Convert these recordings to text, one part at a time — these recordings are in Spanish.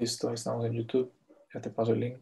Listo, estamos en YouTube. Ya te paso el link.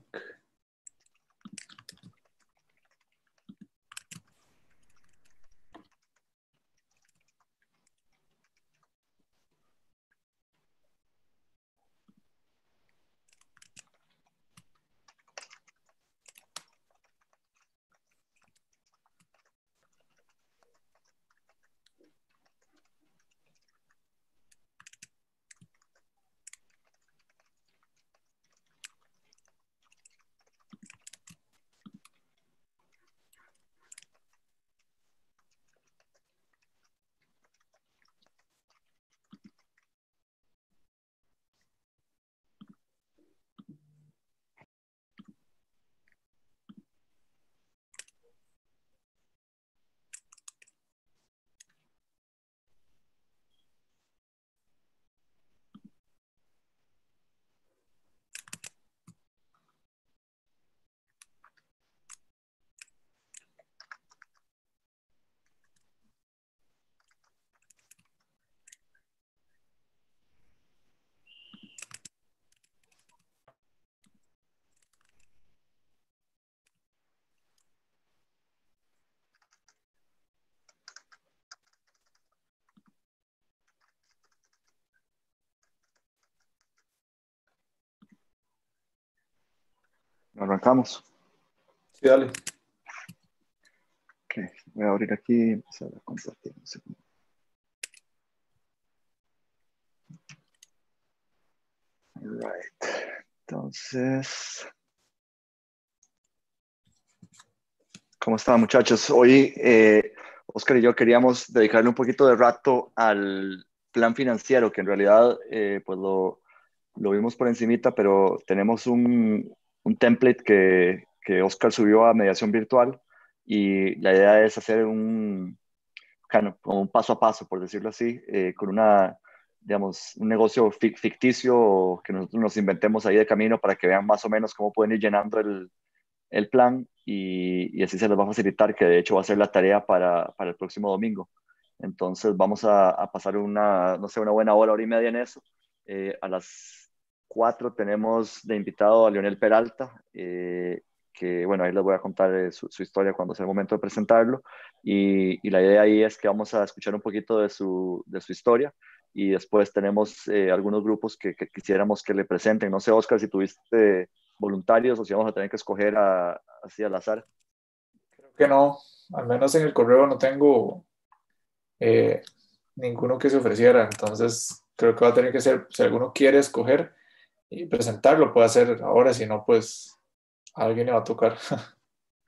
Arrancamos. Sí, dale. Ok, voy a abrir aquí y empezar a compartir un segundo. All right. Entonces, ¿cómo están muchachos? Hoy eh, Oscar y yo queríamos dedicarle un poquito de rato al plan financiero, que en realidad eh, pues lo, lo vimos por encimita, pero tenemos un, un template que, que Oscar subió a mediación virtual y la idea es hacer un, como un paso a paso, por decirlo así, eh, con una, digamos, un negocio ficticio que nosotros nos inventemos ahí de camino para que vean más o menos cómo pueden ir llenando el, el plan y, y, así se les va a facilitar, que de hecho va a ser la tarea para, para el próximo domingo. Entonces vamos a, a, pasar una, no sé, una buena hora, hora y media en eso. Eh, a las cuatro tenemos de invitado a Leonel Peralta, eh, que bueno, ahí les voy a contar eh, su, su, historia cuando sea el momento de presentarlo. Y, y, la idea ahí es que vamos a escuchar un poquito de su, de su historia y después tenemos eh, algunos grupos que, que, quisiéramos que le presenten. No sé, Oscar, si tuviste voluntarios o si vamos a tener que escoger a, así al azar. Creo que no, al menos en el correo no tengo eh, ninguno que se ofreciera, entonces creo que va a tener que ser, si alguno quiere escoger, y presentarlo puede hacer ahora, si no, pues a alguien le va a tocar.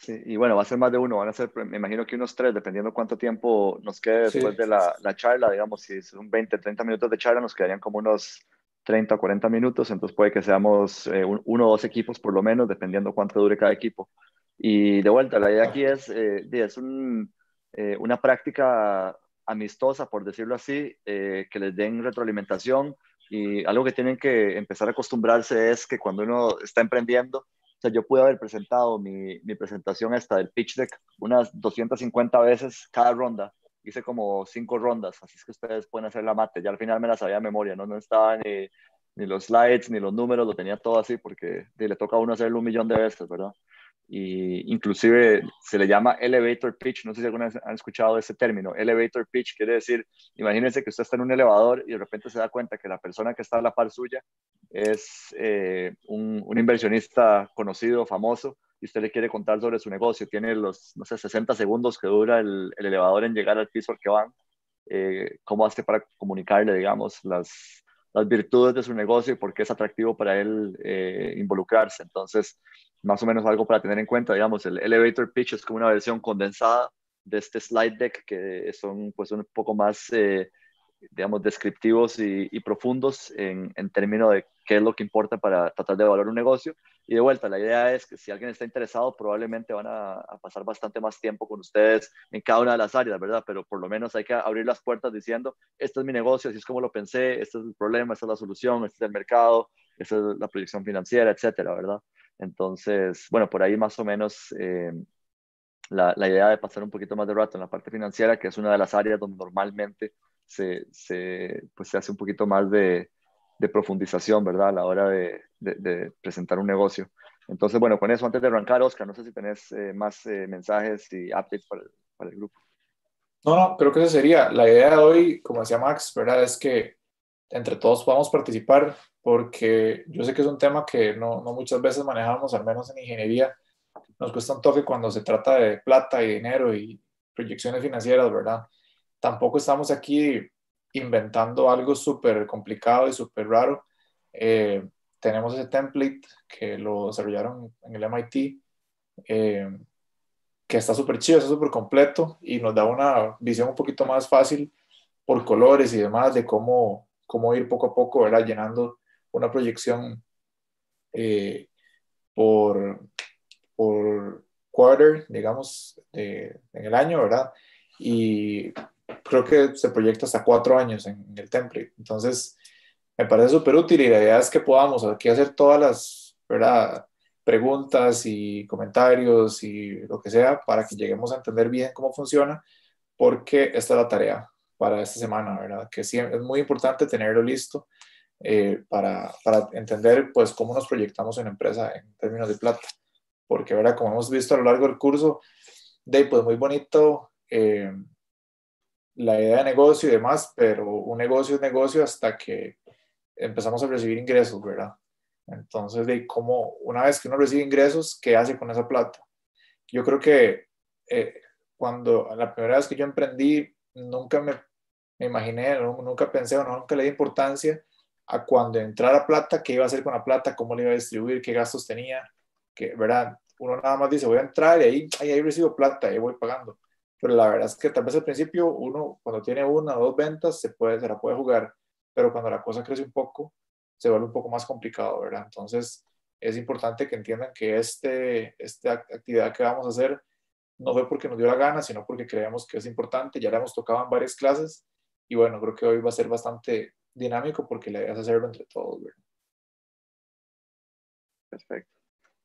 Sí, y bueno, va a ser más de uno, van a ser, me imagino que unos tres, dependiendo cuánto tiempo nos quede después sí. de la, la, charla, digamos, si son 20, 30 minutos de charla, nos quedarían como unos 30 o 40 minutos, entonces puede que seamos eh, un, uno o dos equipos por lo menos, dependiendo cuánto dure cada equipo. Y de vuelta, la idea aquí es, eh, es un, eh, una práctica amistosa, por decirlo así, eh, que les den retroalimentación, y algo que tienen que empezar a acostumbrarse es que cuando uno está emprendiendo, o sea, yo pude haber presentado mi, mi presentación esta del pitch deck unas 250 veces cada ronda. Hice como cinco rondas, así es que ustedes pueden hacer la mate. Ya al final me la sabía de memoria, no, no estaba ni, ni los slides ni los números, lo tenía todo así porque le toca a uno hacerlo un millón de veces, ¿verdad? Inclusive se le llama elevator pitch, no sé si alguna vez han escuchado ese término, elevator pitch quiere decir, imagínense que usted está en un elevador y de repente se da cuenta que la persona que está a la par suya es eh, un, inversionista conocido, famoso, y usted le quiere contar sobre su negocio, tiene los, no sé, 60 segundos que dura el, el elevador en llegar al piso al que van, eh, cómo hace para comunicarle, digamos, las, las virtudes de su negocio y por qué es atractivo para él eh, involucrarse. Entonces, más o menos algo para tener en cuenta, digamos, el elevator pitch es como una versión condensada de este slide deck que son pues un poco más, eh, digamos, descriptivos y, y profundos en, en términos de qué es lo que importa para tratar de evaluar un negocio. Y de vuelta, la idea es que si alguien está interesado, probablemente van a, a, pasar bastante más tiempo con ustedes en cada una de las áreas, ¿verdad? Pero por lo menos hay que abrir las puertas diciendo, este es mi negocio, así es como lo pensé, este es el problema, esta es la solución, este es el mercado, esta es la proyección financiera, etcétera, ¿verdad? Entonces, bueno, por ahí más o menos eh, la, la, idea de pasar un poquito más de rato en la parte financiera, que es una de las áreas donde normalmente pues se hace un poquito más de, profundización, ¿verdad? A la hora de, presentar un negocio. Entonces, bueno, con eso, antes de arrancar, Oscar, no sé si tenés eh, más eh, mensajes y updates para el, grupo. No, no, creo que esa sería. La idea de hoy, como decía Max, ¿verdad? Es que entre todos podamos participar, porque yo sé que es un tema que no muchas veces manejamos, al menos en ingeniería. Nos cuesta un toque cuando se trata de plata y dinero y proyecciones financieras, ¿verdad? Tampoco estamos aquí inventando algo súper complicado y súper raro. Eh, tenemos ese template que lo desarrollaron en el MIT, eh, que está súper chido, está súper completo y nos da una visión un poquito más fácil por colores y demás de cómo, cómo ir poco a poco, ¿verdad? Llenando una proyección eh, por, por quarter, digamos, en el año, ¿verdad? Y creo que se proyecta hasta cuatro años en, el template. Entonces, me parece súper útil y la idea es que podamos aquí hacer todas las ¿verdad? preguntas y comentarios y lo que sea para que lleguemos a entender bien cómo funciona, porque esta es la tarea para esta semana, ¿verdad? Que sí, es muy importante tenerlo listo eh, para, para, entender pues cómo nos proyectamos en empresa en términos de plata. Porque, ¿verdad? Como hemos visto a lo largo del curso, de pues muy bonito eh, la idea de negocio y demás, pero un negocio es negocio hasta que empezamos a recibir ingresos, ¿verdad? Entonces, de cómo, una vez que uno recibe ingresos, ¿qué hace con esa plata? Yo creo que eh, cuando la primera vez que yo emprendí, nunca me, me imaginé, nunca pensé o nunca le di importancia a cuando entrara plata, qué iba a hacer con la plata, cómo le iba a distribuir, qué gastos tenía, que, ¿verdad? Uno nada más dice, voy a entrar y ahí, ahí, ahí recibo plata, ahí voy pagando pero la verdad es que tal vez al principio uno cuando tiene una o dos ventas se, puede, se la puede jugar, pero cuando la cosa crece un poco se vuelve un poco más complicado, ¿verdad? Entonces es importante que entiendan que este, esta actividad que vamos a hacer no fue porque nos dio la gana, sino porque creemos que es importante, ya la hemos tocado en varias clases y bueno, creo que hoy va a ser bastante dinámico porque la idea es hacerlo entre todos, ¿verdad? Perfecto.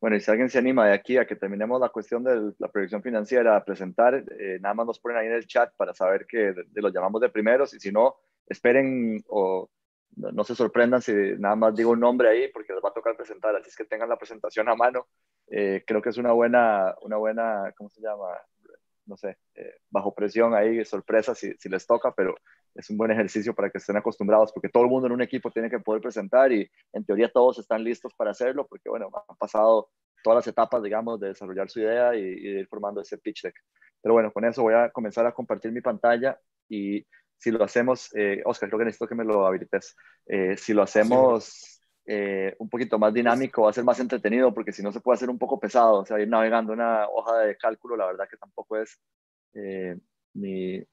Bueno, y si alguien se anima de aquí a que terminemos la cuestión de la proyección financiera a presentar, eh, nada más nos ponen ahí en el chat para saber que de, los llamamos de primeros y si no, esperen o no, se sorprendan si nada más digo un nombre ahí porque les va a tocar presentar, así es que tengan la presentación a mano. Eh, creo que es una buena, una buena, ¿cómo se llama? No sé, eh, bajo presión ahí, sorpresa si, si les toca, pero es un buen ejercicio para que estén acostumbrados, porque todo el mundo en un equipo tiene que poder presentar y en teoría todos están listos para hacerlo, porque bueno, han pasado todas las etapas, digamos, de desarrollar su idea y, de ir formando ese pitch deck. Pero bueno, con eso voy a comenzar a compartir mi pantalla y si lo hacemos, eh, Oscar, creo que necesito que me lo habilites, eh, si lo hacemos eh, un poquito más dinámico, va a ser más entretenido, porque si no se puede hacer un poco pesado, o sea, ir navegando una hoja de cálculo, la verdad que tampoco es mi,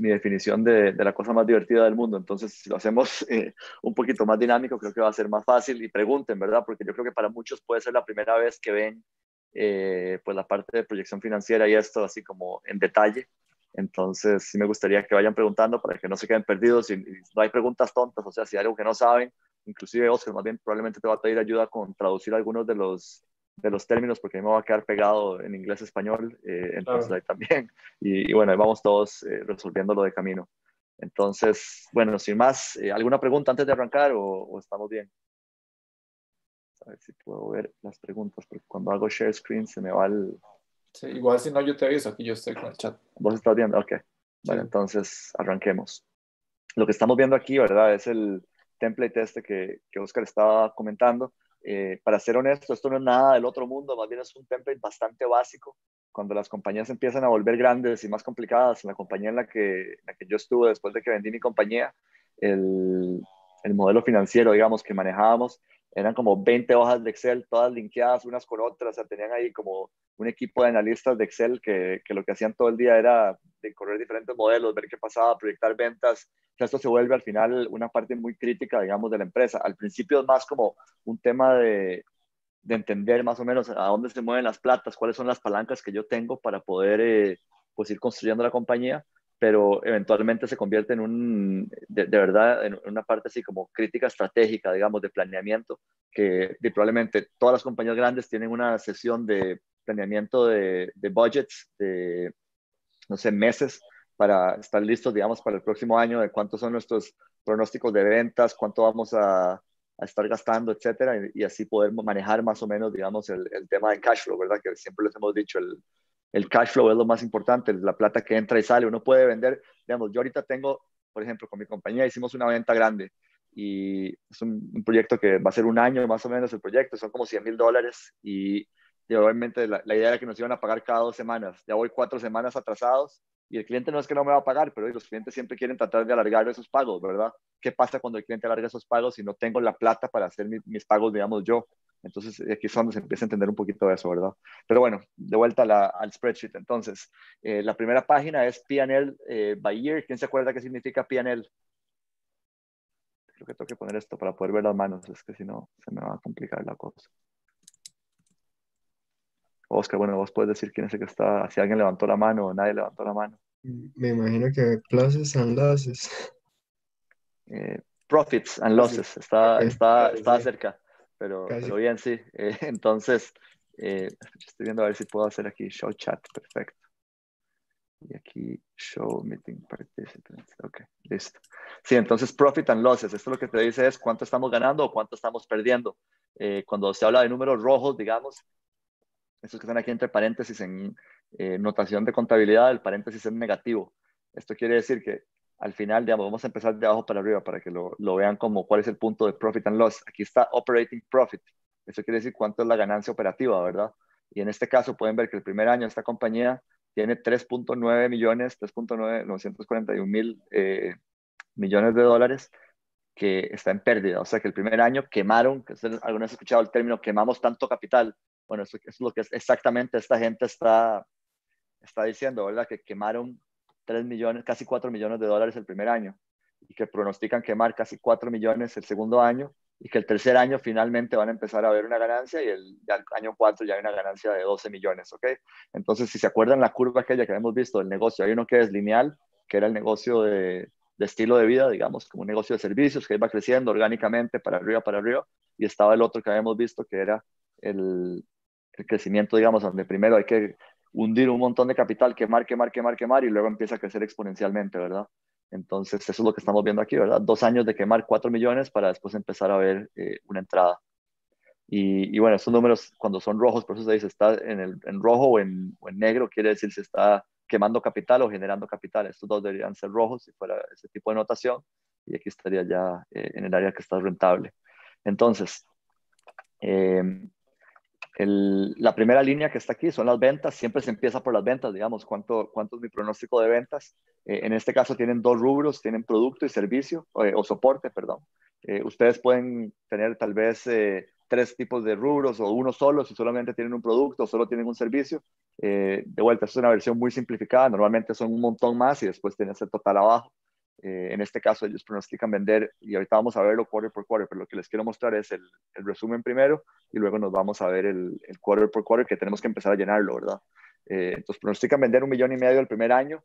mi definición de, de, la cosa más divertida del mundo. Entonces, si lo hacemos eh, un poquito más dinámico, creo que va a ser más fácil. Y pregunten, ¿verdad? Porque yo creo que para muchos puede ser la primera vez que ven eh, pues la parte de proyección financiera y esto así como en detalle. Entonces, sí me gustaría que vayan preguntando para que no se queden perdidos y, y no hay preguntas tontas, o sea, si hay algo que no saben, inclusive Oscar más bien probablemente te va a pedir ayuda con traducir algunos de los de los términos porque me va a quedar pegado en inglés-español, eh, entonces ahí también. Y, bueno, ahí vamos todos eh, resolviéndolo de camino. Entonces, bueno, sin más, eh, ¿alguna pregunta antes de arrancar o, estamos bien? A ver si puedo ver las preguntas, porque cuando hago share screen se me va el... Sí, igual si no yo te aviso, aquí yo estoy con el chat. ¿Vos estás viendo? Ok. Bueno, entonces arranquemos. Lo que estamos viendo aquí, ¿verdad? Es el template este que, que Oscar estaba comentando. Eh, para ser honesto, esto no es nada del otro mundo, más bien es un template bastante básico. Cuando las compañías empiezan a volver grandes y más complicadas, en la compañía en la que, la que yo estuve después de que vendí mi compañía, el, el modelo financiero, digamos, que manejábamos, eran como 20 hojas de Excel, todas linkeadas unas con otras, o sea, tenían ahí como un equipo de analistas de Excel que, que lo que hacían todo el día era de correr diferentes modelos, ver qué pasaba, proyectar ventas, esto se vuelve al final una parte muy crítica, digamos, de la empresa. Al principio es más como un tema de, de entender más o menos a dónde se mueven las platas, cuáles son las palancas que yo tengo para poder eh, pues ir construyendo la compañía, pero eventualmente se convierte en un, de, verdad, en una parte así como crítica estratégica, digamos, de planeamiento, que probablemente todas las compañías grandes tienen una sesión de planeamiento de, de budgets, de, no sé, meses, para estar listos, digamos, para el próximo año de cuántos son nuestros pronósticos de ventas, cuánto vamos a, a estar gastando, etcétera, y, así poder manejar más o menos, digamos, el, el, tema de cash flow, ¿verdad? Que siempre les hemos dicho, el, el cash flow es lo más importante, la plata que entra y sale. Uno puede vender, digamos, yo ahorita tengo, por ejemplo, con mi compañía hicimos una venta grande y es un, un proyecto que va a ser un año más o menos el proyecto, son como 100 mil dólares y, y obviamente la, la, idea era que nos iban a pagar cada dos semanas. Ya voy cuatro semanas atrasados y el cliente no es que no me va a pagar, pero los clientes siempre quieren tratar de alargar esos pagos, ¿verdad? ¿Qué pasa cuando el cliente alarga esos pagos y no tengo la plata para hacer mis, pagos, digamos, yo? Entonces, aquí es donde se empieza a entender un poquito de eso, ¿verdad? Pero bueno, de vuelta al spreadsheet. Entonces, eh, la primera página es P&L eh, by year. ¿Quién se acuerda qué significa P&L? Creo que tengo que poner esto para poder ver las manos, es que si no, se me va a complicar la cosa. Oscar, bueno, vos puedes decir quién es el que está, si alguien levantó la mano o nadie levantó la mano. Me imagino que pluses and losses. Eh, profits and losses, está, está, está cerca, pero, pero bien, sí. Eh, entonces, eh, estoy viendo a ver si puedo hacer aquí show chat, perfecto. Y aquí show meeting participants. Ok, listo. Sí, entonces profit and losses. Esto lo que te dice es cuánto estamos ganando o cuánto estamos perdiendo. Eh, cuando se habla de números rojos, digamos, estos que están aquí entre paréntesis en eh, notación de contabilidad, el paréntesis es negativo. Esto quiere decir que al final, digamos, vamos a empezar de abajo para arriba para que lo, lo, vean como cuál es el punto de profit and loss. Aquí está operating profit. Eso quiere decir cuánto es la ganancia operativa, ¿verdad? Y en este caso pueden ver que el primer año esta compañía tiene 3.9 millones, 3.941 mil eh, millones de dólares que está en pérdida. O sea que el primer año quemaron, que alguna vez escuchado el término quemamos tanto capital, bueno, eso, es lo que exactamente esta gente está, está diciendo, ¿verdad? Que quemaron 3 millones, casi 4 millones de dólares el primer año y que pronostican quemar casi 4 millones el segundo año y que el tercer año finalmente van a empezar a ver una ganancia y el, el año 4 ya hay una ganancia de 12 millones, ¿ok? Entonces, si se acuerdan la curva aquella que hemos visto del negocio, hay uno que es lineal, que era el negocio de, de estilo de vida, digamos, como un negocio de servicios que iba creciendo orgánicamente para arriba, para arriba, y estaba el otro que habíamos visto que era el, el crecimiento, digamos, donde primero hay que hundir un montón de capital, quemar, quemar, quemar, quemar, y luego empieza a crecer exponencialmente, ¿verdad? Entonces, eso es lo que estamos viendo aquí, ¿verdad? Dos años de quemar 4 millones para después empezar a ver eh, una entrada. Y, y, bueno, estos números cuando son rojos, por eso se dice está en, el, en rojo o en, o en, negro, quiere decir si está quemando capital o generando capital. Estos dos deberían ser rojos si fuera ese tipo de notación. Y aquí estaría ya eh, en el área que está rentable. Entonces, eh, la primera línea que está aquí son las ventas, siempre se empieza por las ventas, digamos, cuánto, cuánto es mi pronóstico de ventas. Eh, en este caso tienen dos rubros, tienen producto y servicio, eh, o soporte, perdón. Eh, ustedes pueden tener tal vez eh, tres tipos de rubros o uno solo, si solamente tienen un producto o solo tienen un servicio. de vuelta, es una versión muy simplificada, normalmente son un montón más y después tienes el total abajo. Eh, en este caso, ellos pronostican vender, y ahorita vamos a verlo quarter por quarter, pero lo que les quiero mostrar es el, el resumen primero y luego nos vamos a ver el, el, quarter por quarter que tenemos que empezar a llenarlo, ¿verdad? Eh, entonces, pronostican vender un millón y medio el primer año,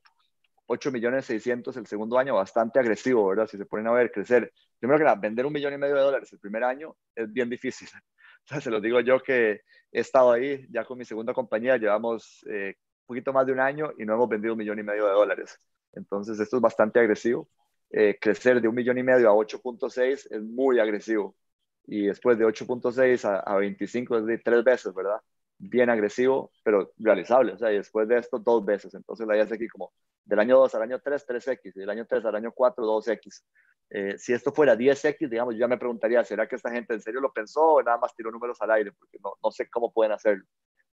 8 millones 600 el segundo año, bastante agresivo, ¿verdad? Si se ponen a ver, crecer. Primero que nada, vender un millón y medio de dólares el primer año es bien difícil. O sea, se los digo yo que he estado ahí ya con mi segunda compañía, llevamos eh, poquito más de un año y no hemos vendido un millón y medio de dólares. Entonces, esto es bastante agresivo. Eh, crecer de un millón y medio a 8.6 es muy agresivo. Y después de 8.6 a, a 25 es de tres veces, ¿verdad? Bien agresivo, pero realizable. O sea, y después de esto, dos veces. Entonces, la idea es aquí como del año 2 al año 3, 3X. Y del año 3 al año 4, 2X. Eh, si esto fuera 10X, digamos, yo ya me preguntaría, ¿será que esta gente en serio lo pensó o nada más tiró números al aire? Porque no, no sé cómo pueden hacerlo.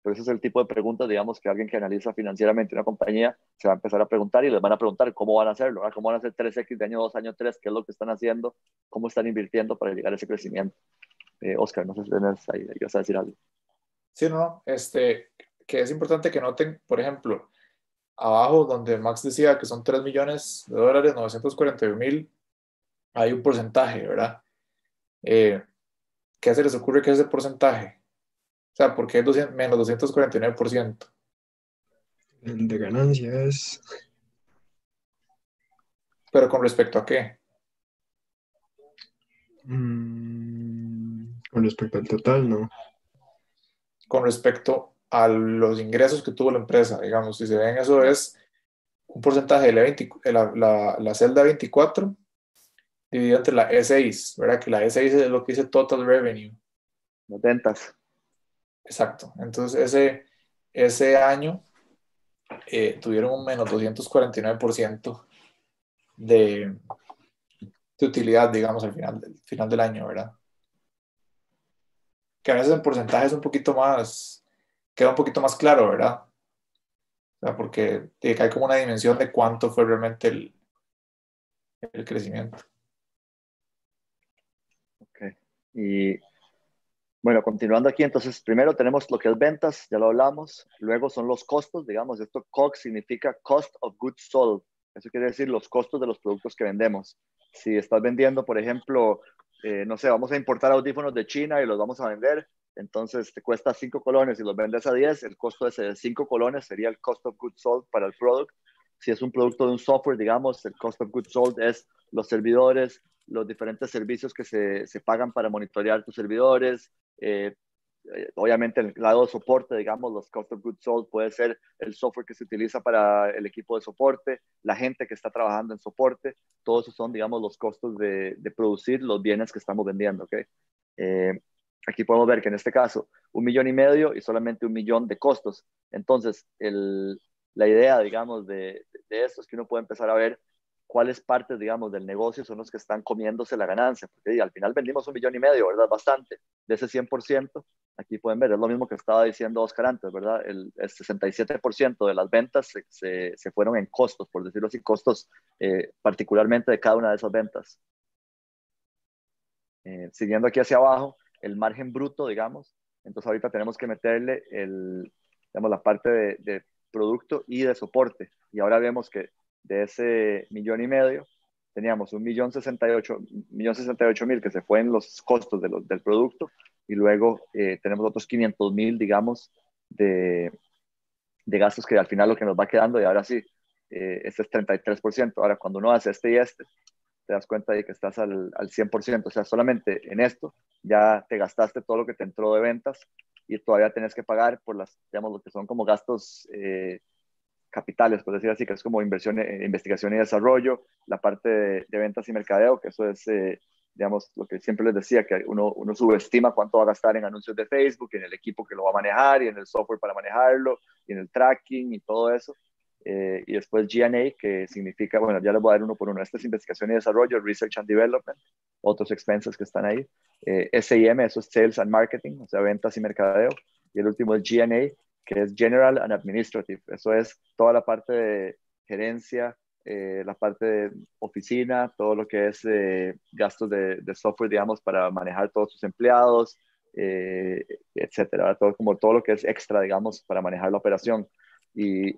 Pero ese es el tipo de preguntas, digamos, que alguien que analiza financieramente una compañía se va a empezar a preguntar y les van a preguntar cómo van a hacerlo, ¿verdad? cómo van a hacer 3X de año 2, año 3, qué es lo que están haciendo, cómo están invirtiendo para llegar a ese crecimiento. Eh, Oscar, no sé si tienes ahí, ibas a decir algo. Sí, no, este, que es importante que noten, por ejemplo, abajo donde Max decía que son 3 millones de dólares, 941 mil, hay un porcentaje, ¿verdad? Eh, ¿Qué se les ocurre que es ese porcentaje? O sea, ¿por qué 200, menos 249%? De ganancias. ¿Pero con respecto a qué? Mm, con respecto al total, ¿no? Con respecto a los ingresos que tuvo la empresa, digamos, si se ven, eso es un porcentaje de la, 20, la, la, la celda 24 dividido entre la E6, ¿verdad? Que la E6 es lo que dice Total Revenue. Las ventas. Exacto. Entonces, ese, ese año eh, tuvieron un menos 249% de, de utilidad, digamos, al final, del final del año, ¿verdad? Que a veces en porcentaje es un poquito más, queda un poquito más claro, ¿verdad? O sea, porque hay como una dimensión de cuánto fue realmente el, el crecimiento. Ok. Y bueno, continuando aquí, entonces primero tenemos lo que es ventas, ya lo hablamos, luego son los costos, digamos, esto COGS significa Cost of Goods Sold, eso quiere decir los costos de los productos que vendemos. Si estás vendiendo, por ejemplo, eh, no sé, vamos a importar audífonos de China y los vamos a vender, entonces te cuesta 5 colones y los vendes a 10, el costo de ese 5 colones sería el Cost of Goods Sold para el product. Si es un producto de un software, digamos, el Cost of Goods Sold es los servidores, los diferentes servicios que se, se pagan para monitorear tus servidores, eh, eh, obviamente, el lado de soporte, digamos, los cost of goods sold puede ser el software que se utiliza para el equipo de soporte, la gente que está trabajando en soporte, todos esos son, digamos, los costos de, de producir los bienes que estamos vendiendo, ¿ok? Eh, aquí podemos ver que en este caso, un millón y medio y solamente un millón de costos. Entonces, el, la idea, digamos, de, de esto es que uno puede empezar a ver cuáles partes, digamos, del negocio son los que están comiéndose la ganancia, porque al final vendimos un millón y medio, ¿verdad? Bastante, de ese 100%, aquí pueden ver, es lo mismo que estaba diciendo Oscar antes, ¿verdad? El, 67% de las ventas se, se, fueron en costos, por decirlo así, costos eh, particularmente de cada una de esas ventas. Eh, siguiendo aquí hacia abajo, el margen bruto, digamos, entonces ahorita tenemos que meterle el, digamos, la parte de, de producto y de soporte, y ahora vemos que de ese millón y medio, teníamos un millón sesenta y ocho, millón sesenta y ocho mil que se fue en los costos de del producto y luego eh, tenemos otros 500 mil, digamos, de, de, gastos que al final lo que nos va quedando y ahora sí, eh, este es 33%. Ahora, cuando uno hace este y este, te das cuenta de que estás al, al 100%. O sea, solamente en esto ya te gastaste todo lo que te entró de ventas y todavía tenés que pagar por las, digamos, lo que son como gastos eh, capitales, por decir así, que es como inversión, en investigación y desarrollo, la parte de, ventas y mercadeo, que eso es, eh, digamos, lo que siempre les decía, que uno, uno subestima cuánto va a gastar en anuncios de Facebook, en el equipo que lo va a manejar y en el software para manejarlo y en el tracking y todo eso. Eh, y después GNA, que significa, bueno, ya les voy a dar uno por uno. Esta es y desarrollo, research and development, otros expenses que están ahí. Eh, SIM, eso es sales and marketing, o sea, ventas y mercadeo. Y el último es GNA, que es General and Administrative. Eso es toda la parte de gerencia, eh, la parte de oficina, todo lo que es eh, gastos de, software, digamos, para manejar todos sus empleados, eh, etcétera. Todo, como todo lo que es extra, digamos, para manejar la operación. Y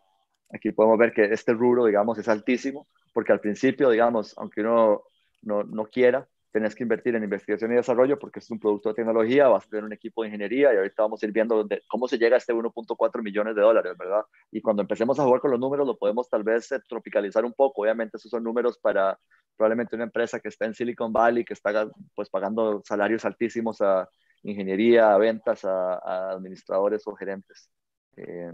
aquí podemos ver que este rubro, digamos, es altísimo, porque al principio, digamos, aunque uno no, no quiera, tenés que invertir en investigación y desarrollo porque es un producto de tecnología, vas a tener un equipo de ingeniería y ahorita vamos a ir viendo cómo se llega a este 1.4 millones de dólares, ¿verdad? Y cuando empecemos a jugar con los números lo podemos tal vez eh, tropicalizar un poco. Obviamente esos son números para probablemente una empresa que está en Silicon Valley, que está pues pagando salarios altísimos a ingeniería, a ventas, a, administradores o gerentes. Eh,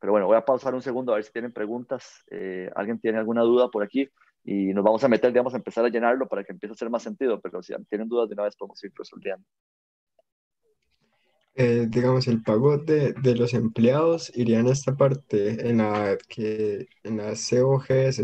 pero bueno, voy a pausar un segundo a ver si tienen preguntas. Eh, ¿Alguien tiene alguna duda por aquí? Y nos vamos a meter, digamos, a empezar a llenarlo para que empiece a hacer más sentido, pero si tienen dudas de una vez podemos ir resolviendo. Eh, digamos, el pago de, de, los empleados iría en esta parte, en la, que, en la COGS.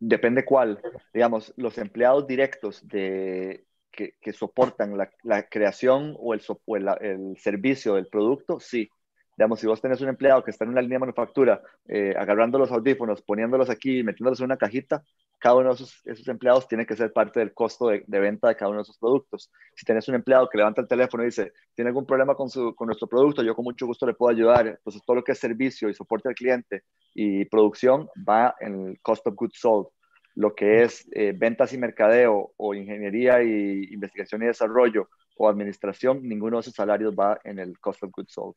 Depende cuál. Digamos, los empleados directos de, que, que soportan la, la, creación o, el, o el, el, servicio del producto, sí. Digamos, si vos tenés un empleado que está en una línea de manufactura, eh, agarrando los audífonos, poniéndolos aquí, metiéndolos en una cajita, cada uno de esos, empleados tiene que ser parte del costo de, venta de cada uno de esos productos. Si tenés un empleado que levanta el teléfono y dice, tiene algún problema con, su, con nuestro producto, yo con mucho gusto le puedo ayudar. Entonces, todo lo que es servicio y soporte al cliente y producción va en el cost of goods sold. Lo que es eh, ventas y mercadeo o ingeniería y investigación y desarrollo o administración, ninguno de esos salarios va en el cost of goods sold.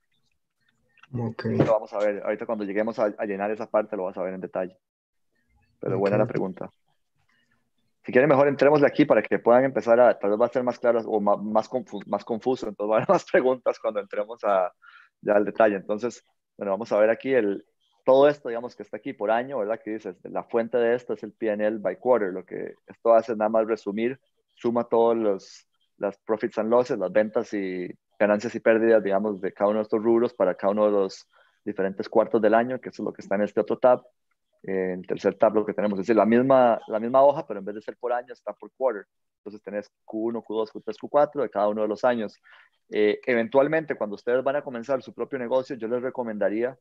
Okay. Lo vamos a ver, ahorita cuando lleguemos a, llenar esa parte lo vas a ver en detalle. Pero buena la pregunta. Si quieren, mejor entremos de aquí para que puedan empezar a, tal vez va a ser más claro o más, más, confuso, más confuso, entonces van a haber más preguntas cuando entremos a, ya al detalle. Entonces, bueno, vamos a ver aquí el, todo esto, digamos, que está aquí por año, ¿verdad? Que dices, la fuente de esto es el PNL by quarter. Lo que esto hace nada más resumir, suma todos los las profits and losses, las ventas y ganancias y pérdidas, digamos, de cada uno de estos rubros para cada uno de los diferentes cuartos del año, que eso es lo que está en este otro tab. el tercer tab lo que tenemos es decir, la misma, la misma hoja, pero en vez de ser por año, está por quarter. Entonces tenés Q1, Q2, Q3, Q4 de cada uno de los años. Eh, eventualmente, cuando ustedes van a comenzar su propio negocio, yo les recomendaría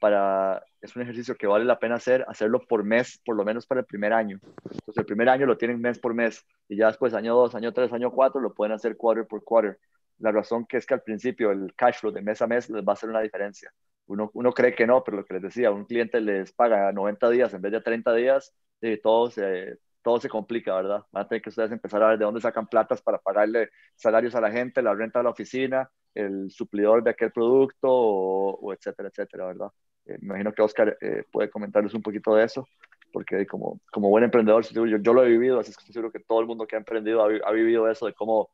para, es un ejercicio que vale la pena hacer, hacerlo por mes, por lo menos para el primer año. Entonces, el primer año lo tienen mes por mes y ya después, año 2, año 3, año 4, lo pueden hacer quarter por quarter. La razón que es que al principio el cash flow de mes a mes les va a hacer una diferencia. Uno, uno cree que no, pero lo que les decía, un cliente les paga 90 días en vez de 30 días, y todo se, complica, ¿verdad? Van a tener que ustedes empezar a ver de dónde sacan platas para pagarle salarios a la gente, la renta de la oficina, el suplidor de aquel producto, o etcétera, etcétera, ¿verdad? Eh, me imagino que Oscar eh, puede comentarles un poquito de eso, porque como, como buen emprendedor, yo, yo lo he vivido, así es que estoy seguro que todo el mundo que ha emprendido ha, vivido eso de cómo,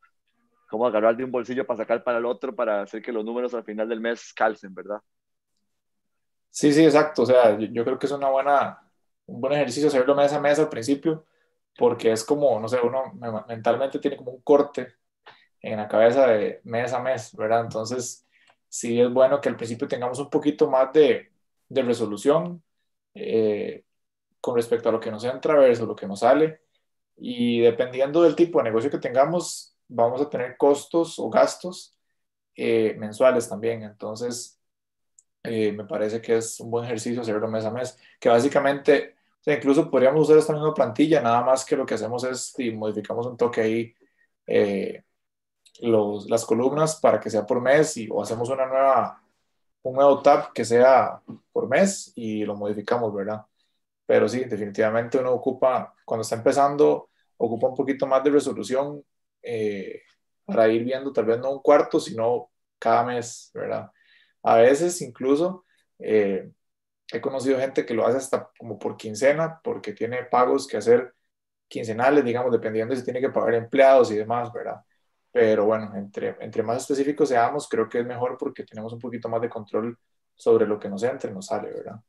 cómo agarrar de un bolsillo para sacar para el otro para hacer que los números al final del mes calcen, ¿verdad? Sí, sí, exacto. O sea, yo, creo que es una buena, un buen ejercicio hacerlo mes a mes al principio, porque es como, no sé, uno mentalmente tiene como un corte en la cabeza de mes a mes, ¿verdad? Entonces, sí es bueno que al principio tengamos un poquito más de, de resolución eh, con respecto a lo que nos entra versus lo que nos sale. Y dependiendo del tipo de negocio que tengamos, vamos a tener costos o gastos eh, mensuales también. Entonces, eh, me parece que es un buen ejercicio hacerlo mes a mes, que básicamente, incluso podríamos usar esta misma plantilla, nada más que lo que hacemos es y modificamos un toque ahí los, las columnas para que sea por mes y, o hacemos una nueva un nuevo tab que sea por mes y lo modificamos, ¿verdad? Pero sí, definitivamente uno ocupa, cuando está empezando, ocupa un poquito más de resolución eh, para ir viendo tal vez no un cuarto, sino cada mes, ¿verdad? A veces incluso eh, he conocido gente que lo hace hasta como por quincena, porque tiene pagos que hacer quincenales, digamos, dependiendo si tiene que pagar empleados y demás, ¿verdad? Pero bueno, entre, entre más específicos seamos, creo que es mejor porque tenemos un poquito más de control sobre lo que nos entra y nos sale, ¿verdad?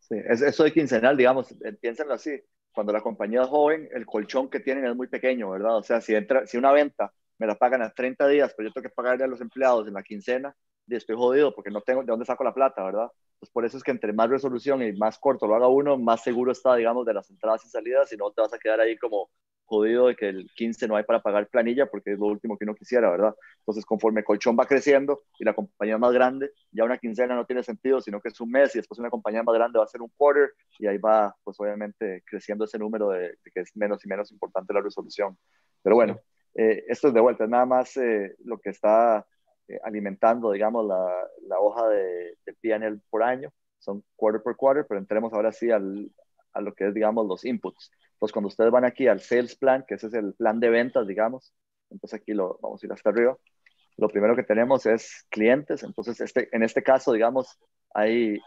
Sí, eso de quincenal, digamos, eh, piénsenlo así. Cuando la compañía es joven, el colchón que tienen es muy pequeño, ¿verdad? O sea, si, entra, si una venta me la pagan a 30 días, pero yo tengo que pagarle a los empleados en la quincena, y estoy jodido porque no tengo de dónde saco la plata, ¿verdad? Pues por eso es que entre más resolución y más corto lo haga uno, más seguro está, digamos, de las entradas y salidas y no te vas a quedar ahí como jodido de que el 15 no hay para pagar planilla porque es lo último que uno quisiera, ¿verdad? Entonces, conforme Colchón va creciendo y la compañía más grande, ya una quincena no tiene sentido, sino que es un mes y después una compañía más grande va a ser un quarter y ahí va, pues obviamente, creciendo ese número de, que es menos y menos importante la resolución. Pero bueno, eh, esto es de vuelta, es nada más eh, lo que está eh, alimentando, digamos, la, la hoja de, de PNL por año. Son quarter por quarter, pero entremos ahora sí al, a lo que es, digamos, los inputs. Entonces, cuando ustedes van aquí al sales plan, que ese es el plan de ventas, digamos, entonces aquí lo vamos a ir hasta arriba. Lo primero que tenemos es clientes. Entonces, este, en este caso, digamos, hay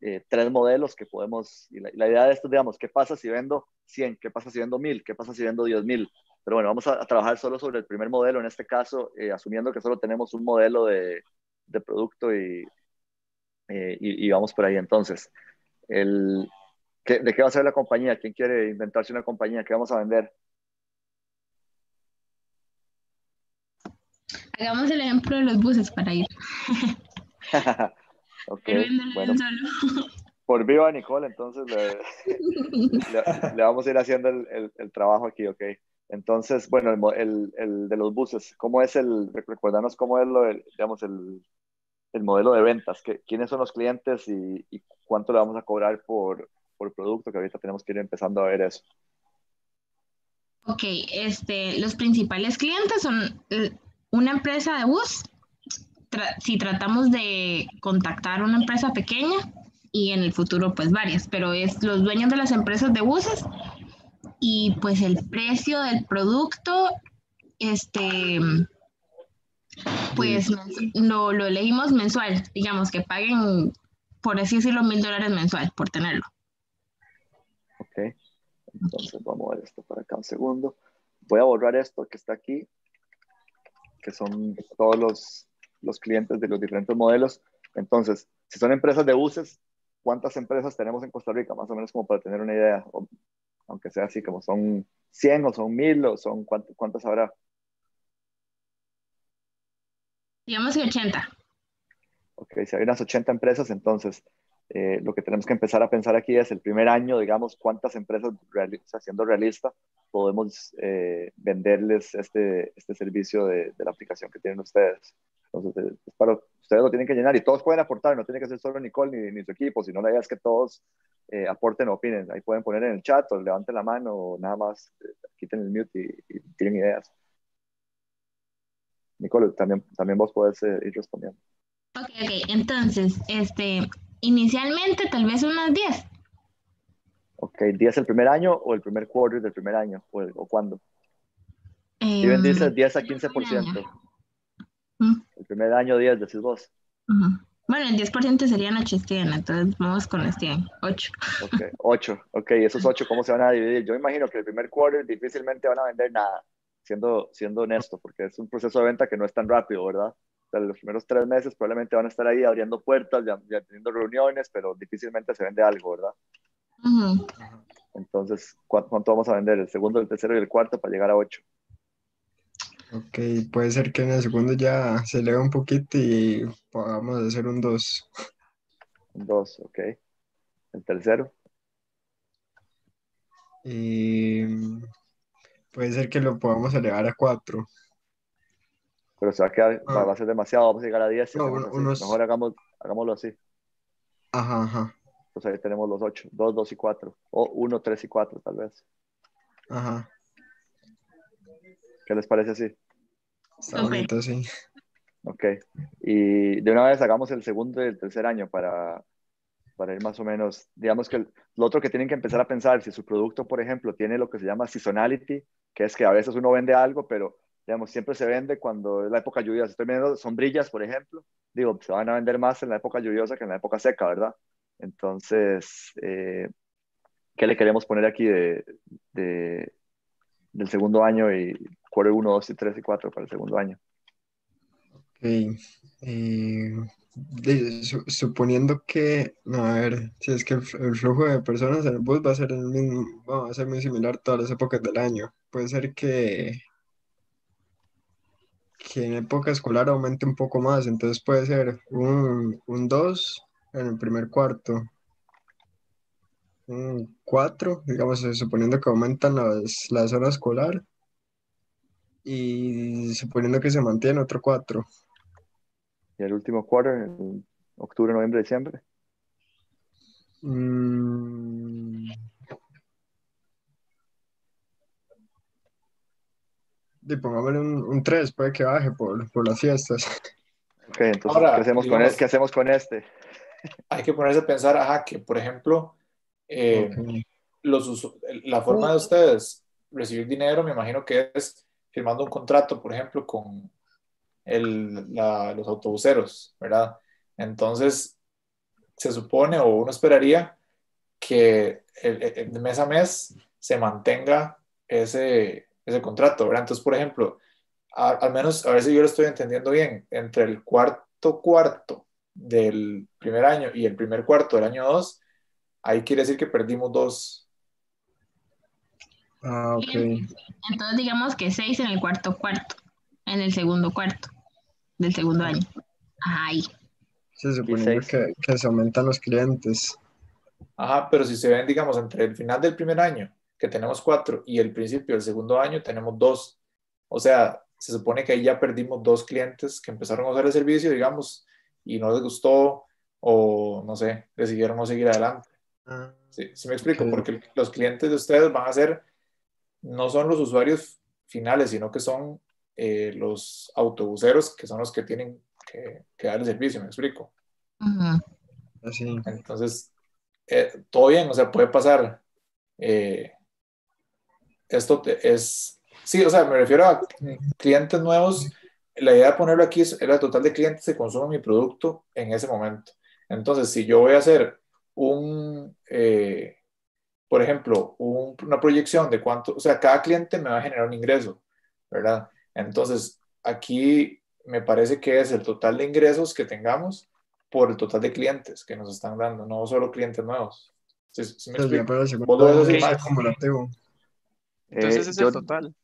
eh, tres modelos que podemos, y la, idea de esto, digamos, ¿qué pasa si vendo 100? ¿Qué pasa si vendo 1000? ¿Qué pasa si vendo 10,000? Pero bueno, vamos a, trabajar solo sobre el primer modelo, en este caso, eh, asumiendo que solo tenemos un modelo de, de producto y, eh, y, y, vamos por ahí. Entonces, el, ¿De qué va a ser la compañía? ¿Quién quiere inventarse una compañía? ¿Qué vamos a vender? Hagamos el ejemplo de los buses para ir. ok, bueno. Por viva Nicole, entonces le, vamos a ir haciendo el, trabajo aquí, ok. Entonces, bueno, el, de los buses, ¿cómo es el, recuérdanos cómo es lo, digamos, el, modelo de ventas? ¿Quiénes son los clientes y, y cuánto le vamos a cobrar por, por producto, que ahorita tenemos que ir empezando a ver eso. Ok, este, los principales clientes son eh, una empresa de bus, si tratamos de contactar una empresa pequeña y en el futuro pues varias, pero es los dueños de las empresas de buses y pues el precio del producto, este, pues lo, lo elegimos mensual, digamos que paguen, por así decirlo, mil dólares mensual por tenerlo. Entonces vamos a ver esto para acá un segundo. Voy a borrar esto que está aquí, que son todos los, los clientes de los diferentes modelos. Entonces, si son empresas de buses, cuántas empresas tenemos en Costa Rica, más o menos como para tener una idea, aunque sea así como son 100 o son 1000 o son cuántas habrá. Digamos que 80. Ok, si hay unas 80 empresas, entonces eh, lo que tenemos que empezar a pensar aquí es el primer año, digamos, cuántas empresas, siendo realista, podemos eh, venderles este, este servicio de, de, la aplicación que tienen ustedes. Entonces, eh, para, ustedes lo tienen que llenar y todos pueden aportar, no tiene que ser solo Nicole ni, ni su equipo, sino la idea es que todos aporten o opinen. Ahí pueden poner en el chat o levanten la mano o nada más quiten el mute y, y tienen ideas. Nicole, también, también vos podés ir respondiendo. Ok, ok, entonces, este, Inicialmente, tal vez unas 10. Ok, ¿10 el primer año o el primer quarter del primer año? ¿O, o cuándo? Eh, dice 10 a 15%. El primer año 10, decís vos. Bueno, el 10% serían 8 100, entonces vamos con los 100, 8. Ok, 8. Ok, esos 8, ¿cómo se van a dividir? Yo imagino que el primer quarter difícilmente van a vender nada, siendo, siendo honesto, porque es un proceso de venta que no es tan rápido, ¿verdad? Los primeros tres meses probablemente van a estar ahí abriendo puertas, ya, teniendo reuniones, pero difícilmente se vende algo, ¿verdad? Entonces, ¿cuánto, vamos a vender? ¿El segundo, el tercero y el cuarto para llegar a ocho? Ok, puede ser que en el segundo ya se eleva un poquito y podamos hacer un dos. Un dos, ok. ¿El tercero? Y puede ser que lo podamos elevar a cuatro pero se va a quedar, va a ser demasiado, vamos a llegar a 10. Mejor hagamos, hagámoslo así. Ajá, ajá. Entonces ahí tenemos los 8, 2, 2 y 4, o 1, 3 y 4 tal vez. Ajá. ¿Qué les parece así? Está bonito, sí. Ok. Y de una vez hagamos el segundo y el tercer año para, para ir más o menos, digamos que lo otro que tienen que empezar a pensar, si su producto, por ejemplo, tiene lo que se llama seasonality, que es que a veces uno vende algo, pero digamos, siempre se vende cuando es la época lluviosa. Estoy viendo sombrillas, por ejemplo, digo, se van a vender más en la época lluviosa que en la época seca, ¿verdad? Entonces, eh, ¿qué le queremos poner aquí de, de, del segundo año y quarter 1, 2 y 3 y 4 para el segundo año? Ok. Eh, suponiendo que, a ver, si es que el, flujo de personas en el bus va a ser el mismo, va a ser muy similar todas las épocas del año. Puede ser que que en época escolar aumente un poco más, entonces puede ser un, un 2 en el primer cuarto, un 4, digamos, suponiendo que aumentan las, las horas escolar y suponiendo que se mantiene otro 4. ¿Y el último quarter, en octubre, noviembre, diciembre? Mm, Y pongámosle un, 3, puede que baje por, por las fiestas. Ok, entonces, ¿qué, hacemos con este? ¿qué hacemos con este? Hay que ponerse a pensar, ajá, que por ejemplo, eh, los, la forma de ustedes recibir dinero, me imagino que es firmando un contrato, por ejemplo, con el, la, los autobuseros, ¿verdad? Entonces, se supone o uno esperaría que el, mes a mes se mantenga ese, ese contrato, ¿verdad? Entonces, por ejemplo, al menos, a ver si yo lo estoy entendiendo bien, entre el cuarto cuarto del primer año y el primer cuarto del año 2, ahí quiere decir que perdimos dos. Ah, ok. Entonces, digamos que seis en el cuarto cuarto, en el segundo cuarto del segundo año. Ahí. Se supone que, que se aumentan los clientes. Ajá, pero si se ven, digamos, entre el final del primer año que tenemos cuatro y el principio del segundo año tenemos dos. O sea, se supone que ahí ya perdimos dos clientes que empezaron a usar el servicio, digamos, y no les gustó o no sé, decidieron no seguir adelante. Ah, sí, sí me explico, porque los clientes de ustedes van a ser, no son los usuarios finales, sino que son eh, los autobuseros que son los que tienen que, dar el servicio, me explico. Así. Entonces, eh, todo bien, o sea, puede pasar eh, esto es, sí, o sea, me refiero a clientes nuevos. La idea de ponerlo aquí es el total de clientes que consumen mi producto en ese momento. Entonces, si yo voy a hacer un, eh, por ejemplo, una proyección de cuánto, o sea, cada cliente me va a generar un ingreso, ¿verdad? Entonces, aquí me parece que es el total de ingresos que tengamos por el total de clientes que nos están dando, no solo clientes nuevos. ¿Sí, sí me es. Acumulativo. Eh, Entonces es yo- el total.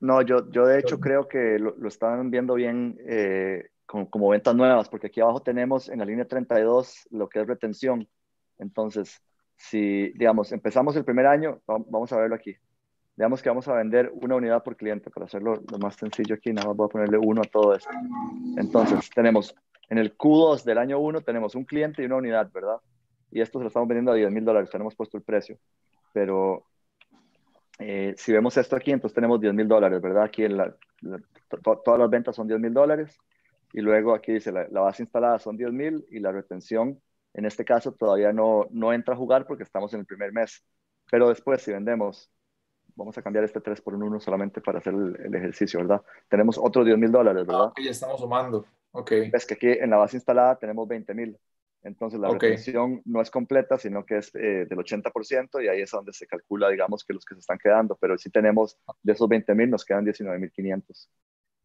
No, yo, yo de hecho creo que lo, lo estaban viendo bien eh, como, como ventas nuevas, porque aquí abajo tenemos en la línea 32 lo que es retención. Entonces, si, digamos, empezamos el primer año, va- vamos a verlo aquí. Digamos que vamos a vender una unidad por cliente, para hacerlo lo más sencillo aquí, nada más voy a ponerle uno a todo esto. Entonces, tenemos en el Q2 del año 1, tenemos un cliente y una unidad, ¿verdad? Y esto se lo estamos vendiendo a 10 mil dólares, tenemos puesto el precio. Pero eh, si vemos esto aquí, entonces tenemos 10 mil dólares, ¿verdad? Aquí en la, la- to- to- todas las ventas son 10 mil dólares. Y luego aquí dice la, la base instalada son 10 mil y la retención, en este caso, todavía no, no entra a jugar porque estamos en el primer mes. Pero después, si vendemos, vamos a cambiar este 3 por un 1 solamente para hacer el, el ejercicio, ¿verdad? Tenemos otros 10 mil dólares, Ah, ¿verdad? ok, ya estamos sumando. Ok, Ves que aquí en la base instalada tenemos 20 mil. Entonces la Ok. retención no es completa, sino que es eh, del 80% y ahí es donde se calcula, digamos, que los que se están quedando. Pero si tenemos de esos 20 mil, nos quedan 19 mil 500.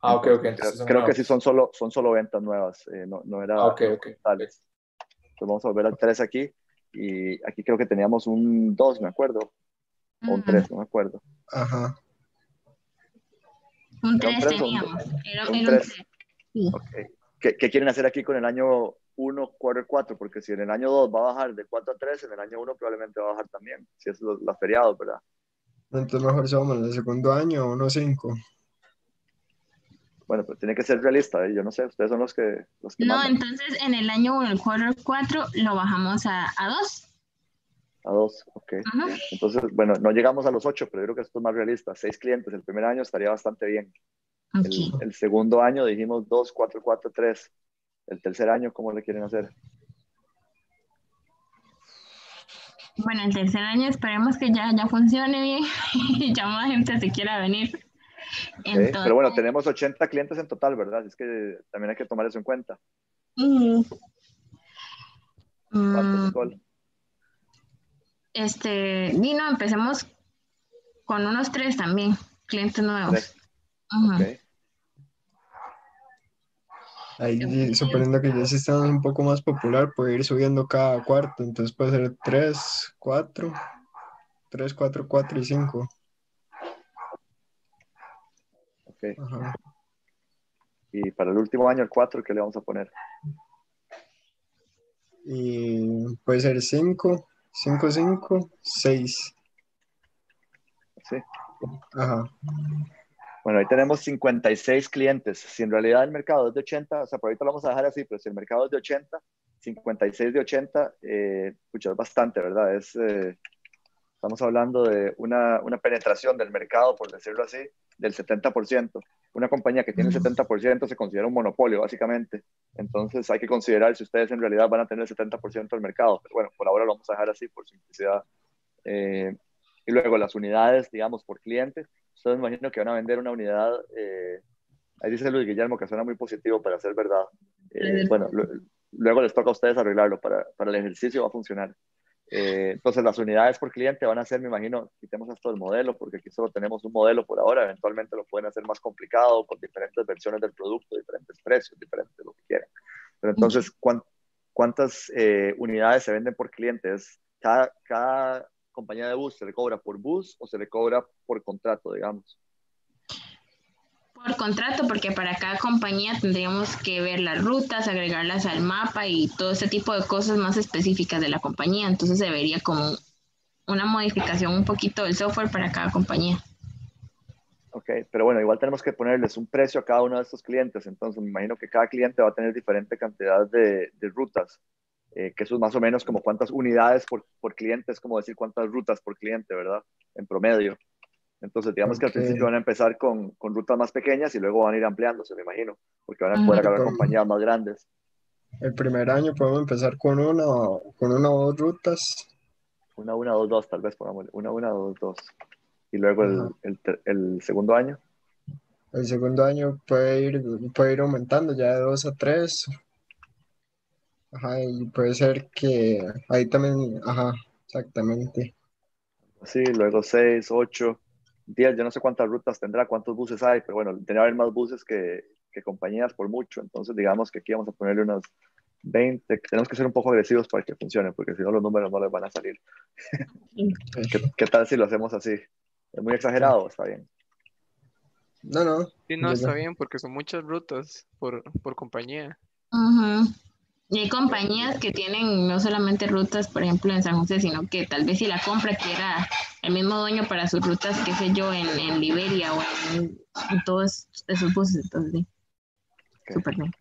ah, ok, ok. creo, Entonces son creo que sí son solo, son solo ventas nuevas, eh, no, no era Ah, ok, ok. tales. Entonces vamos a volver al 3 aquí y aquí creo que teníamos un 2, me acuerdo, o un Ujú. 3, no me acuerdo. Ajá. Un Era un 3 tres o un- teníamos. Era, un era un tres. 3. Sí. Ok. ¿Qué, qué quieren hacer aquí con el año 1, quarter 4? Porque si en el año 2 va a bajar de 4 a 3, en el año 1 probablemente va a bajar también, si es los, los feriados, ¿verdad? Entonces mejor somos en el segundo año, 1.5. Bueno, pero tiene que ser realista, ¿eh? yo no sé, ustedes son los que, los que No, mandan. entonces en el año 1, el quarter 4, lo bajamos a, a 2. A 2, ok. Ajá. Entonces, bueno, no llegamos a los 8, pero yo creo que esto es más realista. 6 clientes el primer año estaría bastante bien. Ok. El, el segundo año dijimos 2, 4, 4, 3. El tercer año, ¿cómo le quieren hacer? Bueno, el tercer año esperemos que ya, ya funcione bien y ya más gente se quiera venir. Entonces, Pero bueno, tenemos 80 clientes en total, ¿verdad? Es que también hay que tomar eso en cuenta. mm, ¿Cuántos, mm, este, Dino, empecemos con unos tres también, clientes nuevos. Tres. Ujú. Ok. Ahí suponiendo que ya se está un poco más popular, puede ir subiendo cada cuarto. Entonces puede ser 3, 4, 3, 4, 4 y 5. ok. Ajá. Y para el último año, el 4, ¿qué le vamos a poner? Y puede ser 5, 5, 5, 6. Sí. Ajá. Bueno, ahí tenemos 56 clientes. Si en realidad el mercado es de 80, o sea, por ahorita lo vamos a dejar así, pero si el mercado es de 80, 56 de 80, eh, pucha, es bastante, ¿verdad? Es, eh, estamos hablando de una, una penetración del mercado, por decirlo así, del 70%. Una compañía que tiene el 70% se considera un monopolio, básicamente. Entonces hay que considerar si ustedes en realidad van a tener el 70% del mercado. Pero bueno, por ahora lo vamos a dejar así, por simplicidad. Eh, y luego las unidades, digamos, por cliente. Ustedes me imagino que van a vender una unidad, eh, ahí dice Luis Guillermo que suena muy positivo para ser verdad. Eh, bueno, lo- luego les toca a ustedes arreglarlo, para, para el ejercicio va a funcionar. Eh, entonces las unidades por cliente van a ser, me imagino, quitemos esto del modelo, porque aquí solo tenemos un modelo por ahora, eventualmente lo pueden hacer más complicado, con diferentes versiones del producto, diferentes precios, diferentes lo que quieran. Pero entonces, ¿cuán- ¿cuántas eh, unidades se venden por cliente? ¿Es cada, cada compañía de bus se le cobra por bus o se le cobra por contrato, digamos? Por contrato, porque para cada compañía tendríamos que ver las rutas, agregarlas al mapa y todo ese tipo de cosas más específicas de la compañía. Entonces se vería como una modificación un poquito del software para cada compañía. Ok, pero bueno, igual tenemos que ponerles un precio a cada uno de estos clientes, entonces me imagino que cada cliente va a tener diferente cantidad de, de rutas, eh, que eso es más o menos como cuántas unidades por, por cliente, es como decir cuántas rutas por cliente, ¿verdad? En promedio. Entonces, digamos que al principio van a empezar con, con rutas más pequeñas y luego van a ir ampliándose, me imagino, porque van a poder agarrar compañías más grandes. El primer año podemos empezar con una, o- con una o dos rutas. Una, una, dos, dos, tal vez pongámosle. Una, una, dos, dos. Y luego el, el, el segundo año. El segundo año puede ir, puede ir aumentando ya de 2 a 3. Ajá, y puede ser que ahí también, ajá, exactamente. Sí, luego 6, 8, 10, yo no sé cuántas rutas tendrá, cuántos buses hay, pero bueno, tendría que haber más buses que, que compañías por mucho, entonces digamos que aquí vamos a ponerle unas 20, tenemos que ser un poco agresivos para que funcione, porque si no los números no les van a salir. ¿Qué, tal si lo hacemos así? ¿Es muy exagerado? Está bien. No, no. Sí, no, está bien, porque son muchas rutas por, por compañía. Y hay compañías que tienen no solamente rutas, por ejemplo, en San José, sino que tal vez si la compra quiera el mismo dueño para sus rutas, qué sé yo, en, Liberia o en, todos esos buses. Entonces, sí. Súper bien.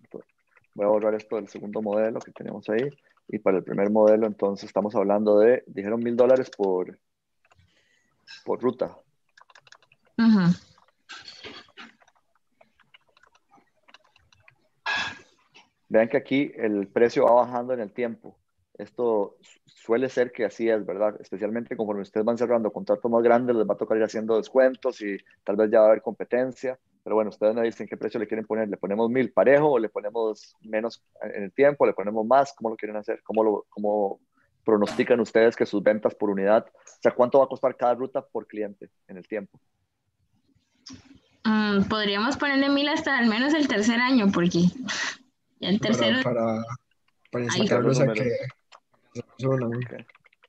Voy a borrar esto del segundo modelo que tenemos ahí. Y para el primer modelo, entonces estamos hablando de, dijeron mil dólares por, por ruta. Vean que aquí el precio va bajando en el tiempo. Esto suele ser que así es, ¿verdad? Especialmente conforme ustedes van cerrando contratos más grandes, les va a tocar ir haciendo descuentos y tal vez ya va a haber competencia. Pero bueno, ustedes me dicen qué precio le quieren poner. ¿Le ponemos mil parejo o le ponemos menos en el tiempo? ¿Le ponemos más? ¿Cómo lo quieren hacer? ¿Cómo, lo, cómo pronostican ustedes que sus ventas por unidad? O sea, ¿cuánto va a costar cada ruta por cliente en el tiempo? Mm, podríamos ponerle mil hasta al menos el tercer año, porque el tercero. Para, para, incitarlos a que.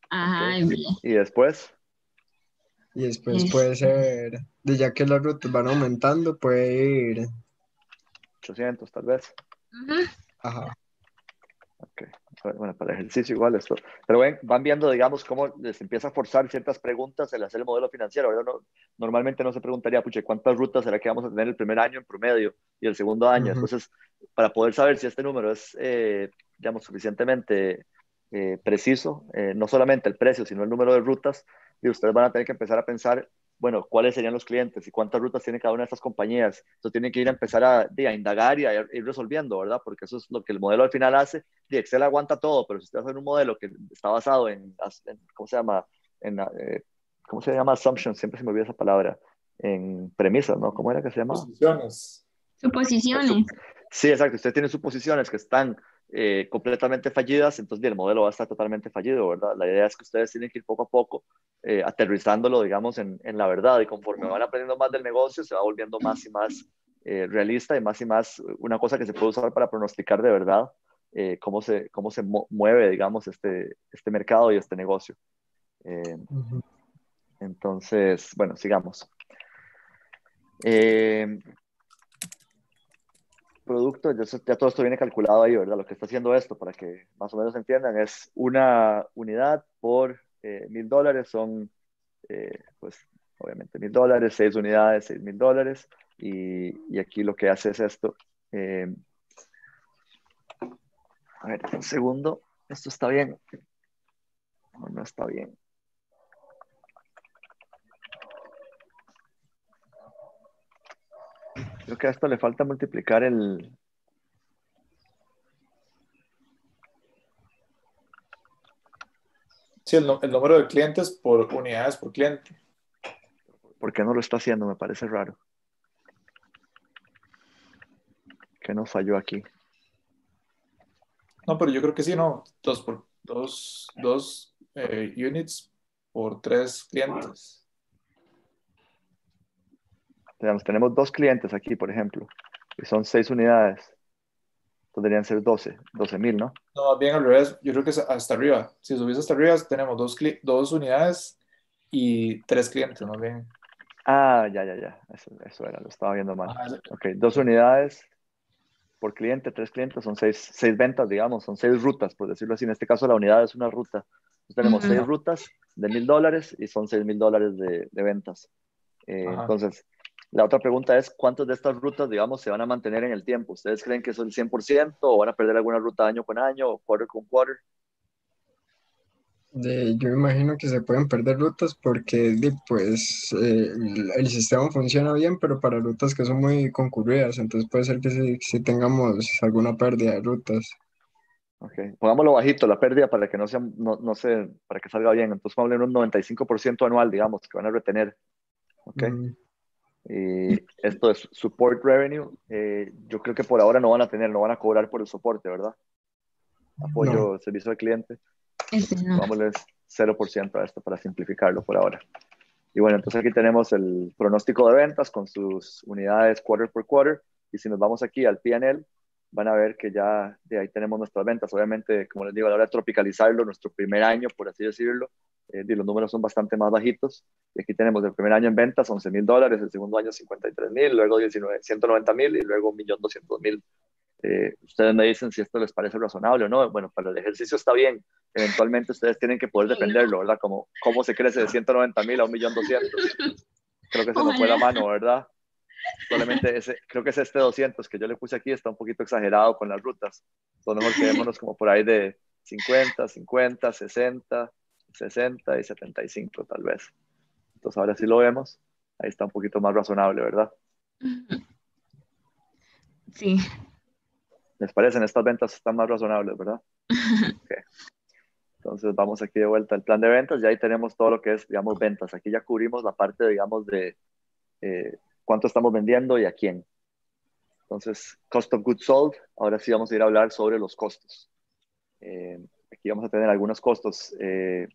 Ajá, ¿Y después? Y después puede ser, de ya que las rutas van aumentando, puede ir 800 tal vez. Ajá. Ok, bueno, para el ejercicio igual esto. Pero ven, van viendo, digamos, cómo les empieza a forzar ciertas preguntas el hacer el modelo financiero. No, normalmente no se preguntaría, puche, ¿cuántas rutas será que vamos a tener el primer año en promedio y el segundo año? Entonces, para poder saber si este número es, eh, digamos, suficientemente eh, preciso, eh, no solamente el precio, sino el número de rutas, y ustedes van a tener que empezar a pensar, bueno, cuáles serían los clientes y cuántas rutas tiene cada una de estas compañías. Entonces tienen que ir a empezar a, a indagar y a ir resolviendo, ¿verdad? Porque eso es lo que el modelo al final hace. Y Excel aguanta todo, pero si usted hace un modelo que está basado en, ¿cómo se llama? En, eh, ¿Cómo se llama? Assumption, siempre se me olvida esa palabra. En premisas, ¿no? ¿Cómo era que se llama? Suposiciones. Suposiciones. Sí, exacto. Usted tiene suposiciones que están eh, completamente fallidas, entonces el modelo va a estar totalmente fallido, ¿verdad? La idea es que ustedes tienen que ir poco a poco eh, aterrizándolo, digamos, en, en, la verdad y conforme van aprendiendo más del negocio, se va volviendo más y más eh, realista y más y más una cosa que se puede usar para pronosticar de verdad cómo se, cómo se mueve, digamos, este, este mercado y este negocio. Entonces, bueno, sigamos producto, ya, todo esto viene calculado ahí, ¿verdad? Lo que está haciendo esto, para que más o menos entiendan, es una unidad por eh, mil dólares, son, eh, pues, obviamente mil dólares, seis unidades, seis mil dólares, y, aquí lo que hace es esto. Eh, a ver, un segundo, esto está bien. No, no está bien. Creo que a esto le falta multiplicar el... Sí, el, número de clientes por unidades por cliente. ¿Por qué no lo está haciendo? Me parece raro. ¿Qué nos falló aquí? No, pero yo creo que sí, no. Dos, por, dos, dos eh, units por tres clientes tenemos dos clientes aquí, por ejemplo, y son seis unidades. Podrían ser 12, 12 mil, ¿no? No, bien al revés. Yo creo que es hasta arriba. Si subís hasta arriba, tenemos dos, dos unidades y tres clientes, más bien. Ah, ya, ya, ya. Eso, eso era, lo estaba viendo mal. ok, dos unidades por cliente, tres clientes, son seis, seis ventas, digamos, son seis rutas, por decirlo así. En este caso, la unidad es una ruta. tenemos seis rutas de mil dólares y son seis mil dólares de, de ventas. Eh, entonces, la otra pregunta es, ¿cuántas de estas rutas, digamos, se van a mantener en el tiempo? ¿Ustedes creen que son el 100% o van a perder alguna ruta año con año o quarter con quarter? yo imagino que se pueden perder rutas porque pues eh, el, sistema funciona bien, pero para rutas que son muy concurridas, entonces puede ser que sí, tengamos alguna pérdida de rutas. Ok, pongámoslo bajito, la pérdida para que no sea, no, no sé, para que salga bien. Entonces vamos a hablar de un 95% anual, digamos, que van a retener. Ok. Mm. Y esto es support revenue. Eh, yo creo que por ahora no van a tener, no van a cobrar por el soporte, ¿verdad? Apoyo, servicio al cliente. Vámonos 0% a esto para simplificarlo por ahora. Y bueno, entonces aquí tenemos el pronóstico de ventas con sus unidades quarter por quarter. Y si nos vamos aquí al PNL, van a ver que ya de ahí tenemos nuestras ventas. Obviamente, como les digo, a la hora de tropicalizarlo, nuestro primer año, por así decirlo, eh, los números son bastante más bajitos. Y aquí tenemos el primer año en ventas 11 mil dólares, el segundo año 53 mil, luego 19, 190 mil y luego 1.200.000. Eh, ustedes me dicen si esto les parece razonable o no. Bueno, para el ejercicio está bien. Eventualmente ustedes tienen que poder defenderlo, ¿verdad? Como cómo se crece de 190 mil a 1.200.000. Creo que se nos fue la mano, ¿verdad? Probablemente ese, creo que es este 200 que yo le puse aquí, está un poquito exagerado con las rutas. Entonces mejor quedémonos como por ahí de 50, 50, 60, 60 y 75 tal vez. Entonces ahora sí lo vemos, ahí está un poquito más razonable, ¿verdad? Sí. ¿Les parecen? Estas ventas están más razonables, ¿verdad? Entonces vamos aquí de vuelta al plan de ventas y ahí tenemos todo lo que es, digamos, ventas. Aquí ya cubrimos la parte, digamos, de eh, cuánto estamos vendiendo y a quién. Entonces, cost of goods sold, ahora sí vamos a ir a hablar sobre los costos. Eh, aquí vamos a tener algunos costos, eh,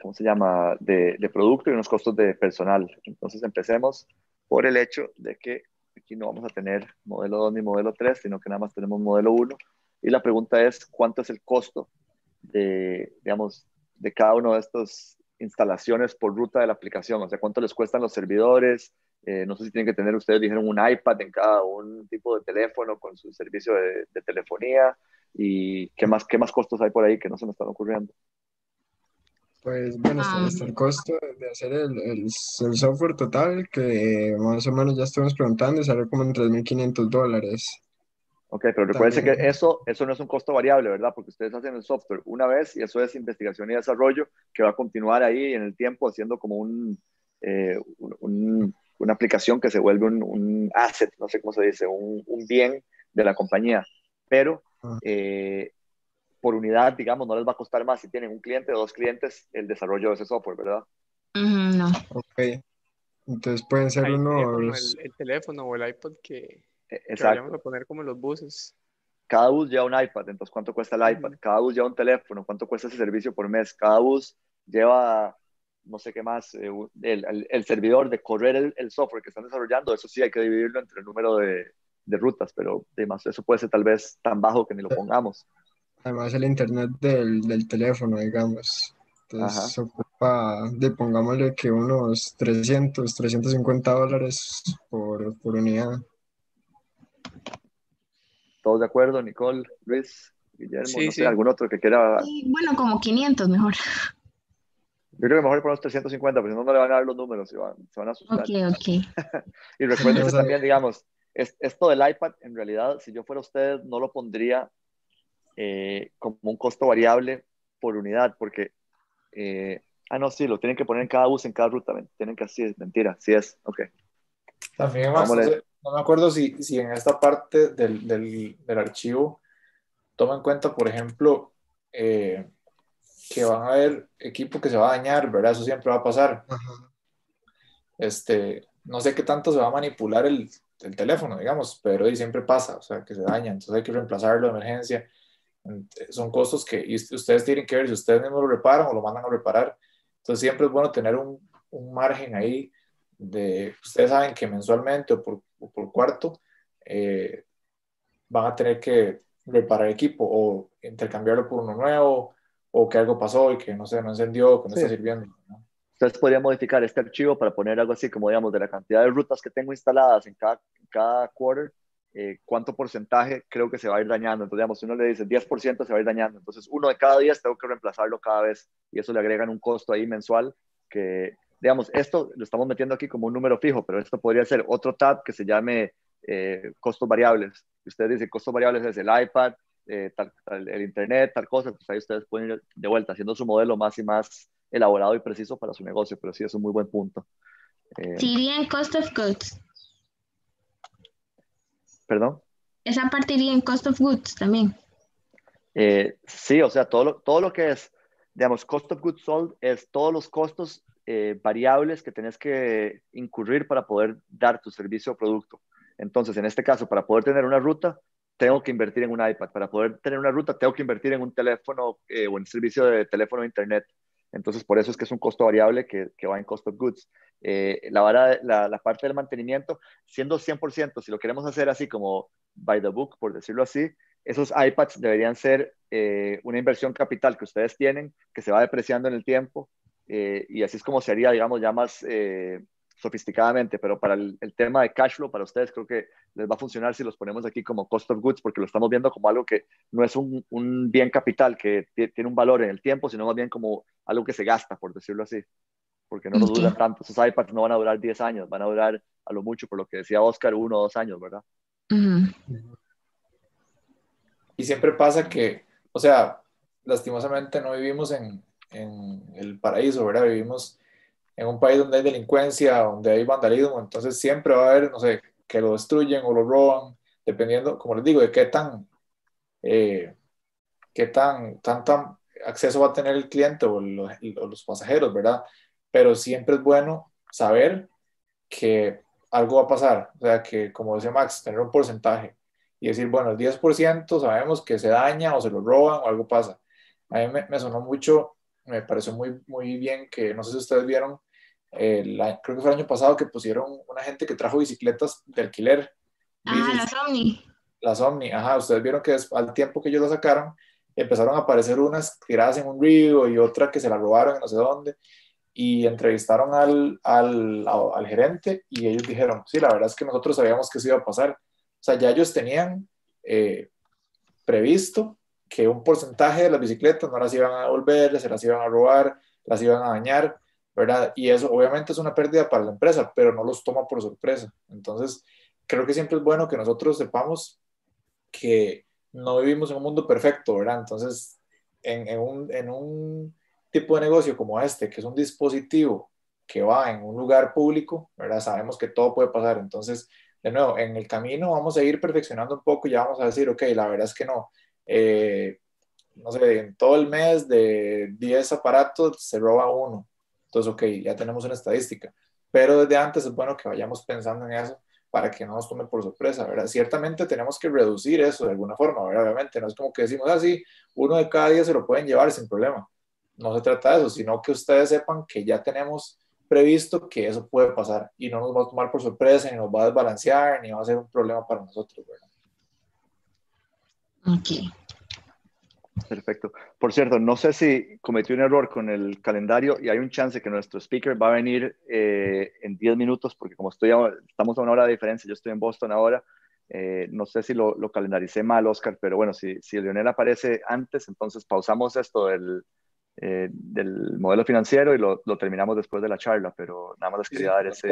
¿cómo se llama?, de, de, producto y unos costos de personal. Entonces, empecemos por el hecho de que aquí no vamos a tener modelo 2 ni modelo 3, sino que nada más tenemos modelo 1. Y la pregunta es, ¿cuánto es el costo de, digamos, de cada uno de estos instalaciones por ruta de la aplicación, o sea, cuánto les cuestan los servidores, eh, no sé si tienen que tener, ustedes dijeron un iPad en cada un tipo de teléfono con su servicio de, telefonía y qué más, qué más costos hay por ahí que no se me están ocurriendo. Pues bueno, está, el costo de hacer el, el, software total, que más o menos ya estuvimos preguntando, y sale como en 3.500 dólares. Ok, pero recuerden que eso, eso no es un costo variable, ¿verdad? Porque ustedes hacen el software una vez y eso es investigación y desarrollo que va a continuar ahí en el tiempo haciendo como un, eh, un, una aplicación que se vuelve un, un, asset, no sé cómo se dice, un, un bien de la compañía. Pero ah. Eh, por unidad, digamos, no les va a costar más si tienen un cliente o dos clientes el desarrollo de ese software, ¿verdad? no. Ok. Entonces pueden ser unos... El, el teléfono o el iPod que e, exacto. Que a poner como los buses. Cada bus lleva un iPad, entonces ¿cuánto cuesta el iPad? Cada bus lleva un teléfono, ¿cuánto cuesta ese servicio por mes? Cada bus lleva, no sé qué más, eh, el, el, servidor de correr el, software que están desarrollando, eso sí hay que dividirlo entre el número de, de rutas, pero además eso puede ser tal vez tan bajo que ni lo pongamos. Además el internet del, del teléfono, digamos. Entonces ocupa, de, pongámosle que unos 300, 350 dólares por, por unidad. ¿Todos de acuerdo? Nicole, Luis, Guillermo, no sé, algún otro que quiera. bueno, como 500 mejor. Yo creo que mejor poner 350, porque si no, no le van a dar los números, se van, se van a asustar. Ok, ok. y recuerden también, digamos, esto del iPad, en realidad, si yo fuera usted, no lo pondría eh, como un costo variable por unidad, porque, eh, ah, no, sí, lo tienen que poner en cada bus, en cada ruta, tienen que así, es mentira, sí es, ok. También, más, no me acuerdo si, si en esta parte del, del, del, archivo toma en cuenta, por ejemplo, eh, que van a haber equipo que se va a dañar, ¿verdad? Eso siempre va a pasar. Este, no sé qué tanto se va a manipular el, el teléfono, digamos, pero ahí siempre pasa, o sea, que se daña, entonces hay que reemplazarlo de emergencia. Son costos que ustedes tienen que ver si ustedes mismos lo reparan o lo mandan a reparar. Entonces siempre es bueno tener un, un margen ahí de, ustedes saben que mensualmente o por, por cuarto eh, van a tener que reparar equipo o intercambiarlo por uno nuevo o que algo pasó y que no se no encendió, que no está sirviendo. Entonces podría modificar este archivo para poner algo así como, digamos, de la cantidad de rutas que tengo instaladas en cada, cada quarter, eh, cuánto porcentaje creo que se va a ir dañando. Entonces, digamos, si uno le dice 10% se va a ir dañando. Entonces, uno de cada 10 tengo que reemplazarlo cada vez y eso le agregan un costo ahí mensual que digamos, esto lo estamos metiendo aquí como un número fijo, pero esto podría ser otro tab que se llame eh, costos variables. Ustedes dicen costos variables es el iPad, eh, el Internet, tal cosa, pues ahí ustedes pueden ir de vuelta haciendo su modelo más y más elaborado y preciso para su negocio, pero sí es un muy buen punto. Eh, iría en cost of goods. ¿Perdón? Esa parte iría en cost of goods también. Eh, sí, o sea, todo lo, todo lo que es, digamos, cost of goods sold es todos los costos eh, variables que tenés que incurrir para poder dar tu servicio o producto. Entonces, en este caso, para poder tener una ruta, tengo que invertir en un iPad. Para poder tener una ruta, tengo que invertir en un teléfono eh, o en servicio de teléfono e internet. Entonces, por eso es que es un costo variable que, va en cost of goods. Eh, la, parte del mantenimiento, siendo 100%, si lo queremos hacer así como by the book, por decirlo así, esos iPads deberían ser eh, una inversión capital que ustedes tienen, que se va depreciando en el tiempo, eh, y así es como sería, digamos, ya más sofisticadamente, pero para el, tema de cash flow, para ustedes creo que les va a funcionar si los ponemos aquí como cost of goods, porque lo estamos viendo como algo que no es un, un bien capital que tiene un valor en el tiempo, sino más bien como algo que se gasta, por decirlo así, porque no nos duran tanto. Esos iPads no van a durar 10 años, van a durar a lo mucho, por lo que decía Oscar, uno o dos años, ¿verdad? Y siempre pasa que, o sea, lastimosamente no vivimos en, en el paraíso, ¿verdad? Vivimos en un país donde hay delincuencia, donde hay vandalismo, entonces siempre va a haber, no sé, que lo destruyen o lo roban, dependiendo, como les digo, de qué tan, eh, qué tan, tan, tan acceso va a tener el cliente o los, o los pasajeros, ¿verdad? Pero siempre es bueno saber que algo va a pasar, o sea, que como decía Max, tener un porcentaje y decir, bueno, el 10% sabemos que se daña o se lo roban o algo pasa. A mí me, me sonó mucho me pareció muy, muy bien que, no sé si ustedes vieron, eh, creo que fue el año pasado que pusieron una gente que trajo bicicletas de alquiler. Ah, las Omni. Las Omni, ajá, ustedes vieron que al tiempo que ellos la sacaron, empezaron a aparecer unas tiradas en un río y otra que se la robaron en no sé dónde. Y entrevistaron al, al, al gerente y ellos dijeron, sí, la verdad es que nosotros sabíamos que eso iba a pasar. O sea, ya ellos tenían eh, previsto que un porcentaje de las bicicletas no las iban a devolver, se las iban a robar, las iban a dañar, ¿verdad? Y eso obviamente es una pérdida para la empresa, pero no los toma por sorpresa. Entonces, creo que siempre es bueno que nosotros sepamos que no vivimos en un mundo perfecto, ¿verdad? Entonces, en, en, un, en un tipo de negocio como este, que es un dispositivo que va en un lugar público, ¿verdad? Sabemos que todo puede pasar. Entonces, de nuevo, en el camino vamos a ir perfeccionando un poco y ya vamos a decir, ok, la verdad es que no, eh, no sé, en todo el mes de 10 aparatos se roba uno. Entonces, ok, ya tenemos una estadística. Pero desde antes es bueno que vayamos pensando en eso para que no nos tome por sorpresa, ¿verdad? Ciertamente tenemos que reducir eso de alguna forma, ¿verdad? Obviamente, no es como que decimos así, ah, uno de cada día se lo pueden llevar sin problema. No se trata de eso, sino que ustedes sepan que ya tenemos previsto que eso puede pasar y no nos va a tomar por sorpresa, ni nos va a desbalancear, ni va a ser un problema para nosotros, ¿verdad? Ok. Perfecto. Por cierto, no sé si cometí un error con el calendario y hay un chance que nuestro speaker va a venir eh, en 10 minutos, porque como estoy estamos a una hora de diferencia, yo estoy en Boston ahora, eh, no sé si lo, lo, calendaricé mal, Oscar, pero bueno, si, si Leonel aparece antes, entonces pausamos esto del, eh, del modelo financiero y lo, lo, terminamos después de la charla, pero nada más les quería dar ese,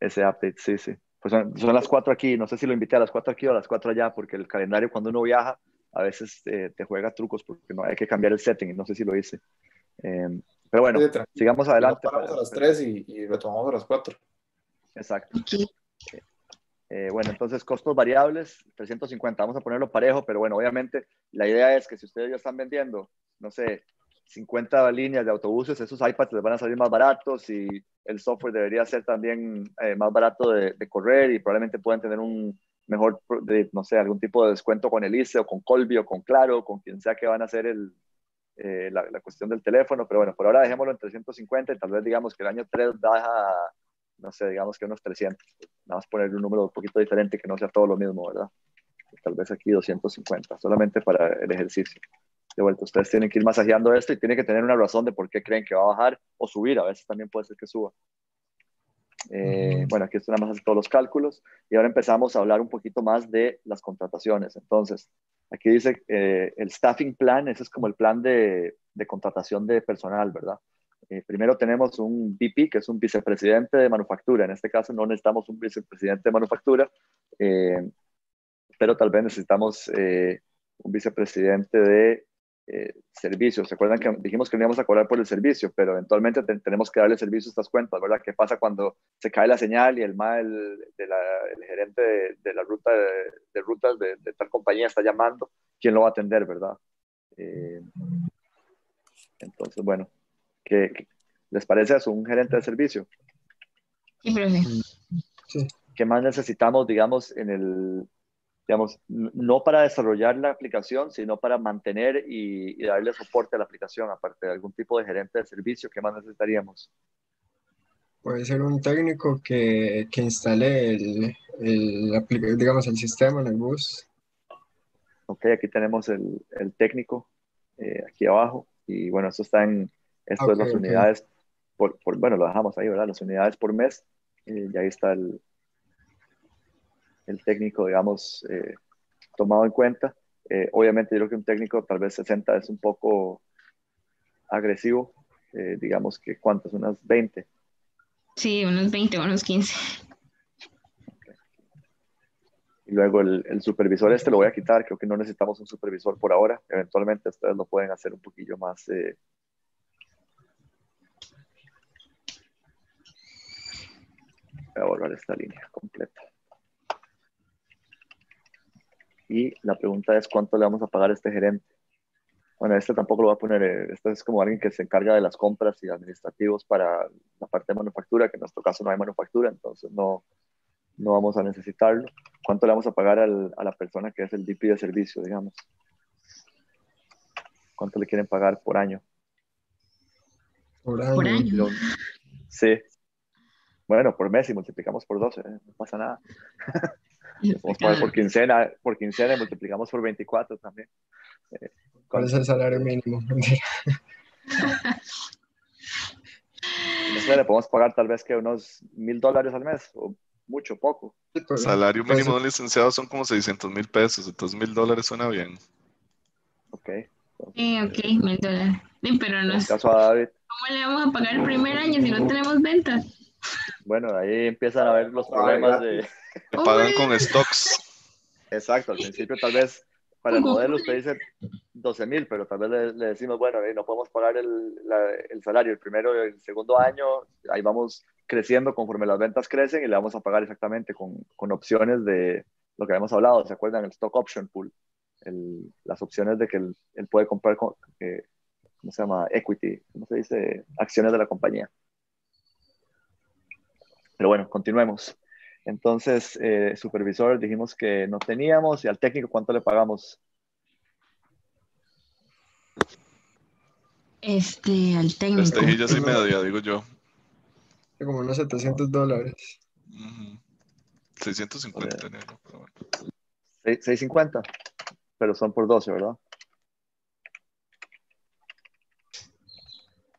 ese update, sí, sí. Pues son, son, las cuatro aquí, no sé si lo invité a las cuatro aquí o a las cuatro allá, porque el calendario cuando uno viaja a veces eh, te juega trucos porque no hay que cambiar el setting, no sé si lo hice. Eh, pero bueno, sigamos adelante. Vamos a las tres y, y, retomamos a las cuatro. Exacto. Eh, bueno, entonces costos variables, 350, vamos a ponerlo parejo, pero bueno, obviamente la idea es que si ustedes ya están vendiendo, no sé, 50 líneas de autobuses, esos iPads les van a salir más baratos y el software debería ser también eh, más barato de, de, correr y probablemente puedan tener un mejor, de, no sé, algún tipo de descuento con el ICE o con Colby o con Claro, con quien sea que van a hacer el, eh, la, la, cuestión del teléfono, pero bueno, por ahora dejémoslo en 350 y tal vez digamos que el año 3 baja, no sé, digamos que unos 300, nada más poner un número un poquito diferente que no sea todo lo mismo, ¿verdad? Tal vez aquí 250, solamente para el ejercicio de vuelta, ustedes tienen que ir masajeando esto y tienen que tener una razón de por qué creen que va a bajar o subir, a veces también puede ser que suba. Eh, bueno, aquí esto nada más hace todos los cálculos y ahora empezamos a hablar un poquito más de las contrataciones. Entonces, aquí dice eh, el staffing plan, ese es como el plan de, de contratación de personal, ¿verdad? Eh, primero tenemos un VP, que es un vicepresidente de manufactura. En este caso no necesitamos un vicepresidente de manufactura, eh, pero tal vez necesitamos eh, un vicepresidente de eh, servicios. ¿Se acuerdan que dijimos que no íbamos a cobrar por el servicio, pero eventualmente te, tenemos que darle servicio a estas cuentas, ¿verdad? ¿Qué pasa cuando se cae la señal y el mal de la, el gerente de, de, la ruta de, de rutas de, de, tal compañía está llamando? ¿Quién lo va a atender, verdad? Eh, entonces, bueno, ¿qué, ¿qué, les parece eso? ¿Un gerente de servicio? Sí, profe. ¿Qué más necesitamos, digamos, en el, digamos, no para desarrollar la aplicación, sino para mantener y, darle soporte a la aplicación, aparte de algún tipo de gerente de servicio, ¿qué más necesitaríamos? Puede ser un técnico que, que instale el, el, digamos, el sistema en el bus. Ok, aquí tenemos el, el técnico, eh, aquí abajo, y bueno, esto está en, esto es las unidades, por, por, bueno, lo dejamos ahí, ¿verdad? Las unidades por mes, eh, y ahí está el, el técnico, digamos, eh, tomado en cuenta. Eh, obviamente yo creo que un técnico tal vez 60 es un poco agresivo, eh, digamos que cuántos, unas 20. Sí, unos 20 o unos 15. Y luego el, el, supervisor este lo voy a quitar, creo que no necesitamos un supervisor por ahora, eventualmente ustedes lo pueden hacer un poquillo más... voy a borrar esta línea completa. Y la pregunta es, ¿cuánto le vamos a pagar a este gerente? Bueno, este tampoco lo voy a poner, eh, este es como alguien que se encarga de las compras y administrativos para la parte de manufactura, que en nuestro caso no hay manufactura, entonces no, no vamos a necesitarlo. ¿Cuánto le vamos a pagar al, a la persona que es el DP de servicio, digamos? ¿Cuánto le quieren pagar por año? Por año. Sí. Bueno, por mes y multiplicamos por 12, ¿eh? no pasa nada. por quincena, por quincena multiplicamos por 24 también. Eh, ¿Cuál es el salario mínimo? no sé, le podemos pagar tal vez que unos mil dólares al mes, o mucho, poco. Pues, salario pues, mínimo de un licenciado son como 600 mil pesos, entonces mil dólares suena bien. Ok. Sí, ok, mil dólares. pero no caso a David. ¿Cómo le vamos a pagar el primer año si no tenemos ventas? Bueno, ahí empiezan a ver los problemas de... pagan con stocks. Exacto, al principio tal vez para el modelo usted dice 12 mil, pero tal vez le, decimos, bueno, no podemos pagar el, el, salario el primero y el segundo año, ahí vamos creciendo conforme las ventas crecen y le vamos a pagar exactamente con, con opciones de lo que habíamos hablado, ¿se acuerdan? El stock option pool, el, las opciones de que él, puede comprar, con, eh, ¿cómo se llama? Equity, ¿cómo se dice? Acciones de la compañía. Pero bueno, continuemos. Entonces, eh, supervisor dijimos que no teníamos y al técnico, ¿cuánto le pagamos? Este, al técnico. Estejillas y media, digo yo. Como unos 700 dólares. 650 650, pero son por 12, ¿verdad?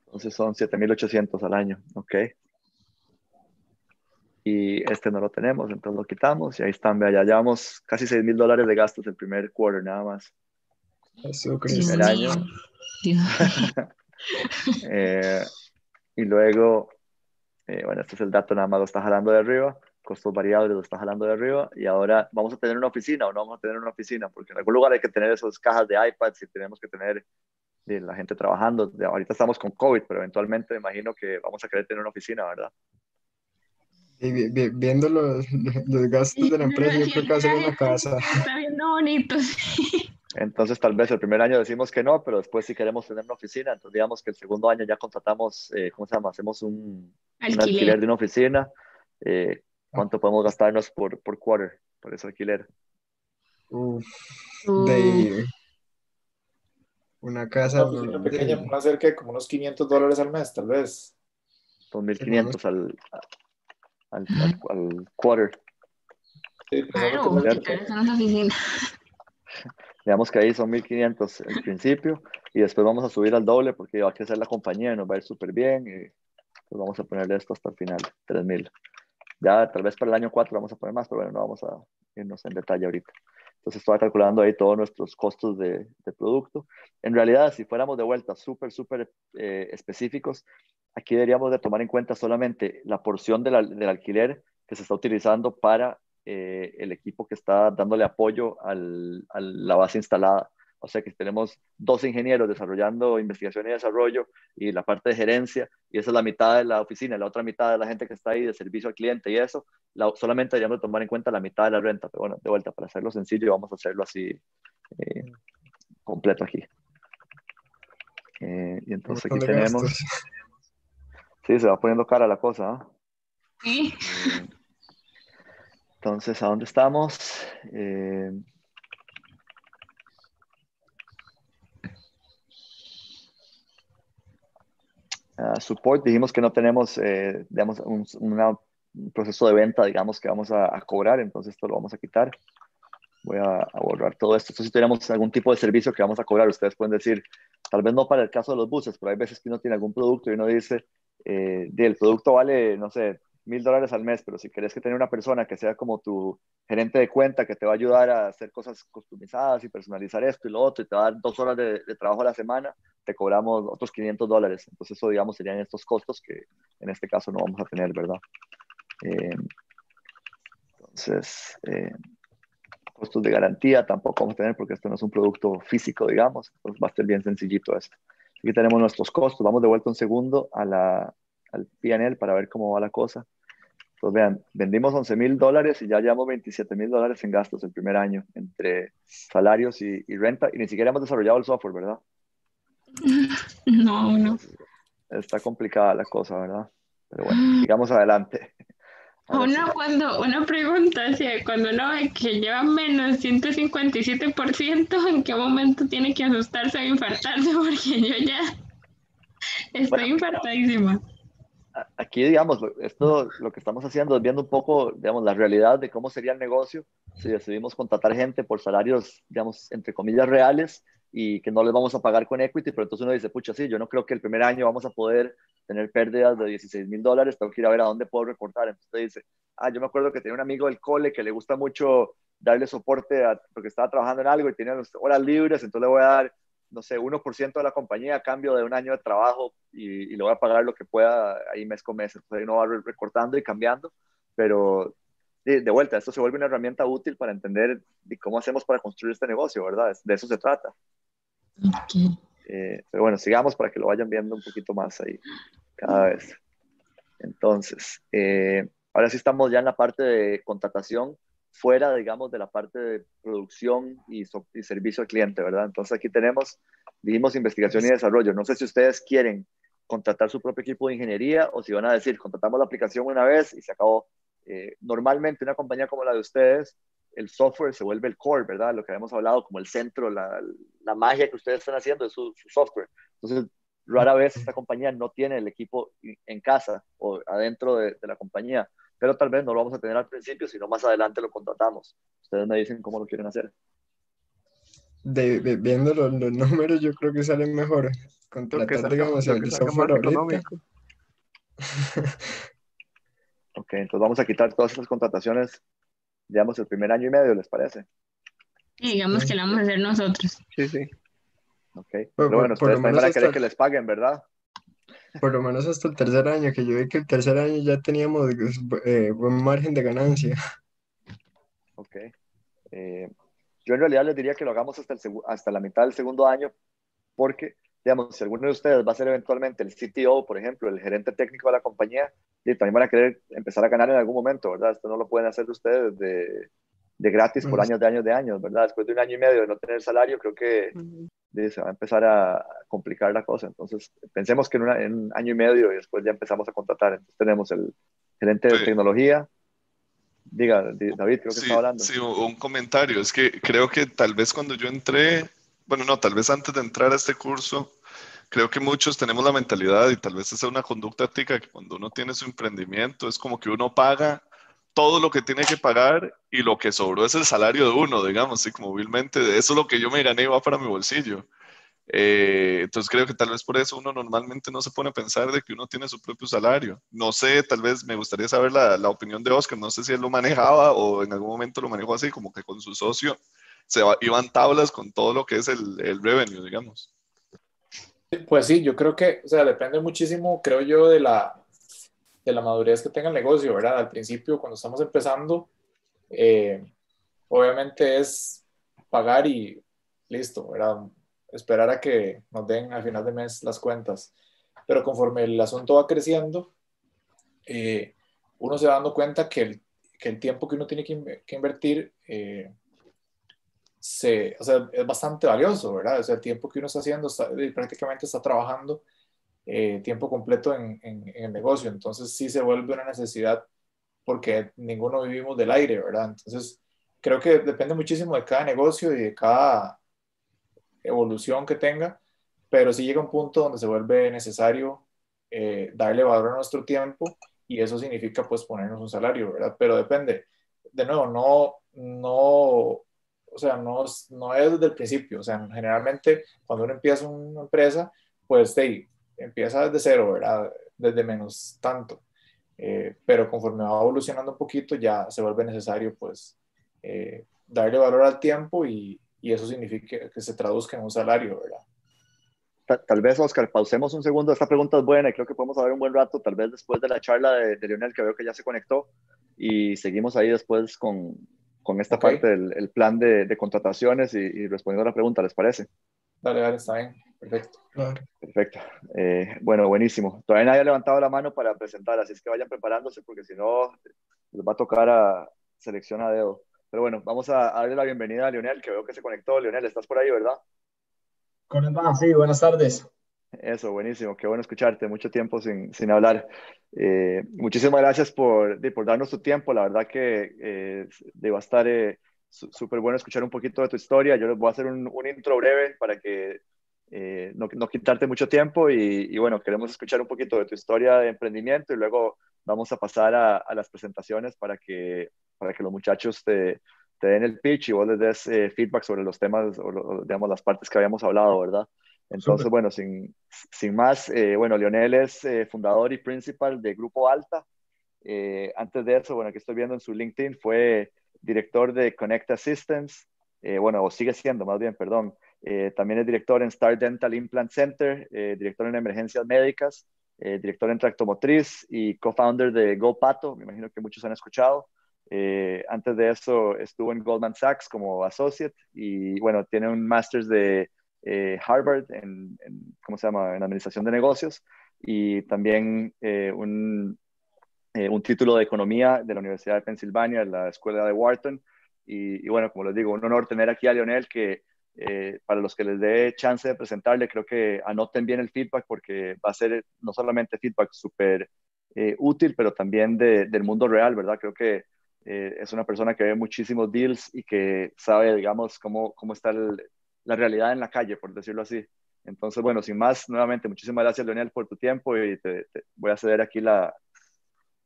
Entonces son 7.800 al año, ¿ok? Y este no lo tenemos, entonces lo quitamos y ahí están, vea, ya llevamos casi 6 mil dólares de gastos el primer quarter nada más. el año. eh, y luego, eh, bueno, este es el dato, nada más lo está jalando de arriba, costos variables lo está jalando de arriba y ahora vamos a tener una oficina o no vamos a tener una oficina, porque en algún lugar hay que tener esas cajas de iPads y tenemos que tener de la gente trabajando. ahorita estamos con COVID, pero eventualmente me imagino que vamos a querer tener una oficina, ¿verdad? Y viendo los, los, gastos de la empresa, yo creo que va a ser una casa. Está viendo bonito, sí. Entonces, tal vez el primer año decimos que no, pero después si queremos tener una oficina, entonces digamos que el segundo año ya contratamos, eh, ¿cómo se llama? Hacemos un alquiler, un alquiler de una oficina. Eh, ¿Cuánto podemos gastarnos por, por quarter, por ese alquiler? Uf, de una casa. Una pequeña, va a ser que como unos 500 dólares al mes, tal vez. 2.500 al, al, al, quarter. Sí, claro, Digamos que ahí son 1500 al principio y después vamos a subir al doble porque va a crecer la compañía y nos va a ir súper bien y pues vamos a ponerle esto hasta el final, 3000. Ya tal vez para el año 4 vamos a poner más, pero bueno, no vamos a irnos en detalle ahorita. Entonces estaba calculando ahí todos nuestros costos de, de producto. En realidad, si fuéramos de vuelta súper, súper eh, específicos, aquí deberíamos de tomar en cuenta solamente la porción del alquiler que se está utilizando para eh, el equipo que está dándole apoyo al, a la base instalada. O sea que tenemos dos ingenieros desarrollando investigación y desarrollo y la parte de gerencia, y esa es la mitad de la oficina, la otra mitad de la gente que está ahí de servicio al cliente y eso, solamente deberíamos tomar en cuenta la mitad de la renta. Pero bueno, de vuelta, para hacerlo sencillo, vamos a hacerlo así eh, completo aquí. Eh, y entonces aquí tenemos. Sí, se va poniendo cara la cosa. Sí. Entonces, ¿a dónde estamos? Eh, ah, support, dijimos que no tenemos, eh, digamos, un, proceso de venta, digamos, que vamos a, cobrar, entonces esto lo vamos a quitar. Voy a, borrar todo esto. Entonces, si tenemos algún tipo de servicio que vamos a cobrar, ustedes pueden decir, tal vez no para el caso de los buses, pero hay veces que uno tiene algún producto y uno dice, eh, el producto vale, no sé, mil dólares al mes, pero si querés que tener una persona que sea como tu gerente de cuenta, que te va a ayudar a hacer cosas customizadas y personalizar esto y lo otro, y te va a dar dos horas de, trabajo a la semana, te cobramos otros 500 dólares. Entonces eso, digamos, serían estos costos que en este caso no vamos a tener, ¿verdad? Eh, entonces, eh, costos de garantía tampoco vamos a tener porque esto no es un producto físico, digamos, pues va a ser bien sencillito esto. Aquí tenemos nuestros costos. Vamos de vuelta un segundo a la, al PNL para ver cómo va la cosa. Entonces, vean, vendimos 11 mil dólares y ya llevamos 27 mil dólares en gastos el primer año entre salarios y, renta y ni siquiera hemos desarrollado el software, ¿verdad? No, no. Está complicada la cosa, ¿verdad? Pero bueno, sigamos adelante. Una, cuando, una pregunta, si cuando uno ve que lleva menos 157%, ¿en qué momento tiene que asustarse o infartarse? Porque yo ya estoy infartadísima. Aquí, digamos, esto lo que estamos haciendo es viendo un poco, digamos, la realidad de cómo sería el negocio si decidimos contratar gente por salarios, digamos, entre comillas, reales y que no les vamos a pagar con equity, pero entonces uno dice, pucha, sí, yo no creo que el primer año vamos a poder tener pérdidas de 16 mil dólares, tengo que ir a ver a dónde puedo recortar. Entonces dice, ah, yo me acuerdo que tenía un amigo del cole que le gusta mucho darle soporte a, porque estaba trabajando en algo y tenía horas libres, entonces le voy a dar no sé, 1% de la compañía a cambio de un año de trabajo y, le voy a pagar lo que pueda ahí mes con mes. Entonces uno va recortando y cambiando, pero de, vuelta, esto se vuelve una herramienta útil para entender cómo hacemos para construir este negocio, ¿verdad? De eso se trata. Eh, pero bueno, sigamos para que lo vayan viendo un poquito más ahí cada vez. Entonces, eh, ahora sí estamos ya en la parte de contratación fuera, digamos, de la parte de producción y, servicio al cliente, ¿verdad? Entonces aquí tenemos, dijimos, investigación y desarrollo. No sé si ustedes quieren contratar su propio equipo de ingeniería o si van a decir, contratamos la aplicación una vez y se acabó. Eh, normalmente una compañía como la de ustedes, el software se vuelve el core, ¿verdad? Lo que habíamos hablado como el centro, la, la magia que ustedes están haciendo es su, software. Entonces, rara vez esta compañía no tiene el equipo en casa o adentro de, de la compañía pero tal vez no lo vamos a tener al principio, sino más adelante lo contratamos. Ustedes me dicen cómo lo quieren hacer. De, viendo los, números, yo creo que salen mejor contratar, digamos, el software económico. ok, entonces vamos a quitar todas esas contrataciones, digamos, el primer año y medio, ¿les parece? digamos que lo vamos a hacer nosotros. Sí, sí. Ok, pero bueno, ustedes también van a querer que les paguen, ¿verdad? Por lo menos hasta el tercer año, que yo vi que el tercer año ya teníamos eh, buen margen de ganancia. Ok. Eh, yo en realidad les diría que lo hagamos hasta, el hasta la mitad del segundo año, porque, digamos, si alguno de ustedes va a ser eventualmente el CTO, por ejemplo, el gerente técnico de la compañía, y también van a querer empezar a ganar en algún momento, ¿verdad? Esto no lo pueden hacer ustedes de, de gratis por años de años de años, ¿verdad? Después de un año y medio de no tener salario, creo que se va a empezar a complicar la cosa. Entonces, pensemos que en, un año y medio y después ya empezamos a contratar. Entonces, tenemos el gerente de tecnología. Diga, David, creo que sí, hablando. Sí, un comentario. Es que creo que tal vez cuando yo entré, bueno, no, tal vez antes de entrar a este curso, creo que muchos tenemos la mentalidad y tal vez es una conducta ética que cuando uno tiene su emprendimiento es como que uno paga todo lo que tiene que pagar y lo que sobró es el salario de uno, digamos, así como vilmente, eso es lo que yo me gané va para mi bolsillo. Eh, entonces creo que tal vez por eso uno normalmente no se pone a pensar de que uno tiene su propio salario. No sé, tal vez me gustaría saber la, la opinión de Oscar, no sé si él lo manejaba o en algún momento lo manejó así, como que con su socio se iban tablas con todo lo que es el, el revenue, digamos. Pues sí, yo creo que, o sea, depende muchísimo, creo yo, de la, de la madurez que tenga el negocio, ¿verdad? Al principio, cuando estamos empezando, eh, obviamente es pagar y listo, ¿verdad? Esperar a que nos den al final de mes las cuentas. Pero conforme el asunto va creciendo, eh, uno se va dando cuenta que el, que el tiempo que uno tiene que, invertir eh, se, o sea, es bastante valioso, ¿verdad? O sea, el tiempo que uno está haciendo, prácticamente está trabajando eh, tiempo completo en, en, el negocio. Entonces sí se vuelve una necesidad porque ninguno vivimos del aire, ¿verdad? Entonces creo que depende muchísimo de cada negocio y de cada evolución que tenga, pero sí llega un punto donde se vuelve necesario eh, darle valor a nuestro tiempo y eso significa pues ponernos un salario, ¿verdad? Pero depende, de nuevo, no, no, o sea, no, no es desde el principio, o sea, generalmente cuando uno empieza una empresa, pues hey, empieza desde cero, ¿verdad? Desde menos tanto. Eh, pero conforme va evolucionando un poquito ya se vuelve necesario pues eh, darle valor al tiempo y, y, eso significa que se traduzca en un salario, ¿verdad? Tal, vez, Oscar, pausemos un segundo. Esta pregunta es buena y creo que podemos hablar un buen rato, tal vez después de la charla de, de Lionel, que veo que ya se conectó, y seguimos ahí después con, con esta parte del el plan de, de contrataciones y, y, respondiendo a la pregunta, ¿les parece? Dale, dale, está bien. Perfecto. Perfecto. Eh, bueno, buenísimo. Todavía nadie ha levantado la mano para presentar, así es que vayan preparándose porque si no, les va a tocar a selección a dedo. Pero bueno, vamos a, darle la bienvenida a Leonel, que veo que se conectó. Leonel, estás por ahí, ¿verdad? ¿Cómo va? Sí, buenas tardes. Eso, buenísimo, qué bueno escucharte, mucho tiempo sin, sin hablar. Eh, muchísimas gracias por, por darnos tu tiempo, la verdad que eh, va a estar eh, súper bueno escuchar un poquito de tu historia. Yo les voy a hacer un, un intro breve para que eh, no, no, quitarte mucho tiempo y, y, bueno, queremos escuchar un poquito de tu historia de emprendimiento y luego vamos a pasar a, a las presentaciones para que, para que los muchachos te, te den el pitch y vos les des eh, feedback sobre los temas o, digamos, las partes que habíamos hablado, ¿verdad? Entonces, Super. bueno, sin, sin más, eh, bueno, Lionel es eh, fundador y principal de Grupo Alta. Eh, antes de eso, bueno, que estoy viendo en su LinkedIn, fue director de Connect Assistance, bueno, o sigue siendo más bien, perdón, eh, también es director en Star Dental Implant Center, eh, director en emergencias médicas, eh, director en tractomotriz y co-founder de GoPato, me imagino que muchos han escuchado. antes de eso estuvo en Goldman Sachs como associate y bueno, tiene un master's de Harvard en, ¿cómo se llama?, en administración de negocios y también un, un título de economía de la Universidad de Pensilvania, la escuela de Wharton. Y, bueno, como les digo, un honor tener aquí a Lionel que eh, para los que les dé chance de presentarle, creo que anoten bien el feedback porque va a ser no solamente feedback súper eh, útil, pero también de, del mundo real, ¿verdad? Creo que eh, es una persona que ve muchísimos deals y que sabe, digamos, cómo, cómo está el, la realidad en la calle, por decirlo así. Entonces, bueno, sin más, nuevamente, muchísimas gracias, Leonel, por tu tiempo y te, te voy a ceder aquí la,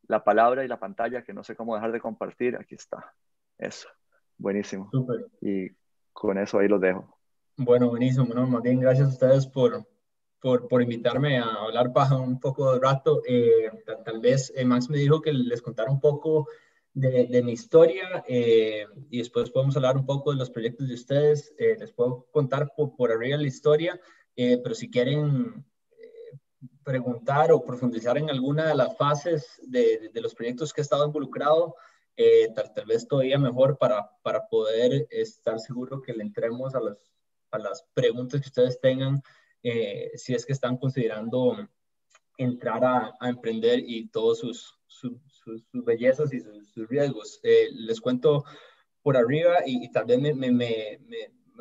la palabra y la pantalla, que no sé cómo dejar de compartir. Aquí está. Eso. Buenísimo. Super. Y con eso ahí los dejo. Bueno, buenísimo. No, más bien, gracias a ustedes por, por, por invitarme a hablar para un poco de rato. Eh, tal, tal, vez eh, Max me dijo que les contara un poco de, mi historia eh, y después podemos hablar un poco de los proyectos de ustedes. Eh, les puedo contar por, por arriba la historia, eh, pero si quieren preguntar o profundizar en alguna de las fases de, de los proyectos que he estado involucrado, tal, vez todavía mejor para, para poder estar seguro que le entremos a las, a las preguntas que ustedes tengan, si es que están considerando entrar a, a emprender y todos sus, sus, sus, bellezas y sus, riesgos. Eh, les cuento por arriba y, y tal me, me, me,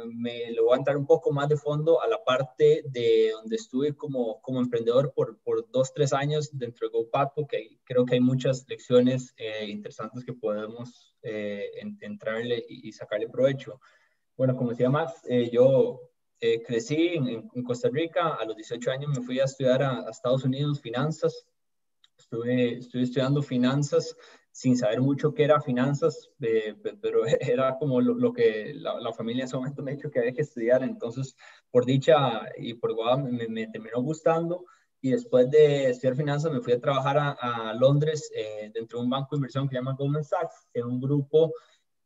me lo voy a entrar un poco más de fondo a la parte de donde estuve como, como emprendedor por, por dos, tres años dentro de GoPato, que hay, creo que hay muchas lecciones eh, interesantes que podemos eh, entrarle y, y, sacarle provecho. Bueno, como decía Max, eh, yo eh, crecí en, en, Costa Rica, a los 18 años me fui a estudiar a, a Estados Unidos finanzas, estuve, estuve estudiando finanzas sin saber mucho qué era finanzas, eh, pero era como lo, lo que la, la, familia en ese momento me que había que estudiar. Entonces, por dicha y por guada, me, me, terminó gustando. Y después de estudiar finanzas, me fui a trabajar a, a Londres eh, dentro de un banco de inversión que se llama Goldman Sachs, en un grupo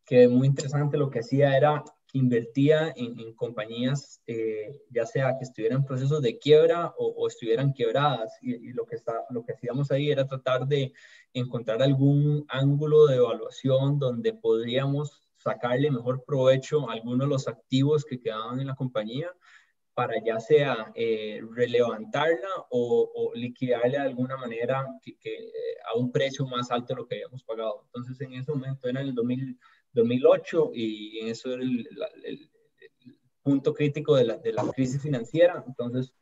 que muy interesante lo que hacía era invertía en, en compañías, eh, ya sea que estuvieran en procesos de quiebra o, o estuvieran quebradas. Y, y, lo, que está, lo que hacíamos ahí era tratar de encontrar algún ángulo de evaluación donde podríamos sacarle mejor provecho a algunos de los activos que quedaban en la compañía para ya sea eh, relevantarla o, o, liquidarla de alguna manera que, que, eh, a un precio más alto de lo que habíamos pagado. Entonces, en ese momento era en el 2000, 2008 y eso era el, el, el punto crítico de la, de la, crisis financiera. Entonces,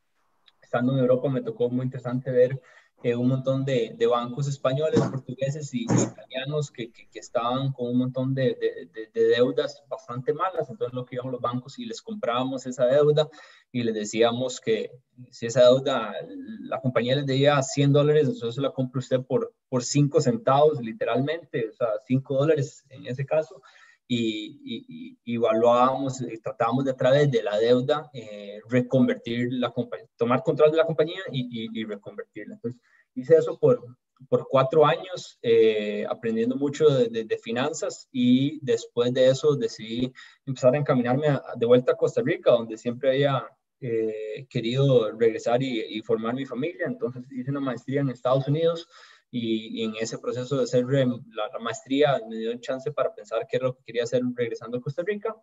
estando en Europa me tocó muy interesante ver eh, un montón de, de, bancos españoles, portugueses y, italianos que, que, estaban con un montón de, de, de, deudas bastante malas. Entonces lo que íbamos los bancos y les comprábamos esa deuda y les decíamos que si esa deuda, la compañía les debía 100 dólares, entonces la compra usted por, por 5 centavos literalmente, o sea, 5 dólares en ese caso y, y, evaluábamos, y tratábamos de a través de la deuda eh, reconvertir la compañía, tomar control de la compañía y, y, reconvertirla. Entonces, hice eso por, por cuatro años, eh, aprendiendo mucho de, de, finanzas y después de eso decidí empezar a encaminarme de vuelta a Costa Rica, donde siempre había eh, querido regresar y, formar mi familia. Entonces hice una maestría en Estados Unidos y, en ese proceso de hacer la, maestría me dio un chance para pensar qué es lo que quería hacer regresando a Costa Rica.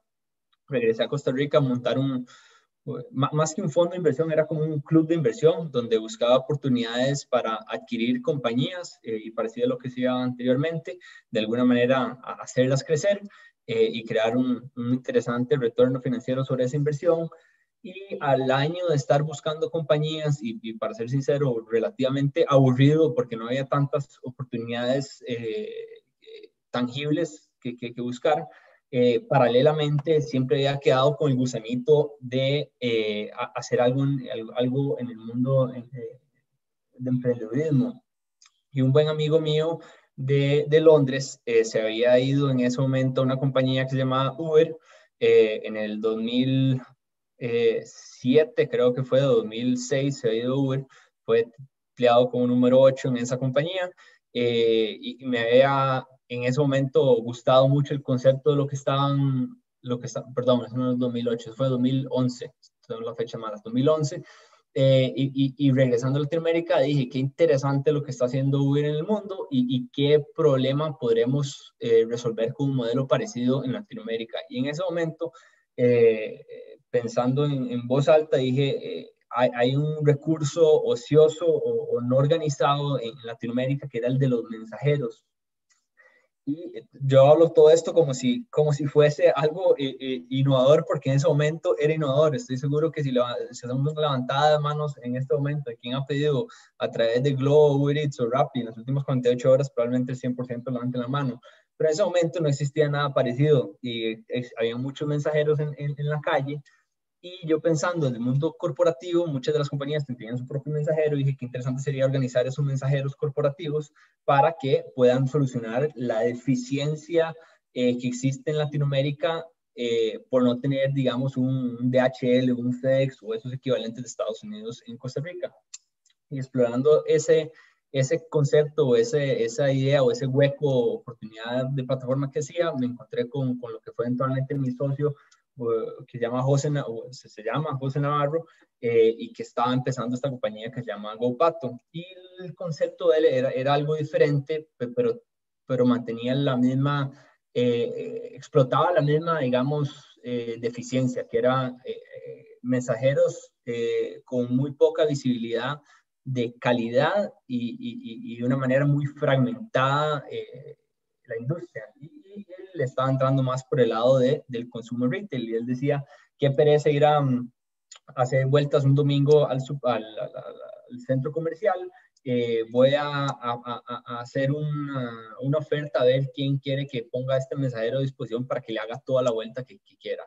Regresé a Costa Rica a montar un, más que un fondo de inversión, era como un club de inversión donde buscaba oportunidades para adquirir compañías eh, y parecido a lo que se hacía anteriormente, de alguna manera hacerlas crecer eh, y crear un, interesante retorno financiero sobre esa inversión y al año de estar buscando compañías y, para ser sincero, relativamente aburrido porque no había tantas oportunidades eh, tangibles que, que, buscar, eh, paralelamente siempre había quedado con el gusanito de eh, hacer algo en, algo en el mundo de emprendedurismo. Y un buen amigo mío de, de Londres se había ido en ese momento a una compañía que se llamaba Uber en el 2000 eh, 7, creo que fue de 2006, se ha ido Uber, fue empleado como número 8 en esa compañía eh, y me había en ese momento gustado mucho el concepto de lo que estaban, lo que está, perdón, no es 2008, fue 2011, tengo la fecha mala, 2011. Eh, y, y, regresando a Latinoamérica, dije, qué interesante lo que está haciendo Uber en el mundo y, y qué problema podremos eh, resolver con un modelo parecido en Latinoamérica. Y en ese momento eh, pensando en, voz alta, dije, eh, hay, un recurso ocioso o, no organizado en Latinoamérica que era el de los mensajeros. Y yo hablo todo esto como si, como si fuese algo eh, innovador, porque en ese momento era innovador. Estoy seguro que si, si hacemos una levantada de manos en este momento, quien ha pedido a través de Globo, Uber Eats o Rappi en las últimas 48 horas, probablemente el 100% levante la mano. Pero en ese momento no existía nada parecido y había muchos mensajeros en, en, la calle. Y yo pensando en el mundo corporativo, muchas de las compañías tenían su propio mensajero y dije qué interesante sería organizar esos mensajeros corporativos para que puedan solucionar la deficiencia eh, que existe en Latinoamérica eh, por no tener, digamos, un DHL, un FedEx o esos equivalentes de Estados Unidos en Costa Rica. Y explorando ese, ese concepto ese, esa idea o ese hueco oportunidad de plataforma que hacía, me encontré con, con lo que fue eventualmente mi socio, que llama José, se, llama José Navarro, eh, y que estaba empezando esta compañía que se llama GoPato. Y el concepto de él era, era algo diferente, pero, pero mantenía la misma, eh, explotaba la misma, digamos, eh, deficiencia, que era mensajeros con muy poca visibilidad de calidad y, de una manera muy fragmentada eh, la industria. Y, él estaba entrando más por el lado de, del consumo retail y él decía, qué pereza ir a, mm, hacer vueltas un domingo al, al, centro comercial, eh, voy a, hacer una, una, oferta a ver quién quiere que ponga este mensajero a disposición para que le haga toda la vuelta que, quiera.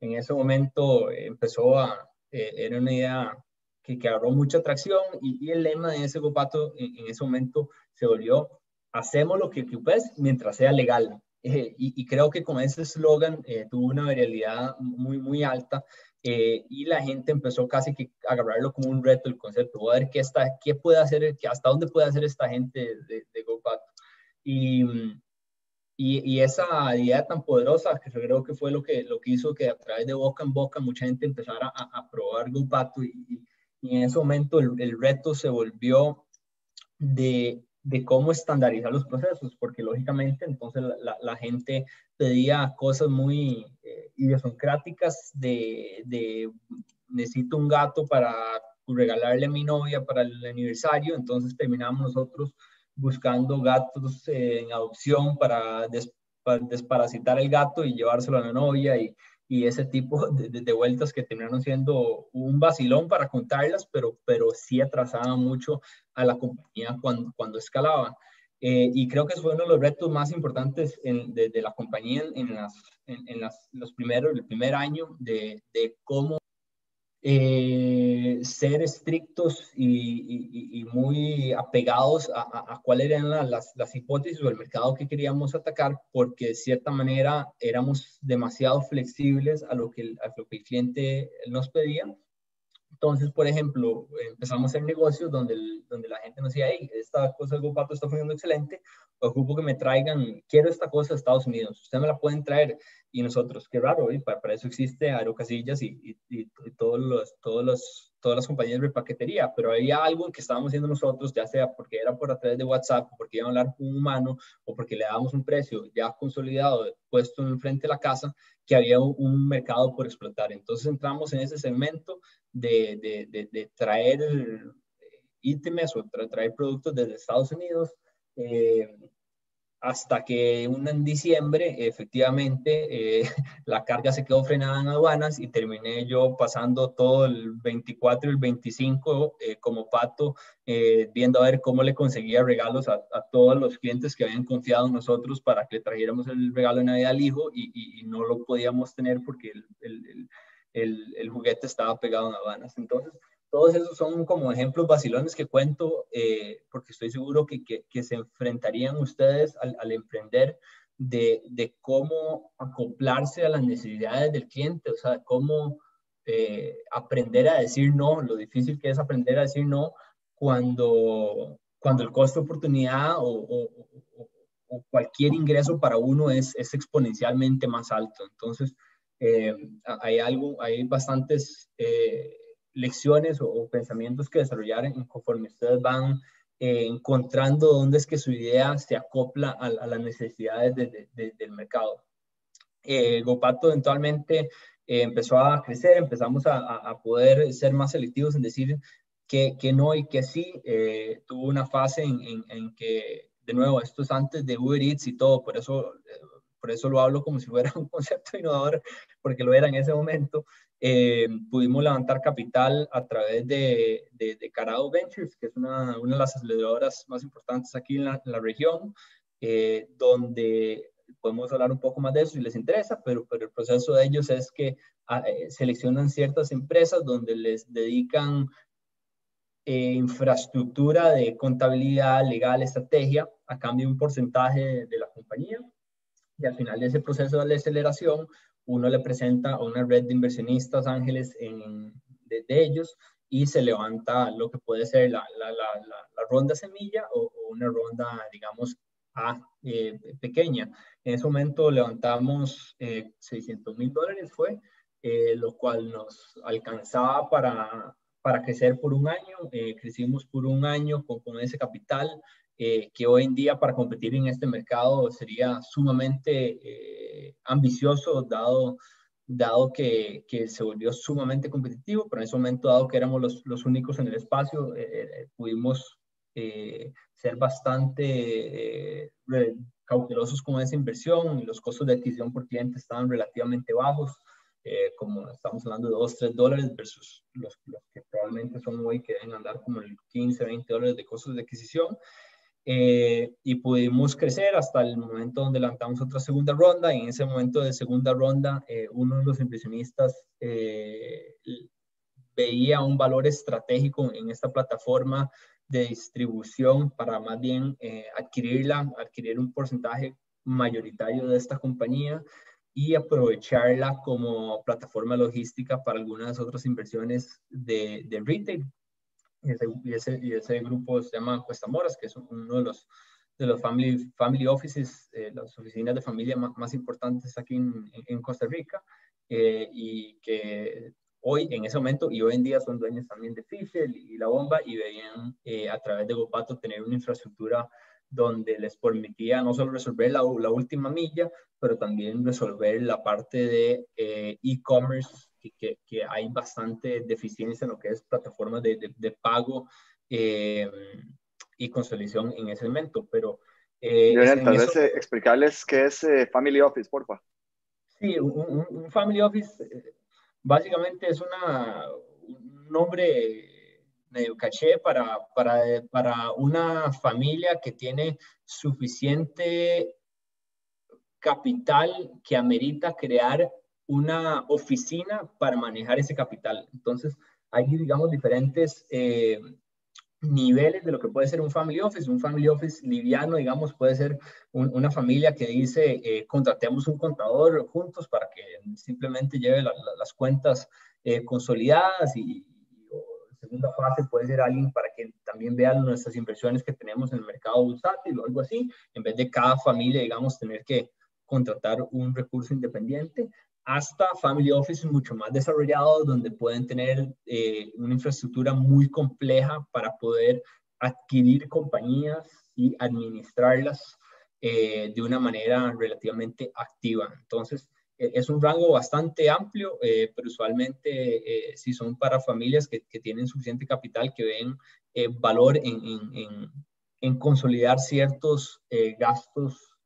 En ese momento empezó a, eh, era una idea que, que agarró mucha atracción y, el lema de ese copato en, ese momento se volvió, hacemos lo que ocupes mientras sea legal. Eh, y, creo que con ese eslogan eh, tuvo una viralidad muy, muy alta eh, y la gente empezó casi que a agarrarlo como un reto el concepto, voy a ver qué, está, qué puede hacer, hasta dónde puede hacer esta gente de, de. Y, y, y, esa idea tan poderosa, que creo que fue lo que, lo que hizo que a través de boca en boca mucha gente empezara a, a probar GoPato y, y en ese momento el, el reto se volvió de, de, cómo estandarizar los procesos, porque lógicamente entonces la, la, gente pedía cosas muy eh, idiosincráticas de, de, necesito un gato para regalarle a mi novia para el aniversario, entonces terminamos nosotros buscando gatos en adopción para, para desparasitar el gato y llevárselo a la novia y, y ese tipo de, vueltas que terminaron siendo un vacilón para contarlas, pero, pero sí atrasaban mucho a la compañía cuando, cuando escalaba. Eh, y creo que fue uno de los retos más importantes de, la compañía en, las, en, las, los primeros, el primer año de, de cómo eh, ser estrictos y, muy apegados a, cuáles eran las, las, hipótesis o el mercado que queríamos atacar, porque de cierta manera éramos demasiado flexibles a lo que, a lo que el cliente nos pedía entonces, por ejemplo, empezamos en negocios donde, donde la gente nos decía, hey, esta cosa de GoPato está funcionando excelente, ocupo que me traigan, quiero esta cosa de Estados Unidos, ustedes me la pueden traer. Y nosotros, qué raro, y para, para, eso existe Aerocasillas y, y, y, y todos los, todos los todas las compañías de paquetería, pero había algo que estábamos haciendo nosotros, ya sea porque era por a través de WhatsApp, porque iba a hablar con un humano, o porque le dábamos un precio ya consolidado, puesto en frente de la casa, que había un, mercado por explotar. Entonces entramos en ese segmento de, de, de, traer ítems o traer productos desde Estados Unidos. Eh, hasta que un en diciembre, efectivamente, eh, la carga se quedó frenada en aduanas y terminé yo pasando todo el 24 y el 25 eh, como pato, eh, viendo a ver cómo le conseguía regalos a, todos los clientes que habían confiado en nosotros para que le trajéramos el regalo de Navidad al hijo y, no lo podíamos tener porque el, el, el, el juguete estaba pegado en aduanas. Entonces, todos esos son como ejemplos vacilones que cuento eh, porque estoy seguro que, que, se enfrentarían ustedes al, al emprender de, de, cómo acoplarse a las necesidades del cliente, o sea, cómo eh, aprender a decir no, lo difícil que es aprender a decir no cuando, cuando el costo de oportunidad o, o, cualquier ingreso para uno es, es exponencialmente más alto. Entonces, eh, hay algo, hay bastantes lecciones o, pensamientos que desarrollar en, conforme ustedes van eh, encontrando dónde es que su idea se acopla a, las necesidades del mercado. Eh, Gopato eventualmente eh, empezó a crecer, empezamos a, poder ser más selectivos en decir que, que no y que sí. tuvo una fase en, en, que, de nuevo, esto es antes de Uber Eats y todo, por eso por eso lo hablo como si fuera un concepto innovador, porque lo era en ese momento, eh, pudimos levantar capital a través de, de, Carado Ventures, que es una, una, de las aceleradoras más importantes aquí en la, región, eh, donde podemos hablar un poco más de eso si les interesa, pero, pero el proceso de ellos es que ah, eh, seleccionan ciertas empresas donde les dedican infraestructura de contabilidad, legal, estrategia, a cambio de un porcentaje de la compañía. Y al final de ese proceso de aceleración, uno le presenta a una red de inversionistas ángeles en, de, ellos y se levanta lo que puede ser la, la, la, la ronda semilla o, una ronda, digamos, A eh, pequeña. En ese momento levantamos 600 eh, mil dólares, fue, eh, lo cual nos alcanzaba para, para crecer por un año. crecimos por un año con, con ese capital. Eh, que hoy en día para competir en este mercado sería sumamente eh, ambicioso, dado, dado que, que, se volvió sumamente competitivo, pero en ese momento, dado que éramos los, los únicos en el espacio, eh, pudimos ser bastante cautelosos con esa inversión los costos de adquisición por cliente estaban relativamente bajos. como estamos hablando de 2, 3 dólares versus los, los, que probablemente son hoy que deben andar como el 15, 20 dólares de costos de adquisición. Eh, y pudimos crecer hasta el momento donde levantamos otra segunda ronda. Y en ese momento de segunda ronda eh, uno de los inversionistas eh, veía un valor estratégico en esta plataforma de distribución para más bien adquirirla, adquirir un porcentaje mayoritario de esta compañía y aprovecharla como plataforma logística para algunas otras inversiones de, de retail y ese, y ese, grupo se llama Cuesta Moras, que es uno de los, de los family, family offices, eh, las oficinas de familia más, importantes aquí en, en Costa Rica, eh, y que hoy, en ese momento, y hoy en día son dueños también de Fisher y La Bomba, y veían eh, a través de Gopato tener una infraestructura donde les permitía no solo resolver la, la última milla, pero también resolver la parte de e-commerce que, que, hay bastante deficiencia en lo que es plataformas de, de, pago eh, y consolidación en ese momento, pero... Eh, tal vez eh, explicarles qué es Family Office, porfa. Sí, un, family office eh, básicamente es una, un nombre medio caché para, para, para una familia que tiene suficiente capital que amerita crear una oficina para manejar ese capital. Entonces, hay, digamos, diferentes eh, niveles de lo que puede ser un family office. Un family office liviano, digamos, puede ser una familia que dice, eh, contratemos un contador juntos para que simplemente lleve las cuentas eh, consolidadas y, segunda fase puede ser alguien para que también vean nuestras inversiones que tenemos en el mercado bursátil o algo así, en vez de cada familia, digamos, tener que contratar un recurso independiente hasta family offices mucho más desarrollados donde pueden tener eh, una infraestructura muy compleja para poder adquirir compañías y administrarlas eh, de una manera relativamente activa. Entonces, es un rango bastante amplio, eh, pero usualmente si son para familias que, que, tienen suficiente capital, que ven valor en, en, en, consolidar ciertos gastos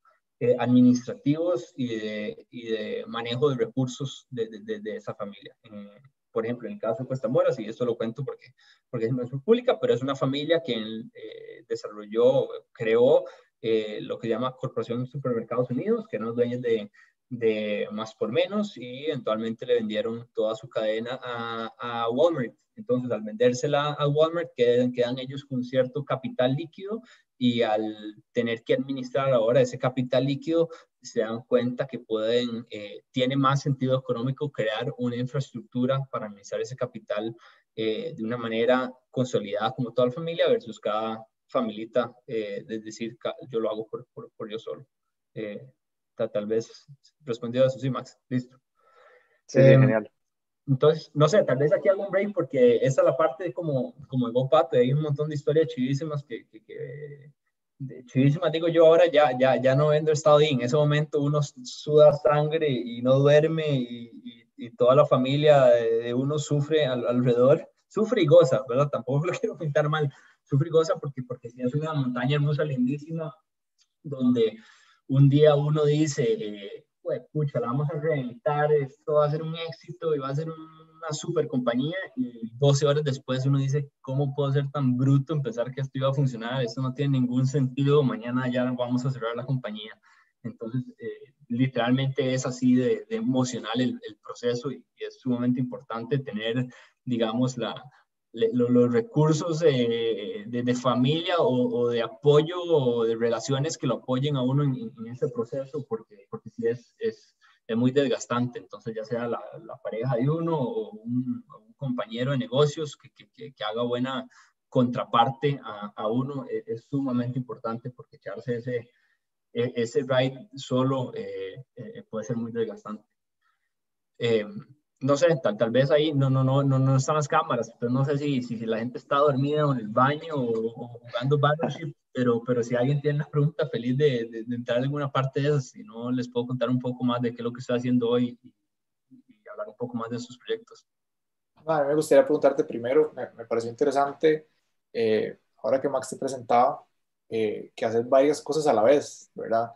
eh, administrativos y de, y de, manejo de recursos de, de, esa familia. por ejemplo, en el caso de Cuesta Moras, y esto lo cuento porque, porque es información pública, pero es una familia que eh, desarrolló, creó eh, lo que llama Corporación Supermercados Unidos, que eran los dueños de, de más por menos y eventualmente le vendieron toda su cadena a, a Walmart. Entonces, al vendérsela a Walmart, quedan, quedan ellos con cierto capital líquido y al tener que administrar ahora ese capital líquido, se dan cuenta que pueden, eh, tiene más sentido económico crear una infraestructura para administrar ese capital eh, de una manera consolidada como toda la familia versus cada familita, eh, es decir, yo lo hago por, por, yo solo. Tal vez respondido a eso, sí, Max, listo. Sí, genial. Entonces, no sé, tal vez aquí hago un break porque esa es la parte como, como de GoPato, hay un montón de historias chivísimas que, que, chivísimas digo yo ahora, ya, ya, ya no vendo estado en ese momento uno suda sangre y no duerme y, y, toda la familia de uno sufre alrededor, sufre y goza, ¿verdad? Tampoco lo quiero pintar mal, sufre y goza porque, porque si es una montaña hermosa, lindísima, donde un día uno dice... Eh, pues, pucha, la vamos a reventar, esto va a ser un éxito y va a ser una super compañía y 12 horas después uno dice, ¿cómo puedo ser tan bruto empezar que esto iba a funcionar? Esto no tiene ningún sentido, mañana ya vamos a cerrar la compañía. Entonces, eh, literalmente es así de, emocional el, proceso y, es sumamente importante tener, digamos, la, los recursos de, de, familia o, de apoyo o de relaciones que lo apoyen a uno en, en ese proceso, porque, porque sí es, es, es, muy desgastante. Entonces, ya sea la, la pareja de uno o un, un, compañero de negocios que, que, que haga buena contraparte a, a uno, es, es, sumamente importante porque echarse ese, e, ese ride solo eh, eh, puede ser muy desgastante. Eh, no sé, tal, tal vez ahí no, no, no, no, no están las cámaras, entonces no sé si, si, la gente está dormida en el baño o, jugando Battleship, pero, pero si alguien tiene una pregunta, feliz de, de, entrar en alguna parte de esas, si no, les puedo contar un poco más de qué es lo que estoy haciendo hoy y, hablar un poco más de sus proyectos. A mí me gustaría preguntarte primero, me, me pareció interesante, eh, ahora que Max te presentaba, eh, que haces varias cosas a la vez, ¿verdad?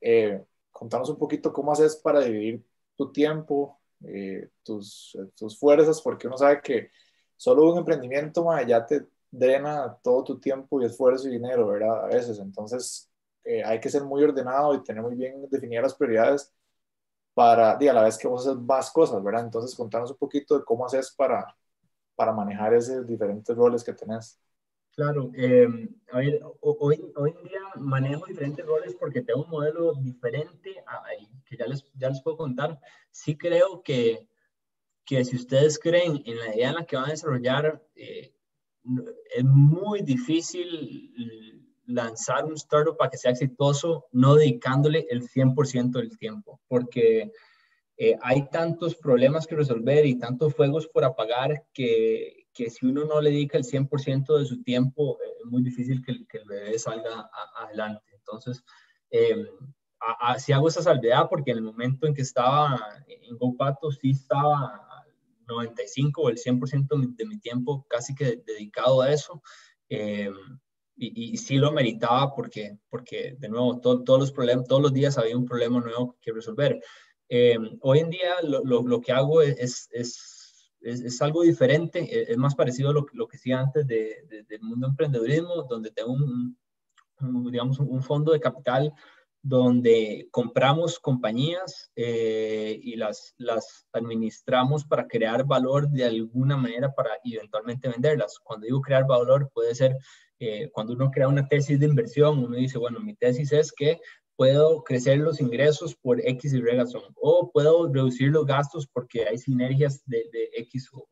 Eh, contanos un poquito cómo haces para dividir tu tiempo, eh, tus, tus, fuerzas, porque uno sabe que solo un emprendimiento ya te drena todo tu tiempo y esfuerzo y dinero, ¿verdad? A veces, entonces eh, hay que ser muy ordenado y tener muy bien definidas las prioridades para, y a la vez que vos haces más cosas, ¿verdad? Entonces contanos un poquito de cómo haces para, para manejar esos diferentes roles que tenés. Claro, eh, a ver, hoy, hoy en día manejo diferentes roles porque tengo un modelo diferente que ya les, ya les puedo contar. Sí creo que, que si ustedes creen en la idea en la que van a desarrollar, eh, es muy difícil lanzar un startup para que sea exitoso no dedicándole el 100% del tiempo, porque eh, hay tantos problemas que resolver y tantos fuegos por apagar que, que si uno no le dedica el 100% de su tiempo, eh, es muy difícil que, el bebé salga adelante. Entonces, eh, así hago esa salvedad porque en el momento en que estaba en GoPato, sí estaba 95 o el 100% de mi tiempo casi que dedicado a eso. Eh, y, sí lo meritaba porque, porque de nuevo, todos los problemas, todos los días había un problema nuevo que resolver. Eh, hoy en día lo, lo, que hago es, es, algo diferente, e, es, más parecido a lo, lo que hacía antes de, del mundo emprendedurismo, donde tengo un, digamos, un fondo de capital donde compramos compañías eh, y las, las administramos para crear valor de alguna manera para eventualmente venderlas. Cuando digo crear valor, puede ser eh, cuando uno crea una tesis de inversión, uno dice, bueno, mi tesis es que puedo crecer los ingresos por X y razón, o puedo reducir los gastos porque hay sinergias de, de X o,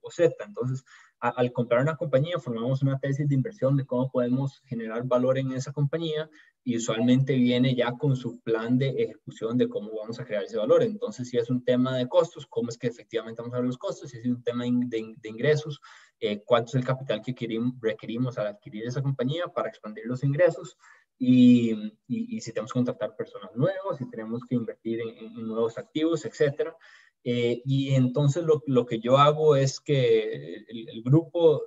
o Z. Entonces, al comprar una compañía, formamos una tesis de inversión de cómo podemos generar valor en esa compañía y usualmente viene ya con su plan de ejecución de cómo vamos a crear ese valor. Entonces, si es un tema de costos, cómo es que efectivamente vamos a ver los costos, si es un tema de, ingresos, eh, cuánto es el capital que requerimos al adquirir esa compañía para expandir los ingresos y, y, si tenemos que contratar personas nuevas, si tenemos que invertir en, en nuevos activos, etcétera. Eh, y entonces lo, lo, que yo hago es que el, grupo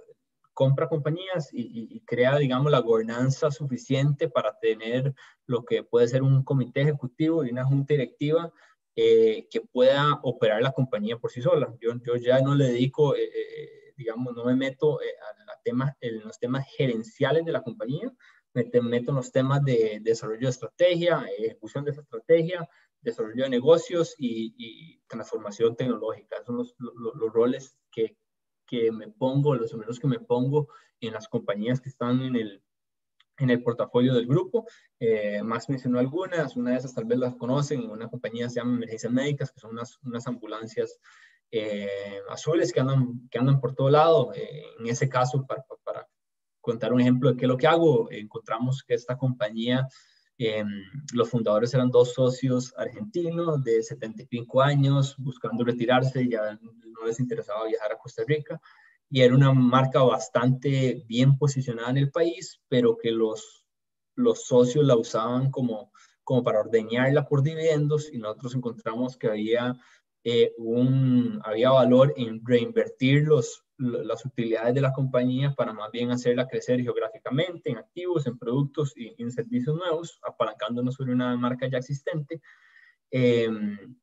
compra compañías y, crea, digamos, la gobernanza suficiente para tener lo que puede ser un comité ejecutivo y una junta directiva eh, que pueda operar la compañía por sí sola. Yo, yo ya no le dedico, eh, digamos, no me meto a la tema, en los temas gerenciales de la compañía, me meto en los temas de desarrollo de estrategia, ejecución de esa estrategia, desarrollo de negocios y, transformación tecnológica. Son los, los, roles que, que, me pongo, los números que me pongo en las compañías que están en el, en el portafolio del grupo. Eh, Max mencionó algunas, una de esas tal vez las conocen, una compañía se llama Emergencias Médicas, que son unas, unas ambulancias eh, azules que andan, que andan por todo lado. Eh, en ese caso, para, para, contar un ejemplo de qué es lo que hago, encontramos que esta compañía Em, los fundadores eran dos socios argentinos de 75 años buscando retirarse, ya no les interesaba viajar a Costa Rica y era una marca bastante bien posicionada en el país, pero que los, los socios la usaban como, como para ordeñarla por dividendos y nosotros encontramos que había, eh, un, había valor en reinvertir los, las utilidades de la compañía para más bien hacerla crecer geográficamente en activos, en productos y en servicios nuevos, apalancándonos sobre una marca ya existente em,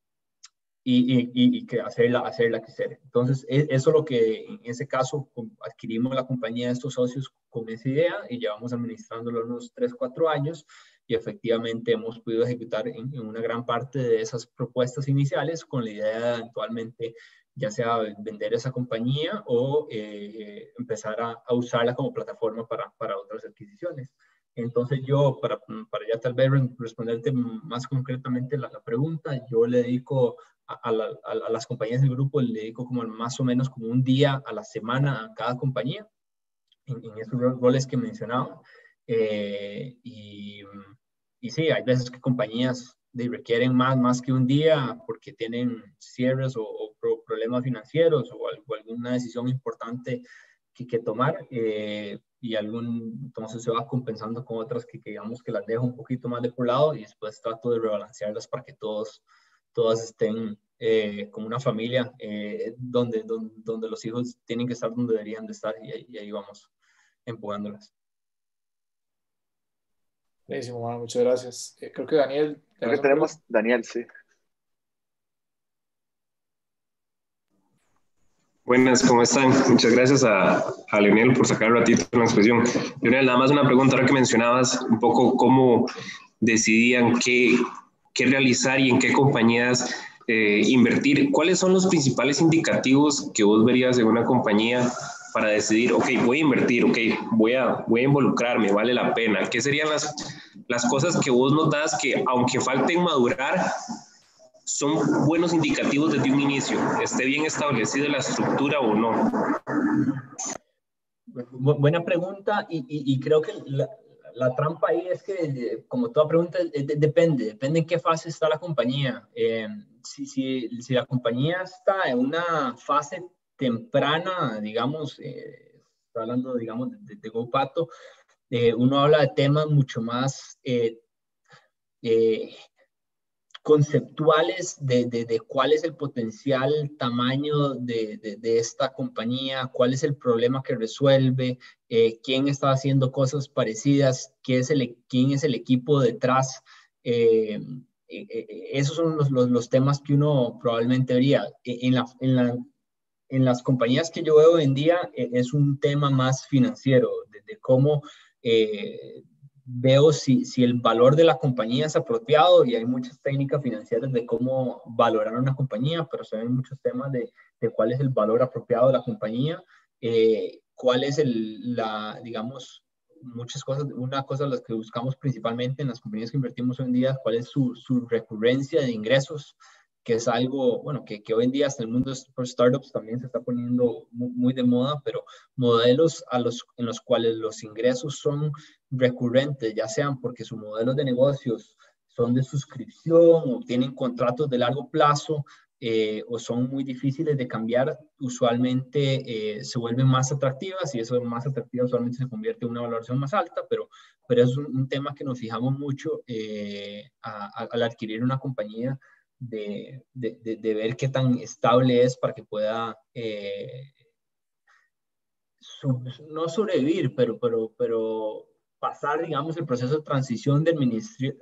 y, y, y, que hacerla, hacerla crecer. Entonces, e, eso es lo que en ese caso adquirimos la compañía de estos socios con esa idea y llevamos administrándolo unos 3, 4 años y efectivamente hemos podido ejecutar en, en, una gran parte de esas propuestas iniciales con la idea de eventualmente ya sea vender esa compañía o eh, empezar a, a, usarla como plataforma para, para otras adquisiciones. Entonces yo, para, para, ya tal vez responderte más concretamente la, la pregunta, yo le dedico a, a, las compañías del grupo, le dedico como más o menos como un día a la semana a cada compañía, en, esos roles que mencionaba. Eh, y, y sí, hay veces que compañías requieren más, más que un día porque tienen cierres o, problemas financieros o, alguna decisión importante que, que tomar eh, y algún, entonces se va compensando con otras que, digamos que las dejo un poquito más de por lado y después trato de rebalancearlas para que todos, todas estén eh, como una familia eh, donde, donde, donde, los hijos tienen que estar donde deberían de estar y, y ahí vamos empujándolas. Buenísimo, muchas gracias. Eh, creo que Daniel. Creo que tenemos Daniel, sí. Buenas, ¿cómo están? Muchas gracias a, a Leonel por sacar un ratito de la expresión. Leonel, nada más una pregunta ahora que mencionabas un poco cómo decidían qué, qué realizar y en qué compañías eh, invertir. ¿Cuáles son los principales indicativos que vos verías en una compañía para decidir, ok, voy a invertir, ok, voy a, voy a involucrarme, vale la pena? ¿Qué serían las, las cosas que vos notas que, aunque falten madurar, son buenos indicativos desde un inicio, esté bien establecida la estructura o no? Buena pregunta y, y, creo que la, la, trampa ahí es que, como toda pregunta, depende, depende en qué fase está la compañía. Eh, si, si, si, la compañía está en una fase temprana, digamos, eh, hablando, digamos, de, de GoPato, eh, uno habla de temas mucho más eh, eh, conceptuales de, de, de, cuál es el potencial tamaño de, de, esta compañía, cuál es el problema que resuelve, quién está haciendo cosas parecidas, ¿Qué es el, quién es el equipo detrás. esos son los, los, temas que uno probablemente vería. En, la, en, la, en, las compañías que yo veo hoy en día es un tema más financiero, de, cómo veo si, si, el valor de la compañía es apropiado y hay muchas técnicas financieras de cómo valorar una compañía, pero se ven muchos temas de, de cuál es el valor apropiado de la compañía, eh, cuál es el, la, digamos, muchas cosas, una cosa de las que buscamos principalmente en las compañías que invertimos hoy en día, cuál es su, su recurrencia de ingresos, que es algo, bueno, que, que, hoy en día hasta el mundo de startups también se está poniendo muy, de moda, pero modelos a los, en los cuales los ingresos son recurrentes, ya sean porque su modelo de negocios son de suscripción o tienen contratos de largo plazo eh, o son muy difíciles de cambiar, usualmente eh, se vuelven más atractivas y eso más atractivo usualmente se convierte en una valoración más alta, pero, pero es un, tema que nos fijamos mucho eh, al adquirir una compañía de, de, de, ver qué tan estable es para que pueda eh, no sobrevivir, pero, pero, pero pasar, digamos, el proceso de transición de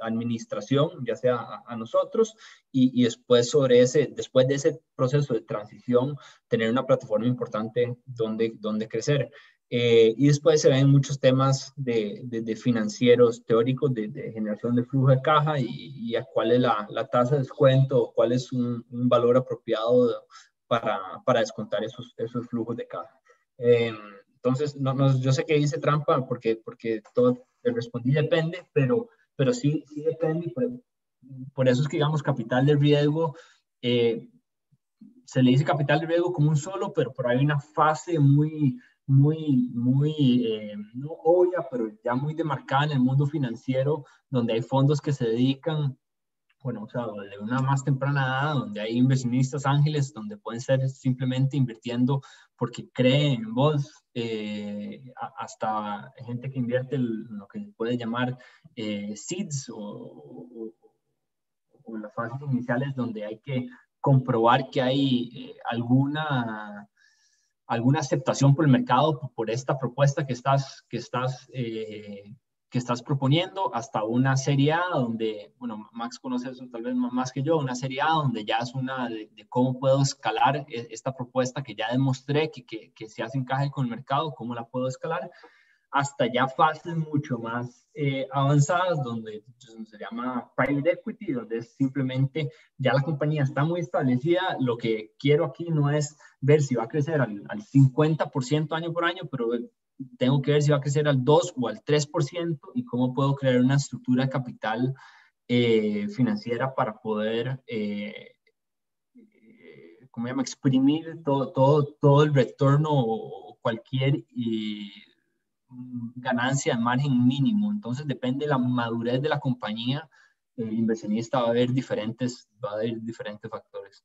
administración, ya sea a, nosotros, y, y, después sobre ese, después de ese proceso de transición, tener una plataforma importante donde, donde crecer. Eh, y después se ven muchos temas de, de, financieros teóricos, de, generación de flujo de caja y, a cuál es la, la, tasa de descuento, cuál es un, un valor apropiado para, para, descontar esos, esos flujos de caja. Eh, entonces, no, no, yo sé que hice trampa porque, porque todo, respondí depende, pero, pero sí, sí depende. Por, por eso es que, digamos, capital de riesgo, eh, se le dice capital de riesgo como un solo, pero ahí hay una fase muy muy, muy, eh, no obvia, pero ya muy demarcada en el mundo financiero, donde hay fondos que se dedican, bueno, o sea, de una más temprana edad, donde hay inversionistas ángeles, donde pueden ser simplemente invirtiendo porque creen en vos, eh, hasta gente que invierte lo que se puede llamar eh, seeds o, o, las fases iniciales donde hay que comprobar que hay alguna alguna aceptación por el mercado por esta propuesta que estás, que estás, eh, que estás proponiendo, hasta una serie A donde, bueno, Max conoce eso tal vez más que yo, una serie A donde ya es una de, cómo puedo escalar e, esta propuesta que ya demostré que, que, que se hace encaje con el mercado, cómo la puedo escalar hasta ya fases mucho más eh, avanzadas, donde, se llama private equity, donde es simplemente ya la compañía está muy establecida. Lo que quiero aquí no es ver si va a crecer al, al 50% año por año, pero tengo que ver si va a crecer al 2 o al 3% y cómo puedo crear una estructura de capital eh, financiera para poder, eh, ¿cómo se llama?, exprimir todo, todo, todo el retorno o cualquier ganancia de margen mínimo. Entonces depende de la madurez de la compañía, el inversionista va a ver diferentes, va a haber diferentes factores.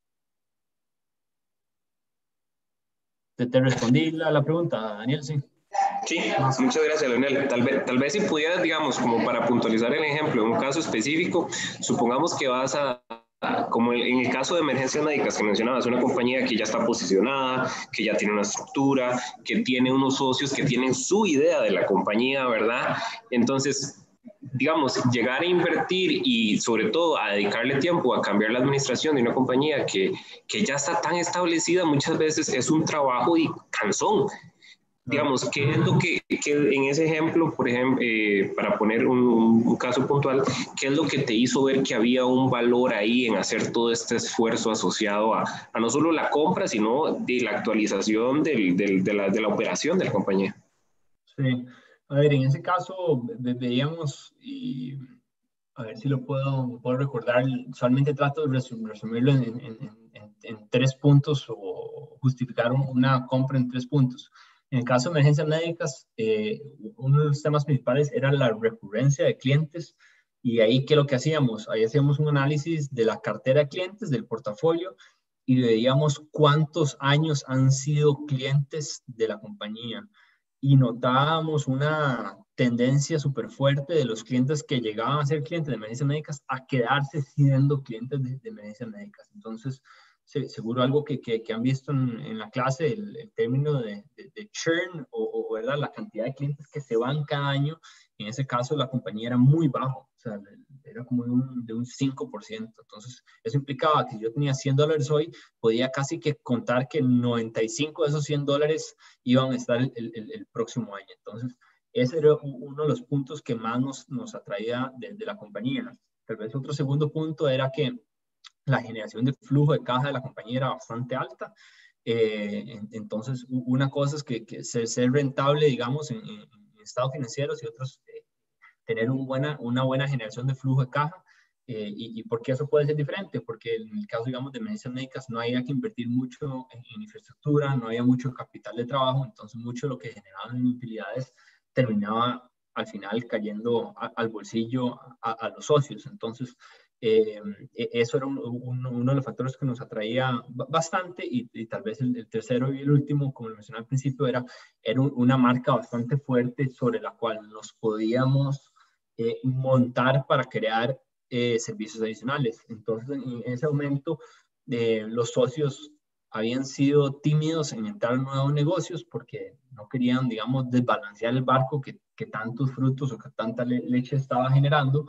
¿Te, respondí la, la, pregunta, Daniel? Sí. Sí, muchas gracias, Leonel. Tal vez, tal vez si pudieras, digamos, como para puntualizar el ejemplo, un caso específico, supongamos que vas a como en el caso de emergencias médicas que mencionabas, una compañía que ya está posicionada, que ya tiene una estructura, que tiene unos socios que tienen su idea de la compañía, ¿verdad? Entonces, digamos, llegar a invertir y sobre todo a dedicarle tiempo a cambiar la administración de una compañía que, que ya está tan establecida, muchas veces es un trabajo y cansón digamos, ¿qué es lo que, en ese ejemplo, por ejemplo, eh, para poner un, caso puntual, qué es lo que te hizo ver que había un valor ahí en hacer todo este esfuerzo asociado a, a no solo la compra, sino de la actualización del, del, de, la, de, la, operación de la compañía? Sí, a ver, en ese caso veíamos, y a ver si lo puedo, puedo recordar, usualmente trato de resumirlo en, en, en, en tres puntos o justificar una compra en tres puntos. En el caso de emergencias médicas, eh, uno de los temas principales era la recurrencia de clientes y ahí, ¿qué es lo que hacíamos? Ahí hacíamos un análisis de la cartera de clientes, del portafolio y veíamos cuántos años han sido clientes de la compañía y notábamos una tendencia súper fuerte de los clientes que llegaban a ser clientes de emergencias médicas a quedarse siendo clientes de, de emergencias médicas. Entonces, seguro algo que, que, han visto en, en, la clase, el, término de, de, churn o, o, ¿verdad? la cantidad de clientes que se van cada año. En ese caso, la compañía era muy bajo. O sea, era como de un, de un 5%. Entonces, eso implicaba que yo tenía 100 dólares hoy, podía casi que contar que 95 de esos 100 dólares iban a estar el, el, el próximo año. Entonces, ese era uno de los puntos que más nos, nos atraía de, de la compañía. Tal vez otro segundo punto era que la generación de flujo de caja de la compañía era bastante alta. Eh, entonces, una cosa es que, ser, rentable, digamos, en, estados financieros y otros, eh, tener un buena, una buena generación de flujo de caja. Eh, y, y, por qué eso puede ser diferente? Porque en el caso, digamos, de medicinas médicas no había que invertir mucho en, infraestructura, no había mucho capital de trabajo, entonces mucho de lo que generaban en utilidades terminaba al final cayendo al bolsillo a, los socios. Entonces, eh, eso era un, un, uno de los factores que nos atraía bastante y, y tal vez el, el, tercero y el último, como lo mencioné al principio, era, era una marca bastante fuerte sobre la cual nos podíamos eh, montar para crear eh, servicios adicionales. Entonces, en ese momento, eh, los socios habían sido tímidos en entrar en nuevos negocios porque no querían, digamos, desbalancear el barco que, que tantos frutos o que tanta le leche estaba generando.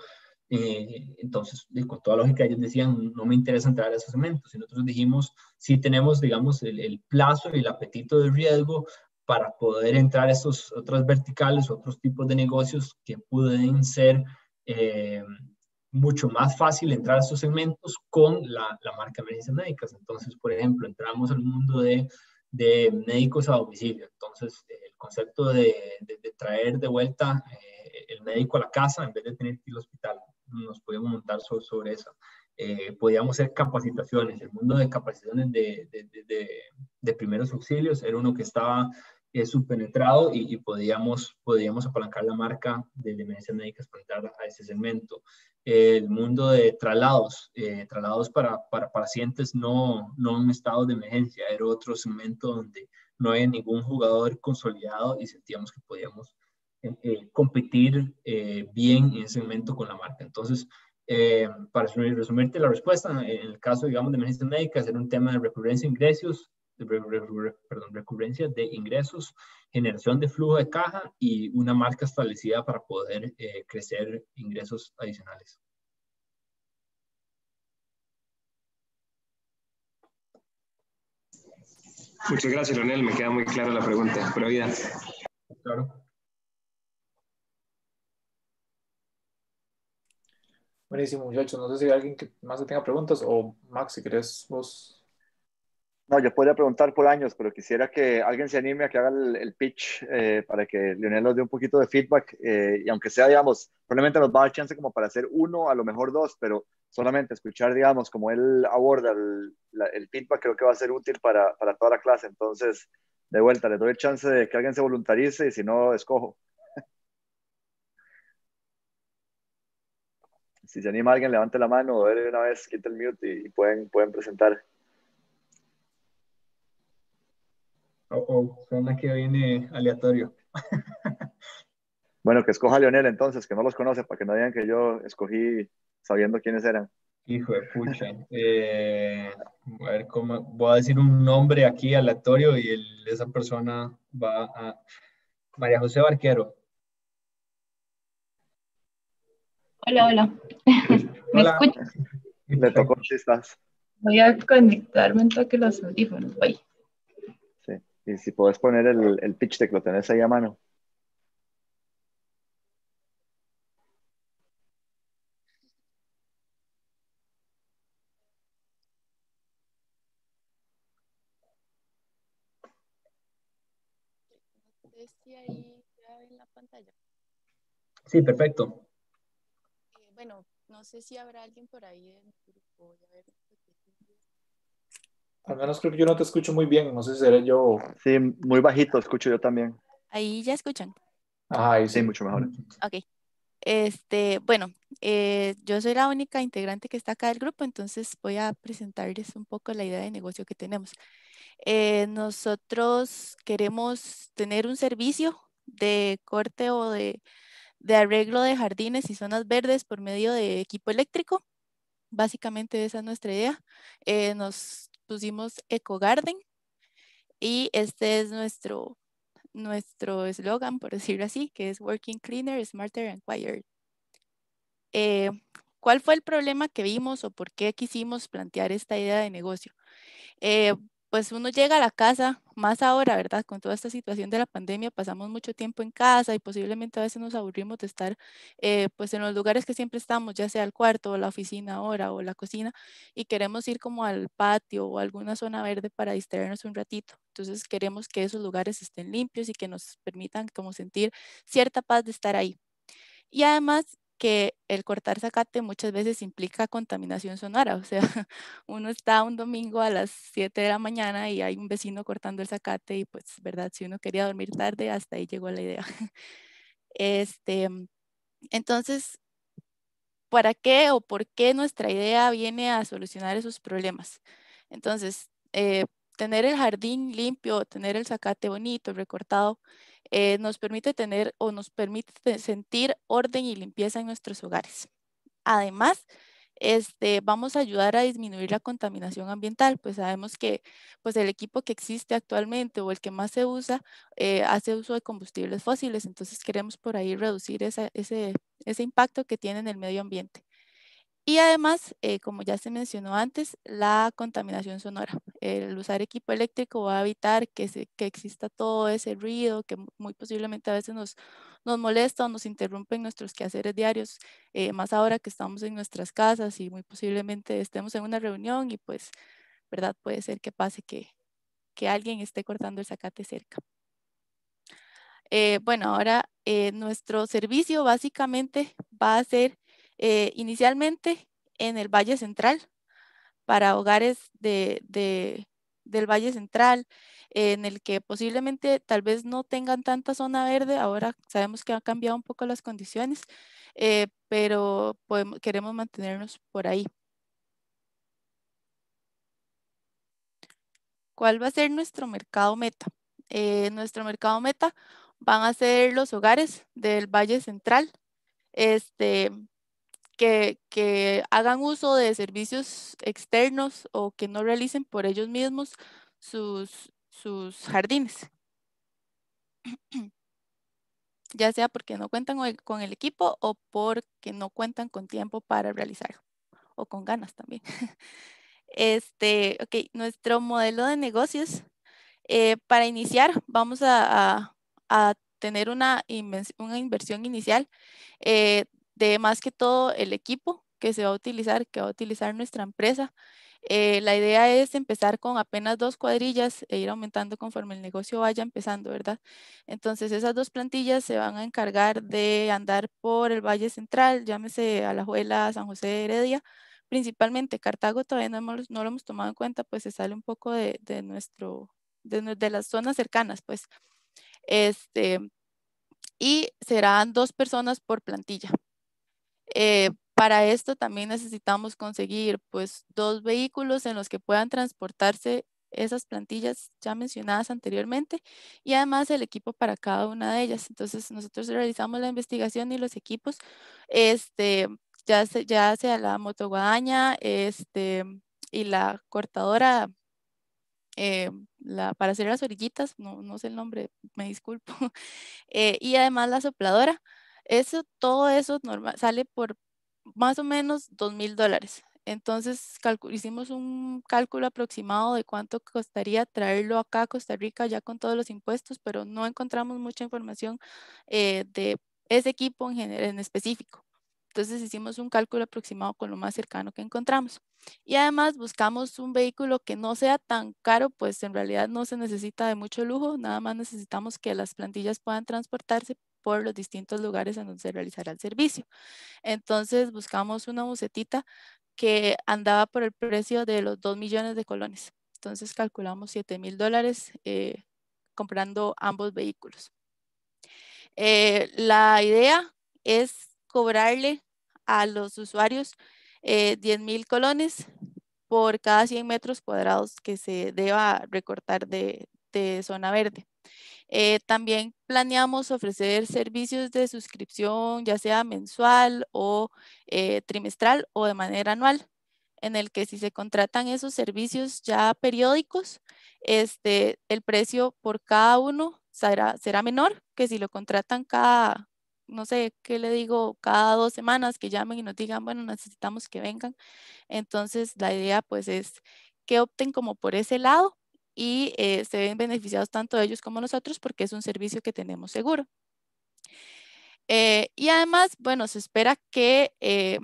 Eh, entonces, con toda lógica, ellos decían, no me interesa entrar a esos segmentos. Y nosotros dijimos, sí tenemos, digamos, el, el, plazo y el apetito de riesgo para poder entrar a estos otras verticales, otros tipos de negocios que pueden ser eh, mucho más fácil entrar a estos segmentos con la, la marca Medicinas Médicas. Entonces, por ejemplo, entramos al mundo de, de médicos a domicilio. Entonces, el concepto de, de, de traer de vuelta eh, el médico a la casa en vez de tener que ir al hospital nos podíamos montar sobre, sobre eso. Eh, podíamos hacer capacitaciones. El mundo de capacitaciones de, de, de, de primeros auxilios era uno que estaba eh, subpenetrado y, y, podíamos, podíamos apalancar la marca de demencias médicas para entrar a ese segmento. Eh, el mundo de traslados, eh, traslados para, para pacientes no, no en estado de emergencia, era otro segmento donde no había ningún jugador consolidado y sentíamos que podíamos eh, competir eh, bien en ese momento con la marca. Entonces, eh, para resumirte la respuesta, en el caso, digamos, de emergencias médicas, era un tema de recurrencia de ingresos, de, perdón, recurrencia de ingresos, generación de flujo de caja y una marca establecida para poder eh, crecer ingresos adicionales. Muchas gracias, Leonel. Me queda muy clara la pregunta. Pero vida. Claro. Buenísimo, muchachos. No sé si hay alguien que más tenga preguntas o Max, si querés vos. No, yo podría preguntar por años, pero quisiera que alguien se anime a que haga el, pitch eh, para que Leonel nos dé un poquito de feedback eh, y aunque sea, digamos, probablemente nos va a dar chance como para hacer uno, a lo mejor dos, pero solamente escuchar, digamos, como él aborda el, la, el feedback creo que va a ser útil para, para toda la clase. Entonces, de vuelta, le doy el chance de que alguien se voluntarice y si no, escojo. Si se anima alguien, levante la mano o de una vez, quita el mute y, y pueden, pueden presentar. Oh, oh, suena que viene aleatorio. bueno, que escoja a Leonel entonces, que no los conoce, para que no digan que yo escogí sabiendo quiénes eran. Hijo de pucha. Eh, a ver cómo. Voy a decir un nombre aquí aleatorio y el, esa persona va a. María José Barquero. Hola, hola. ¿Me hola. escuchas? Le tocó si estás. Voy a conectarme en toque los audífonos. Voy. Sí. Y si puedes poner el, el pitch deck, lo tenés ahí a mano. Sí, perfecto. No sé si habrá alguien por ahí en el grupo. A ver. Al menos creo que yo no te escucho muy bien, no sé si seré yo. Sí, muy bajito, escucho yo también. Ahí ya escuchan. Ah, ahí sí. sí, mucho mejor. Ok. Este, bueno, eh, yo soy la única integrante que está acá del grupo, entonces voy a presentarles un poco la idea de negocio que tenemos. Eh, nosotros queremos tener un servicio de corte o de, de, arreglo de jardines y zonas verdes por medio de equipo eléctrico. Básicamente esa es nuestra idea. Eh, nos pusimos EcoGarden y este es nuestro nuestro eslogan, por decirlo así, que es Working Cleaner, Smarter and Quieter. Eh, ¿Cuál fue el problema que vimos o por qué quisimos plantear esta idea de negocio? Eh, pues uno llega a la casa, más ahora, ¿verdad? Con toda esta situación de la pandemia, pasamos mucho tiempo en casa y posiblemente a veces nos aburrimos de estar eh, pues en los lugares que siempre estamos, ya sea el cuarto o la oficina ahora o la cocina, y queremos ir como al patio o alguna zona verde para distraernos un ratito. Entonces queremos que esos lugares estén limpios y que nos permitan como sentir cierta paz de estar ahí. Y además que el cortar zacate muchas veces implica contaminación sonora, o sea, uno está un domingo a las 7 de la mañana y hay un vecino cortando el zacate y pues, ¿verdad? Si uno quería dormir tarde, hasta ahí llegó la idea. Este, entonces, ¿para qué o por qué nuestra idea viene a solucionar esos problemas? Entonces, eh, tener el jardín limpio, tener el zacate bonito, recortado, eh, nos permite tener o nos permite sentir orden y limpieza en nuestros hogares. Además, este, vamos a ayudar a disminuir la contaminación ambiental, pues sabemos que pues el equipo que existe actualmente o el que más se usa eh, hace uso de combustibles fósiles, entonces queremos por ahí reducir ese, ese impacto que tiene en el medio ambiente. Y además, eh, como ya se mencionó antes, la contaminación sonora. El usar equipo eléctrico va a evitar que, se, que exista todo ese ruido que muy posiblemente a veces nos, nos molesta o nos interrumpe en nuestros quehaceres diarios, eh, más ahora que estamos en nuestras casas y muy posiblemente estemos en una reunión y pues, ¿verdad? Puede ser que pase que, que alguien esté cortando el zacate cerca. Eh, bueno, ahora nuestro servicio básicamente va a ser eh, inicialmente en el Valle Central, para hogares de, del Valle Central, en el que posiblemente tal vez no tengan tanta zona verde, ahora sabemos que han cambiado un poco las condiciones, eh, pero queremos mantenernos por ahí. ¿Cuál va a ser nuestro mercado meta? Eh, nuestro mercado meta van a ser los hogares del Valle Central. Este, que, hagan uso de servicios externos o que no realicen por ellos mismos sus, sus jardines. ya sea porque no cuentan con el equipo o porque no cuentan con tiempo para realizarlo o con ganas también. Este, ok, nuestro modelo de negocios. Eh, para iniciar, vamos a, tener una, una inversión inicial eh, de más que todo el equipo que se va a utilizar, que va a utilizar nuestra empresa. Eh, la idea es empezar con apenas dos cuadrillas e ir aumentando conforme el negocio vaya empezando, ¿verdad? Entonces esas dos plantillas se van a encargar de andar por el Valle Central, llámese Alajuela, San José de Heredia, principalmente Cartago todavía no, hemos, no lo hemos tomado en cuenta, pues se sale un poco de, de nuestro, de, de, las zonas cercanas, pues. Este, y serán dos personas por plantilla. Eh, para esto también necesitamos conseguir pues dos vehículos en los que puedan transportarse esas plantillas ya mencionadas anteriormente y además el equipo para cada una de ellas. Entonces nosotros realizamos la investigación y los equipos, este, ya, ya sea la motoguadaña este, y la cortadora eh, la, para hacer las orillitas, no, no sé el nombre, me disculpo, eh, y además la sopladora eso, todo eso sale por más o menos dos mil dólares. Entonces hicimos un cálculo aproximado de cuánto costaría traerlo acá a Costa Rica ya con todos los impuestos, pero no encontramos mucha información eh, de ese equipo en, en específico. Entonces hicimos un cálculo aproximado con lo más cercano que encontramos. Y además buscamos un vehículo que no sea tan caro, pues en realidad no se necesita de mucho lujo, nada más necesitamos que las plantillas puedan transportarse por los distintos lugares en donde se realizará el servicio. Entonces buscamos una bucetita que andaba por el precio de los 2 millones de colones. Entonces calculamos 7 mil dólares eh, comprando ambos vehículos. Eh, la idea es cobrarle a los usuarios 10 eh, mil colones por cada 100 metros cuadrados que se deba recortar de, zona verde. Eh, también planeamos ofrecer servicios de suscripción, ya sea mensual o eh, trimestral o de manera anual, en el que si se contratan esos servicios ya periódicos, este, el precio por cada uno será, será menor que si lo contratan cada, no sé, ¿qué le digo? Cada dos semanas que llamen y nos digan, bueno, necesitamos que vengan. Entonces, la idea pues es que opten como por ese lado y eh, se ven beneficiados tanto ellos como nosotros porque es un servicio que tenemos seguro. Eh, y además, bueno, se espera que eh,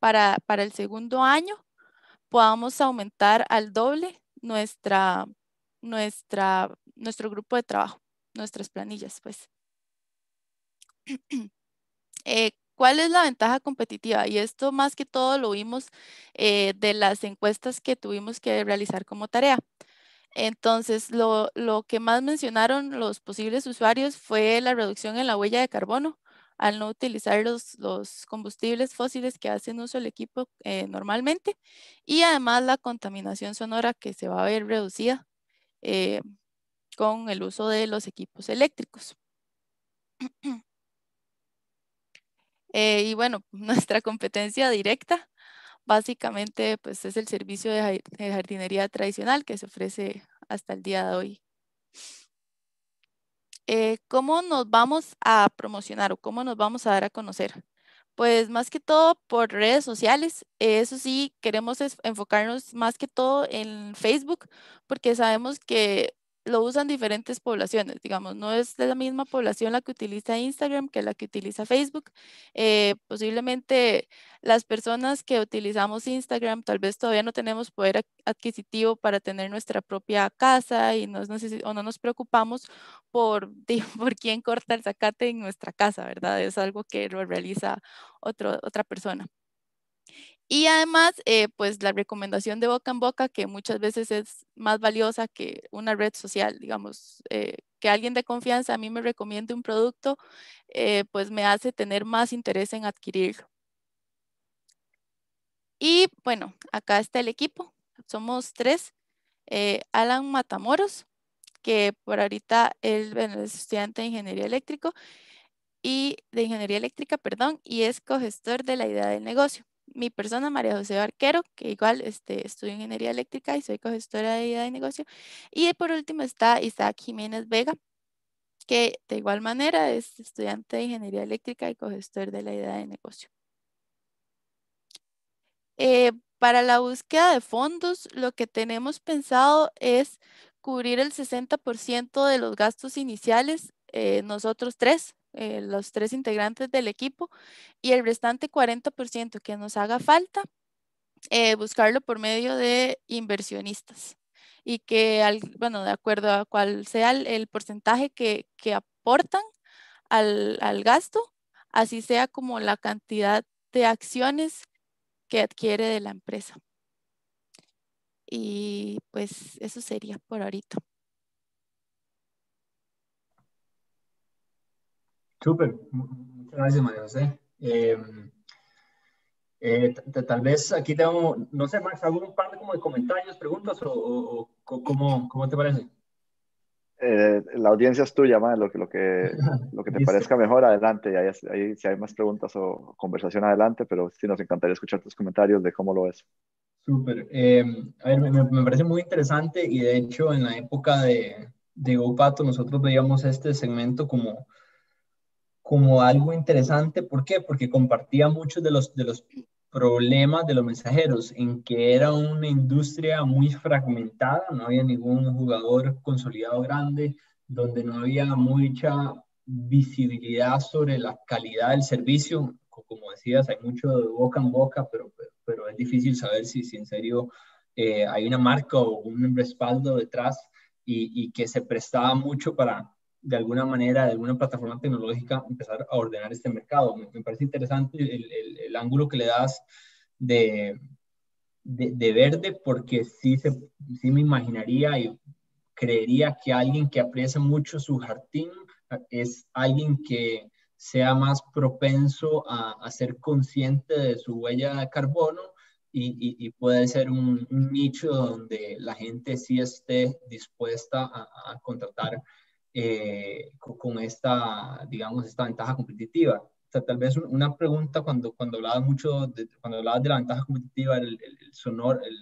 para, para el segundo año podamos aumentar al doble nuestra, nuestra, nuestro grupo de trabajo, nuestras planillas, pues. ¿Cuál es la ventaja competitiva? Y esto más que todo lo vimos de las encuestas que tuvimos que realizar como tarea. Entonces, lo, lo, que más mencionaron los posibles usuarios fue la reducción en la huella de carbono al no utilizar los, los combustibles fósiles que hacen uso el equipo eh, normalmente y además la contaminación sonora que se va a ver reducida con el uso de los equipos eléctricos. Eh, y bueno, nuestra competencia directa básicamente pues es el servicio de jardinería tradicional que se ofrece hasta el día de hoy. Eh, ¿Cómo nos vamos a promocionar o cómo nos vamos a dar a conocer? Pues más que todo por redes sociales. Eso sí, queremos enfocarnos más que todo en Facebook porque sabemos que lo usan diferentes poblaciones, digamos, no es de la misma población la que utiliza Instagram que la que utiliza Facebook. Eh, posiblemente las personas que utilizamos Instagram tal vez todavía no tenemos poder adquisitivo para tener nuestra propia casa y no, nos preocupamos por, por quién corta el zacate en nuestra casa, ¿verdad? Es algo que lo realiza otro, otra persona. Y además, eh, pues la recomendación de boca en boca, que muchas veces es más valiosa que una red social, digamos, eh, que alguien de confianza a mí me recomiende un producto, eh, pues me hace tener más interés en adquirirlo. Y bueno, acá está el equipo, somos tres. Alan Matamoros, que por ahorita él es estudiante de ingeniería eléctrico y de ingeniería eléctrica, perdón, y es cogestor de la idea del negocio mi persona, María José Barquero, que igual este, estudio ingeniería eléctrica y soy cogestora de idea de negocio. Y por último está Isaac Jiménez Vega, que de igual manera es estudiante de ingeniería eléctrica y cogestor de la idea de negocio. Eh, para la búsqueda de fondos, lo que tenemos pensado es cubrir el 60% de los gastos iniciales, eh, nosotros tres, eh, los tres integrantes del equipo y el restante 40% que nos haga falta, eh, buscarlo por medio de inversionistas y que, al, bueno, de acuerdo a cuál sea el, porcentaje que, que aportan al, al, gasto, así sea como la cantidad de acciones que adquiere de la empresa. Y pues eso sería por ahorita. Súper, muchas gracias María José. Eh, eh, tal vez aquí tengo, no sé, Max, algún par de, como de comentarios, preguntas o, cómo, cómo, te parece? Eh, la audiencia es tuya, lo que, lo que, lo que te parezca mejor, adelante. Ahí, ahí, si hay más preguntas o conversación, adelante, pero sí nos encantaría escuchar tus comentarios de cómo lo ves. Súper. a ver, me, me, parece muy interesante y de hecho en la época de, de GoPato nosotros veíamos este segmento como como algo interesante. ¿Por qué? Porque compartía muchos de los, de los problemas de los mensajeros, en que era una industria muy fragmentada, no había ningún jugador consolidado grande, donde no había mucha visibilidad sobre la calidad del servicio. Como decías, hay mucho de boca en boca, pero, pero, es difícil saber si, si en serio eh, hay una marca o un respaldo detrás y, y que se prestaba mucho para, de alguna manera, de alguna plataforma tecnológica, empezar a ordenar este mercado. Me, parece interesante el, el, ángulo que le das de, de, verde, porque sí, se, sí me imaginaría y creería que alguien que aprecia mucho su jardín es alguien que sea más propenso a, a ser consciente de su huella de carbono y, y, puede ser un, nicho donde la gente sí esté dispuesta a, a contratar eh, con, esta, digamos, esta ventaja competitiva. O sea, tal vez una pregunta cuando, cuando hablabas mucho, de, cuando hablabas de la ventaja competitiva, el, el, sonor, el,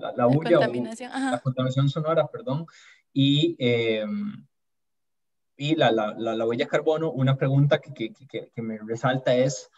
la, la, bulla, la contaminación sonora, perdón, y, em, y la, la, la, huella de carbono, una pregunta que, que, que, que me resalta es,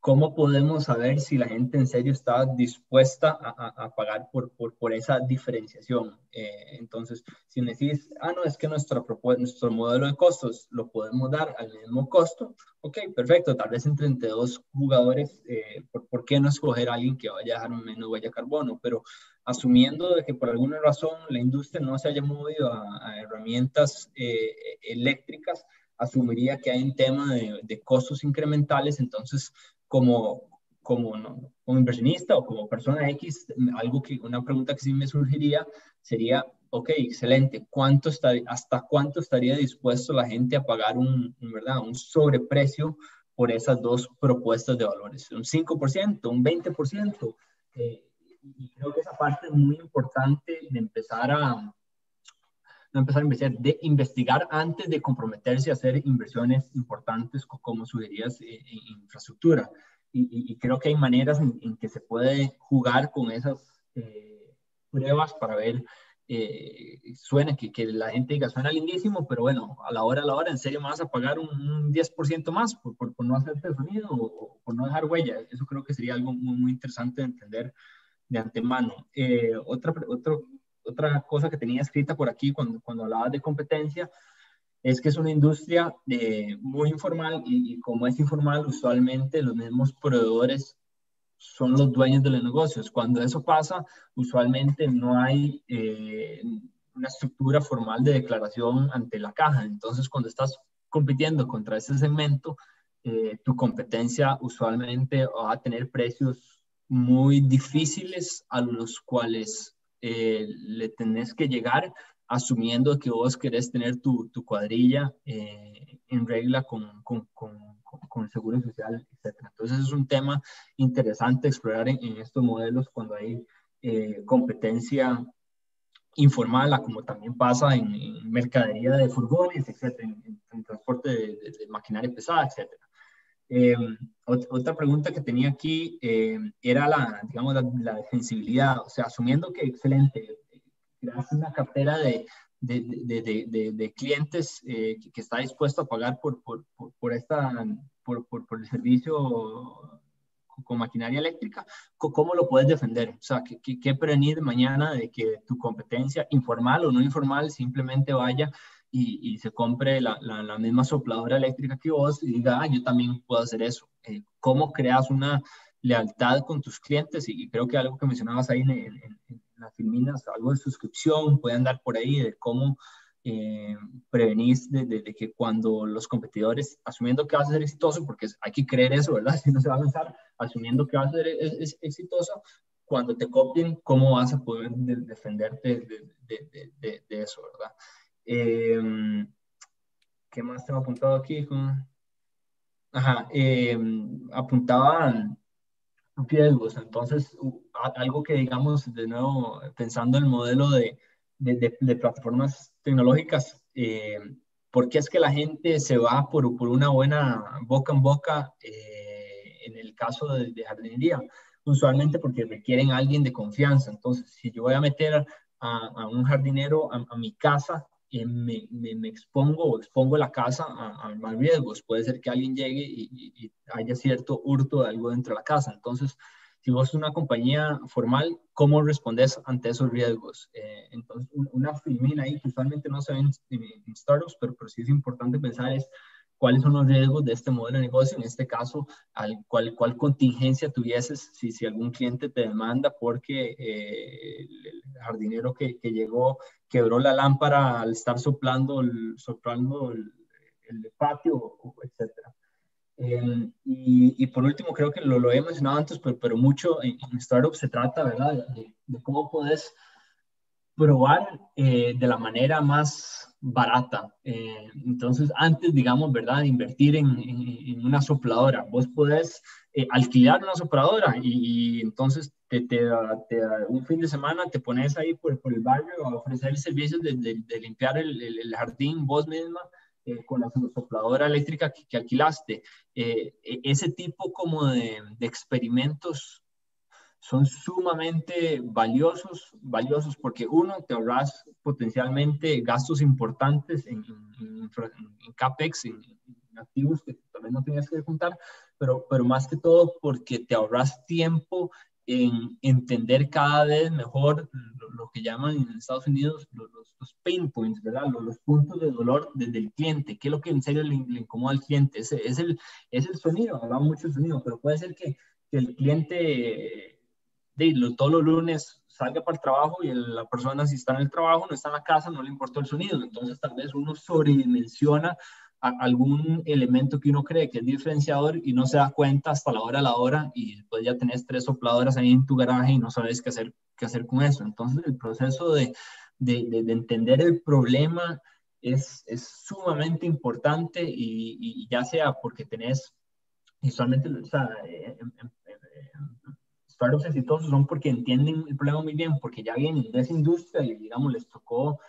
¿cómo podemos saber si la gente en serio está dispuesta a, a, pagar por, por, por, esa diferenciación? Eh, entonces, si decís, ah, no, es que nuestro, nuestro modelo de costos lo podemos dar al mismo costo, ok, perfecto, tal vez entre, entre dos jugadores, eh, ¿por, ¿por, qué no escoger a alguien que vaya a dejar menos huella de carbono? Pero asumiendo de que por alguna razón la industria no se haya movido a, a herramientas eh, eléctricas, asumiría que hay un tema de, de costos incrementales, entonces como, como, ¿no? como inversionista o como persona X, algo que, una pregunta que sí me surgiría sería, ok, excelente, ¿cuánto está, ¿hasta cuánto estaría dispuesto la gente a pagar un, ¿verdad? un sobreprecio por esas dos propuestas de valores? ¿Un 5%, un 20%? Eh, y creo que esa parte es muy importante de empezar a, no empezar a investigar, de investigar antes de comprometerse a hacer inversiones importantes como sugerías en, infraestructura. Y, creo que hay maneras en, que se puede jugar con esas eh, pruebas para ver, eh, suena que, que, la gente diga, suena lindísimo, pero bueno, a la hora, a la hora, ¿en serio me vas a pagar un, 10% más por, por, no hacerte sonido o, por no dejar huella? Eso creo que sería algo muy, muy interesante de entender de antemano. Eh, otra, otro otra cosa que tenía escrita por aquí cuando, cuando hablabas de competencia es que es una industria eh, muy informal y, como es informal, usualmente los mismos proveedores son los dueños de los negocios. Cuando eso pasa, usualmente no hay eh, una estructura formal de declaración ante la caja. Entonces, cuando estás compitiendo contra ese segmento, eh, tu competencia usualmente va a tener precios muy difíciles a los cuales eh, le tenés que llegar asumiendo que vos querés tener tu, tu cuadrilla eh, en regla con, con, con, con, el seguro social, etc. Entonces es un tema interesante explorar en, estos modelos cuando hay eh, competencia informal, como también pasa en, mercadería de furgones, etc., en, transporte de, maquinaria pesada, etc. otra pregunta que tenía aquí era la, digamos, la, la, defensibilidad, o sea, asumiendo que, excelente, creas una cartera de, de, de, de clientes eh, que, está dispuesto a pagar por, por, por, esta, por, por, el servicio con maquinaria eléctrica, ¿cómo lo puedes defender? O sea, ¿qué, qué, prevenir mañana de que tu competencia, informal o no informal, simplemente vaya y, y se compre la, la, misma sopladora eléctrica que vos y diga, ah, yo también puedo hacer eso? Eh, ¿Cómo creas una lealtad con tus clientes? Y, creo que algo que mencionabas ahí en, en, las filminas, algo de suscripción, puede andar por ahí de cómo eh, prevenís de, que cuando los competidores, asumiendo que vas a ser exitoso, porque hay que creer eso, ¿verdad? Si no se va a lanzar, asumiendo que vas a ser exitoso, cuando te copien, ¿cómo vas a poder defenderte de, eso, ¿verdad? Eh, ¿Qué más tengo apuntado aquí? Ajá, eh, apuntaban riesgos. Entonces, algo que digamos, de nuevo, pensando en el modelo de, de, de, plataformas tecnológicas, eh, ¿por qué es que la gente se va por, por una buena boca en boca eh, en el caso de, jardinería? Usualmente porque requieren a alguien de confianza. Entonces, si yo voy a meter a, a un jardinero a, a mi casa, me, me, expongo o expongo la casa a, más riesgos. Puede ser que alguien llegue y, haya cierto hurto de algo dentro de la casa. Entonces, si vos sos una compañía formal, ¿cómo respondes ante esos riesgos? Eh, entonces, una filmina ahí que usualmente no se ven en, startups, pero, pero sí es importante pensar es cuáles son los riesgos de este modelo de negocio, en este caso, al, cuál, cuál contingencia tuvieses si, si algún cliente te demanda porque eh, el jardinero que, que, llegó quebró la lámpara al estar soplando el, soplando el, el patio, etc. Eh, y, y, por último, creo que lo, lo he mencionado antes, pero, pero mucho en, en startups se trata, ¿verdad?, de, de cómo puedes probar eh, de la manera más barata. Eh, entonces, antes, digamos, ¿verdad? Invertir en, en, una sopladora. Vos podés eh, alquilar una sopladora y, entonces te, te, te, un fin de semana te pones ahí por, por el barrio a ofrecer el servicio de, de, limpiar el, el, jardín vos misma eh, con la sopladora eléctrica que, que alquilaste. E, ese tipo como de, experimentos son sumamente valiosos, valiosos porque uno, te ahorras potencialmente gastos importantes en, en, en CAPEX, en, activos que también no tenías que juntar, pero, pero más que todo porque te ahorras tiempo en entender cada vez mejor lo, que llaman en Estados Unidos los, los, pain points, ¿verdad? Los, los, puntos de dolor desde el cliente, qué es lo que en serio le, incomoda al cliente. Ese, es, el, es el sonido, hablamos mucho sonido, pero puede ser que, que el cliente de, todos los lunes salga para el trabajo y la persona si está en el trabajo, no está en la casa, no le importa el sonido. Entonces tal vez uno sobredimensiona algún elemento que uno cree que es diferenciador y no se da cuenta hasta la hora a la hora y después ya tenés tres sopladoras ahí en tu garaje y no sabes qué hacer, qué hacer con eso. Entonces el proceso de, de, de, entender el problema es, es sumamente importante y, y, ya sea porque tenés, usualmente, o sea, startups exitosos son porque entienden el problema muy bien, porque ya vienen de esa industria y digamos les tocó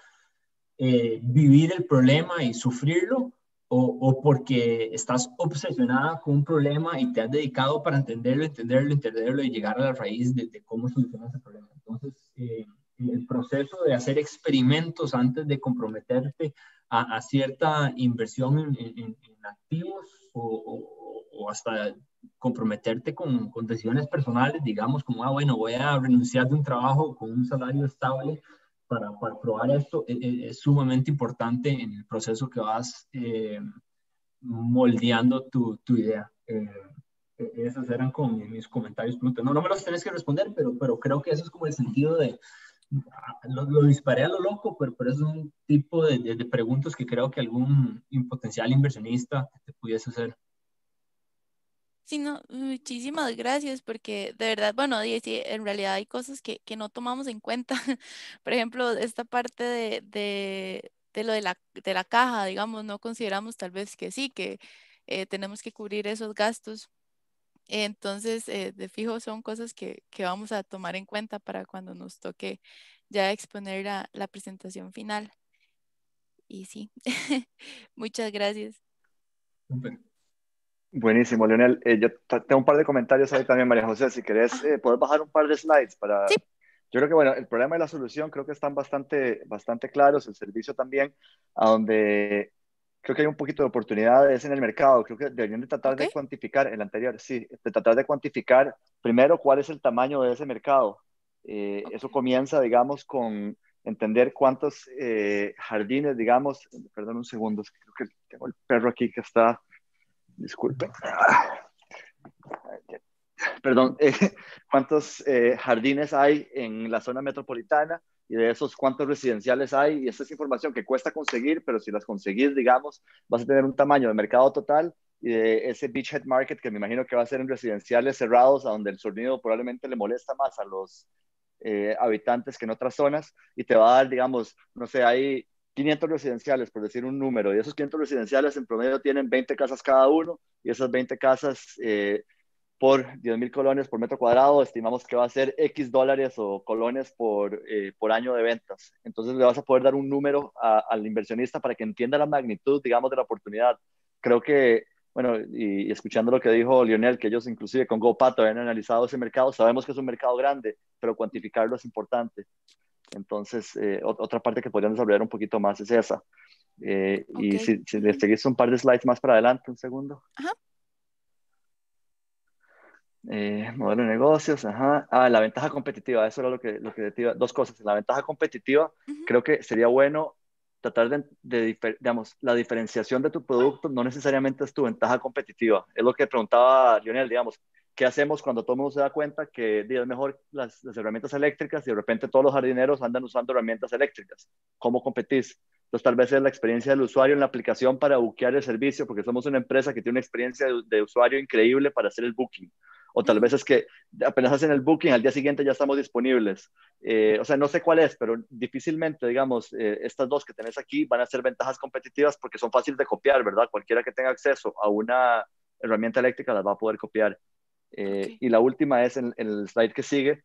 eh, vivir el problema y sufrirlo, o, porque estás obsesionada con un problema y te has dedicado para entenderlo, entenderlo, entenderlo y llegar a la raíz de, cómo solucionar ese problema. Entonces, eh, el proceso de hacer experimentos antes de comprometerte a, cierta inversión en, activos o, o, hasta comprometerte con, con, decisiones personales, digamos, como, ah, bueno, voy a renunciar de un trabajo con un salario estable para, para probar esto es, e, es, sumamente importante en el proceso que vas eh, moldeando tu, tu idea. Eh, e, esos eran como mis comentarios. No, no me los tenés que responder, pero, pero creo que eso es como el sentido de... Lo, lo disparé a lo loco, pero, pero es un tipo de, de, de preguntas que creo que algún potencial inversionista te pudiese hacer. Sí, no, muchísimas gracias porque de verdad, bueno, en realidad hay cosas que, que no tomamos en cuenta. Por ejemplo, esta parte de, de, de lo de la, de la caja, digamos, no consideramos tal vez que sí, que eh, tenemos que cubrir esos gastos. Entonces, eh, de fijo son cosas que, que, vamos a tomar en cuenta para cuando nos toque ya exponer la, la presentación final. Y sí, muchas gracias. Buenísimo, Leonel. Eh, yo tengo un par de comentarios ahí también, María José. Si querés, eh, puedes bajar un par de slides para... Sí. Yo creo que, bueno, el problema y la solución creo que están bastante, bastante claros, el servicio también, a donde creo que hay un poquito de oportunidades en el mercado. Creo que deberían de tratar de cuantificar, el anterior, sí, de tratar de cuantificar primero cuál es el tamaño de ese mercado. Eh, eso comienza, digamos, con entender cuántos jardines, digamos, perdón un segundo, creo que tengo el perro aquí que está disculpen. Perdón, eh, ¿cuántos eh, jardines hay en la zona metropolitana? Y de esos, ¿cuántos residenciales hay? Y esa es información que cuesta conseguir, pero si las conseguís, digamos, vas a tener un tamaño de mercado total y de ese beachhead market que me imagino que va a ser en residenciales cerrados, a donde el sonido probablemente le molesta más a los eh, habitantes que en otras zonas y te va a dar, digamos, no sé, hay 500 residenciales, por decir un número, y esos 500 residenciales en promedio tienen 20 casas cada uno, y esas 20 casas eh, por 10 mil colones por metro cuadrado, estimamos que va a ser X dólares o colones por, eh, por año de ventas. Entonces le vas a poder dar un número al inversionista para que entienda la magnitud, digamos, de la oportunidad. Creo que, bueno, y, escuchando lo que dijo Lionel, que ellos inclusive con GoPato habían analizado ese mercado, sabemos que es un mercado grande, pero cuantificarlo es importante. Entonces, eh, otra parte que podrían desarrollar un poquito más es esa. Eh, y si, si les seguís un par de slides más para adelante, un segundo. Ajá. Eh, modelo de negocios, ajá. Ah, la ventaja competitiva, eso era lo que, lo que dos cosas. La ventaja competitiva, creo que sería bueno tratar de, de, digamos, la diferenciación de tu producto no necesariamente es tu ventaja competitiva. Es lo que preguntaba Lionel, digamos, ¿qué hacemos cuando todo el mundo se da cuenta que es mejor las, herramientas eléctricas y de repente todos los jardineros andan usando herramientas eléctricas? ¿Cómo competís? Entonces tal vez es la experiencia del usuario en la aplicación para buquear el servicio, porque somos una empresa que tiene una experiencia de, usuario increíble para hacer el booking. O tal vez es que apenas hacen el booking, al día siguiente ya estamos disponibles. Eh, o sea, no sé cuál es, pero difícilmente, digamos, eh, estas dos que tenés aquí van a ser ventajas competitivas porque son fáciles de copiar, ¿verdad? Cualquiera que tenga acceso a una herramienta eléctrica las va a poder copiar. Eh, y la última es en, el slide que sigue.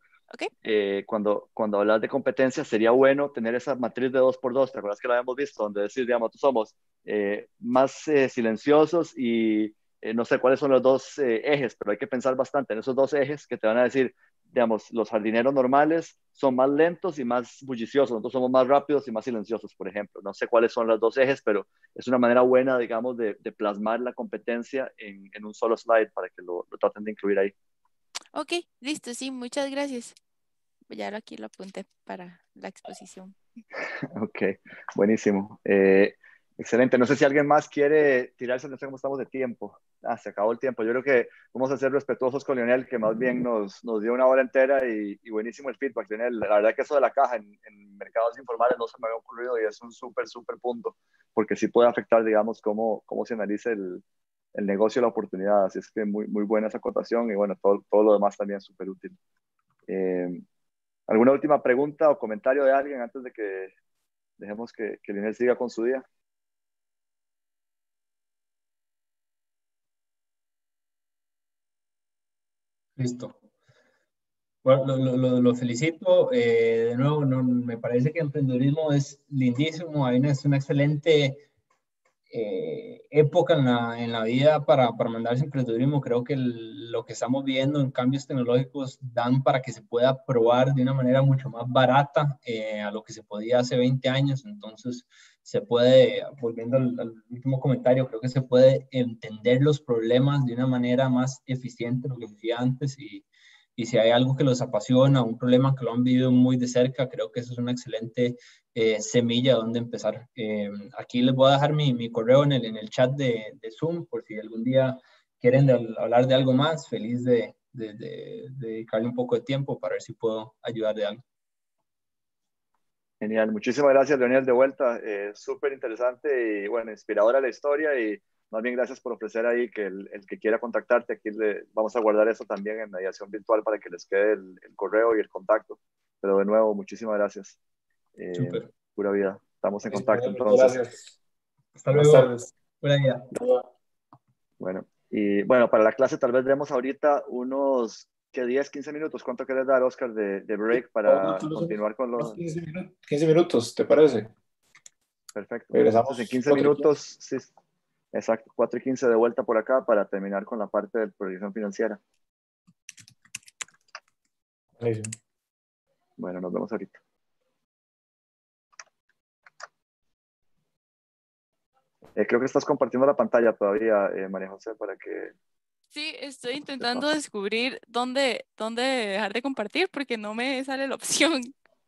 Eh, cuando, cuando hablas de competencia, sería bueno tener esa matriz de 2x2. ¿Te acuerdas que la habíamos visto? Donde decir, digamos, somos eh, más silenciosos y no sé cuáles son los dos ejes, pero hay que pensar bastante en esos dos ejes que te van a decir digamos, los jardineros normales son más lentos y más bulliciosos, nosotros somos más rápidos y más silenciosos, por ejemplo. No sé cuáles son los dos ejes, pero es una manera buena, digamos, de, plasmar la competencia en, en, un solo slide para que lo, lo, traten de incluir ahí. Ok, listo, sí, muchas gracias. Ya aquí lo apunté para la exposición. ok, buenísimo. Eh, Excelente. No sé si alguien más quiere tirarse, no sé cómo estamos de tiempo. Ah, se acabó el tiempo. Yo creo que vamos a ser respetuosos con Lionel, que más bien nos, nos dio una hora entera y, buenísimo el feedback, Lionel. La verdad que eso de la caja en, mercados informales no se me había ocurrido y es un súper, súper punto, porque sí puede afectar, digamos, cómo, cómo se analiza el, el negocio y la oportunidad. Así es que muy, muy buena esa acotación y bueno, todo, todo lo demás también súper útil. Eh, ¿Alguna última pregunta o comentario de alguien antes de que dejemos que, que Lionel siga con su día? Listo. Bueno, lo, lo, felicito. Eh, de nuevo, no, me parece que el emprendedurismo es lindísimo. Hay una, es una excelente eh, época en la, en la, vida para, para mandarse emprendedurismo. Creo que lo que estamos viendo en cambios tecnológicos dan para que se pueda probar de una manera mucho más barata eh, a lo que se podía hace 20 años. Entonces, se puede, volviendo al, último comentario, creo que se puede entender los problemas de una manera más eficiente, lo que decía antes, y, y si hay algo que los apasiona, un problema que lo han vivido muy de cerca, creo que eso es una excelente eh, semilla donde empezar. Eh, aquí les voy a dejar mi, mi correo en el, en el chat de, de, Zoom por si algún día quieren hablar de algo más, feliz de, de, dedicarle un poco de tiempo para ver si puedo ayudar de algo. Genial, muchísimas gracias Leonel de vuelta, eh, súper interesante y bueno, inspiradora la historia y más bien gracias por ofrecer ahí que el, que quiera contactarte, aquí le, vamos a guardar eso también en mediación virtual para que les quede el, correo y el contacto, pero de nuevo, muchísimas gracias. Eh, pura vida, estamos en contacto entonces. Gracias. Hasta luego. Buena vida. Bueno, y bueno, para la clase tal vez vemos ahorita unos que 10, 15 minutos. ¿Cuánto quieres dar, Oscar, de, de break para continuar con los... 15 minutos, 15 minutos, ¿te parece? Perfecto. Regresamos en 15 minutos. Sí, exacto, 4 y 15 de vuelta por acá para terminar con la parte de proyección financiera. Bueno, nos vemos ahorita. Eh, creo que estás compartiendo la pantalla todavía, eh, María José, para que Sí, estoy intentando descubrir dónde, dónde dejar de compartir porque no me sale la opción.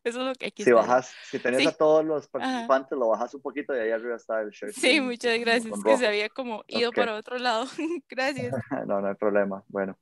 Eso es lo que aquí Si bajas, si tenés a todos los participantes, lo bajas un poquito y ahí arriba está el share. Sí, muchas gracias. Que se había como ido para otro lado. gracias. no, no hay problema. Bueno.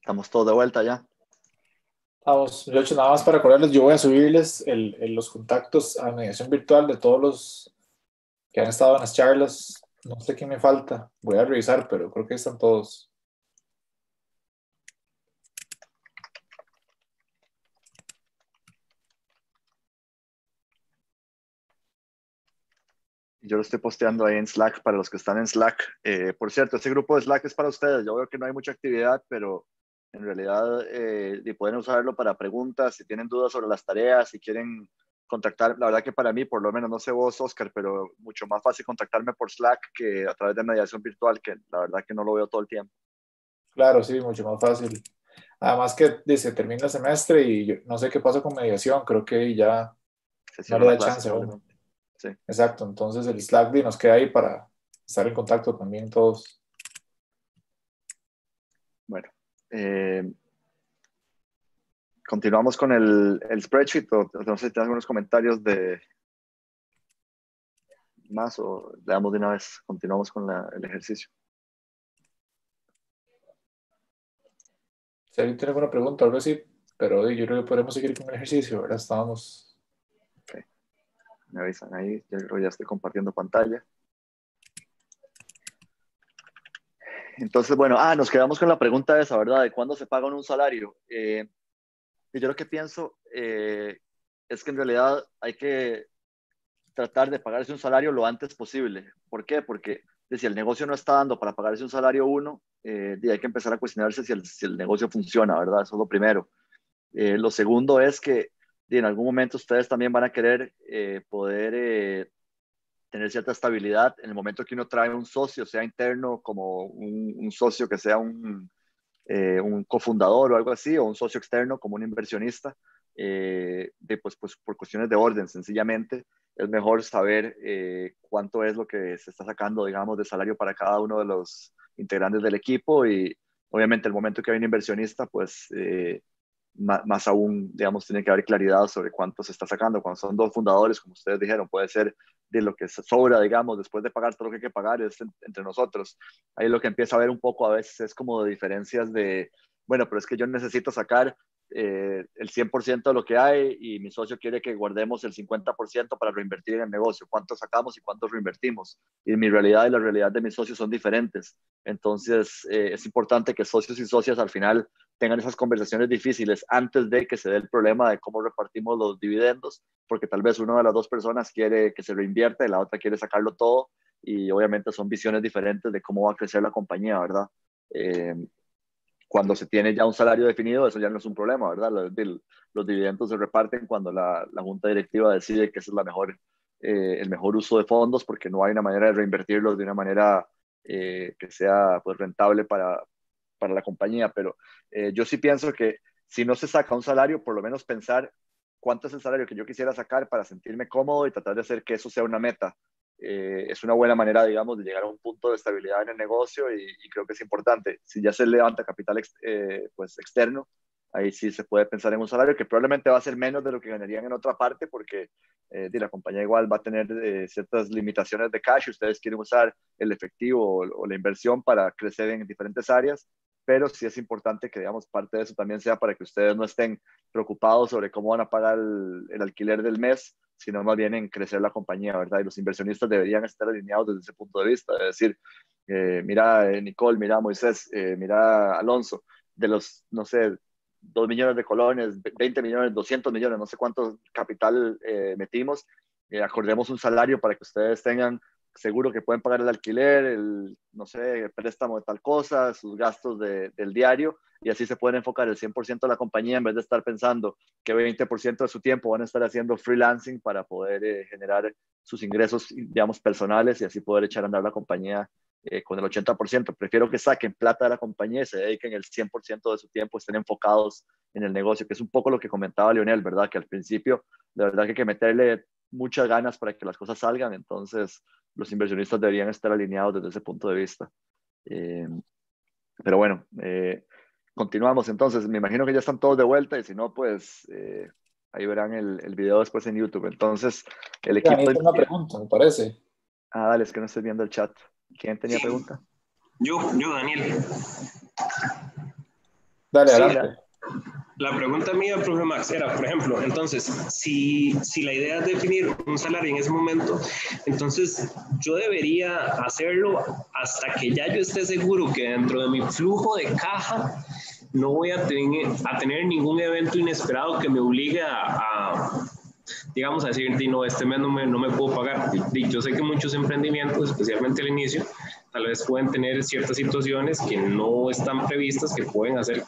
Estamos todos de vuelta ya. Vamos, muchachos, nada más para acordarles, yo voy a subirles el- los contactos a mediación virtual de todos los que han estado en las charlas. No sé quién me falta, voy a revisar, pero creo que están todos. Yo lo estoy posteando ahí en Slack para los que están en Slack. Eh, por cierto, este grupo de Slack es para ustedes. Yo veo que no hay mucha actividad, pero en realidad eh, y pueden usarlo para preguntas, si tienen dudas sobre las tareas, si quieren contactar. La verdad que para mí, por lo menos, no sé vos, Oscar, pero mucho más fácil contactarme por Slack que a través de mediación virtual, que la verdad que no lo veo todo el tiempo. Claro, sí, mucho más fácil. Además que dice, termina el semestre y yo no sé qué pasa con mediación, creo que ya no le da chance. Sí. Exacto, entonces el Slack nos queda ahí para estar en contacto también todos. Bueno, eh, continuamos con el, el spreadsheet. O, no sé si tienes algunos comentarios de más o le damos de una vez. Continuamos con la- el ejercicio. Si alguien tiene alguna pregunta, algo así, pero yo creo que podemos seguir con el ejercicio, ¿verdad? Estábamos. Me avisan ahí. Ya estoy compartiendo pantalla. Entonces, bueno, ah, nos quedamos con la pregunta esa, ¿verdad? De cuándo se paga un salario. Eh, yo lo que pienso eh, es que en realidad hay que tratar de pagarse un salario lo antes posible. ¿Por qué? Porque si el negocio no está dando para pagarse un salario uno, eh, hay que empezar a cuestionarse si el, si el negocio funciona, ¿verdad? Eso es lo primero. Eh, lo segundo es que di, en algún momento ustedes también van a querer eh, poder eh, tener cierta estabilidad en el momento que uno trae un socio, sea interno como un, un socio que sea un, eh, un cofundador o algo así, o un socio externo como un inversionista, eh, de, pues, pues por cuestiones de orden, sencillamente, es mejor saber eh, cuánto es lo que se está sacando, digamos, de salario para cada uno de los integrantes del equipo y obviamente el momento que hay un inversionista, pues eh, más, aún, digamos, tiene que haber claridad sobre cuánto se está sacando. Cuando son dos fundadores, como ustedes dijeron, puede ser de lo que sobra, digamos, después de pagar todo lo que hay que pagar, es en, entre nosotros. Ahí lo que empieza a ver un poco a veces es como de diferencias de, bueno, pero es que yo necesito sacar eh, el 100% de lo que hay y mi socio quiere que guardemos el 50% para reinvertir en el negocio. ¿Cuánto sacamos y cuánto reinvertimos? Y mi realidad y la realidad de mis socios son diferentes. Entonces, eh, es importante que socios y socias al final tengan esas conversaciones difíciles antes de que se dé el problema de cómo repartimos los dividendos, porque tal vez una de las dos personas quiere que se reinvierta y la otra quiere sacarlo todo y obviamente son visiones diferentes de cómo va a crecer la compañía, ¿verdad? Eh, cuando se tiene ya un salario definido, eso ya no es un problema, ¿verdad? Los, dividendos se reparten cuando la, la, junta directiva decide que ese es la mejor, eh, el mejor uso de fondos porque no hay una manera de reinvertirlos de una manera eh, que sea pues, rentable para, para la compañía. Pero eh, yo sí pienso que si no se saca un salario, por lo menos pensar cuánto es el salario que yo quisiera sacar para sentirme cómodo y tratar de hacer que eso sea una meta. Eh, es una buena manera, digamos, de llegar a un punto de estabilidad en el negocio y, y creo que es importante. Si ya se levanta capital ex, eh, pues externo, ahí sí se puede pensar en un salario que probablemente va a ser menos de lo que ganarían en otra parte porque eh, la compañía igual va a tener eh, ciertas limitaciones de cash. Ustedes quieren usar el efectivo o, o, la inversión para crecer en diferentes áreas, pero sí es importante que, digamos, parte de eso también sea para que ustedes no estén preocupados sobre cómo van a pagar el, alquiler del mes, sino más bien en crecer la compañía, ¿verdad? Y los inversionistas deberían estar alineados desde ese punto de vista, es decir, eh, mira eh, Nicole, mira Moisés, eh, mira Alonso, de los, no sé, 2 millones de colones, 20 millones, 200 millones, no sé cuánto capital eh, metimos, acordemos un salario para que ustedes tengan seguro que pueden pagar el alquiler, el, no sé, el préstamo de tal cosa, sus gastos de, del diario, y así se pueden enfocar el 100% de la compañía en vez de estar pensando que 20% de su tiempo van a estar haciendo freelancing para poder eh, generar sus ingresos, digamos, personales y así poder echar a andar la compañía eh, con el 80%. Prefiero que saquen plata de la compañía y se dediquen el 100% de su tiempo, estén enfocados en el negocio, que es un poco lo que comentaba Leonel, ¿verdad? Que al principio, de verdad que hay que meterle muchas ganas para que las cosas salgan, entonces los inversionistas deberían estar alineados desde ese punto de vista. Eh, pero bueno, eh, continuamos entonces. Me imagino que ya están todos de vuelta y si no, pues eh, ahí verán el, el, video después en YouTube. Entonces, el equipo... Tengo una pregunta, me parece. Ah, dale, es que no estoy viendo el chat. ¿Quién tenía sí. pregunta? Yo, yo, Daniel. Dale, Sí. La pregunta mía, profe Max, era, por ejemplo, entonces, si, si la idea es definir un salario en ese momento, entonces yo debería hacerlo hasta que ya yo esté seguro que dentro de mi flujo de caja no voy a tener, a tener ningún evento inesperado que me obligue a, a, digamos, a decir, "Di, no, este mes no me, no me puedo pagar. Di, Yo sé que muchos emprendimientos, especialmente al inicio, tal vez pueden tener ciertas situaciones que no están previstas, que pueden hacer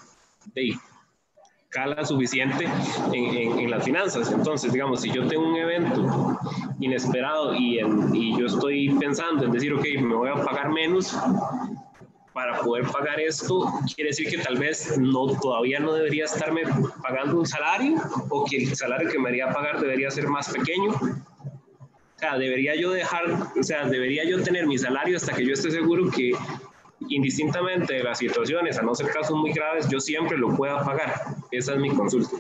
de cala suficiente en, en, las finanzas. Entonces, digamos, si yo tengo un evento inesperado y, y yo estoy pensando en decir, ok, me voy a pagar menos para poder pagar esto, quiere decir que tal vez no, todavía no debería estarme pagando un salario o que el salario que me debería pagar debería ser más pequeño. O sea, debería yo dejar, o sea, debería yo tener mi salario hasta que yo esté seguro que indistintamente de las situaciones, a no ser casos muy graves, yo siempre lo pueda pagar. Esa es mi consulta.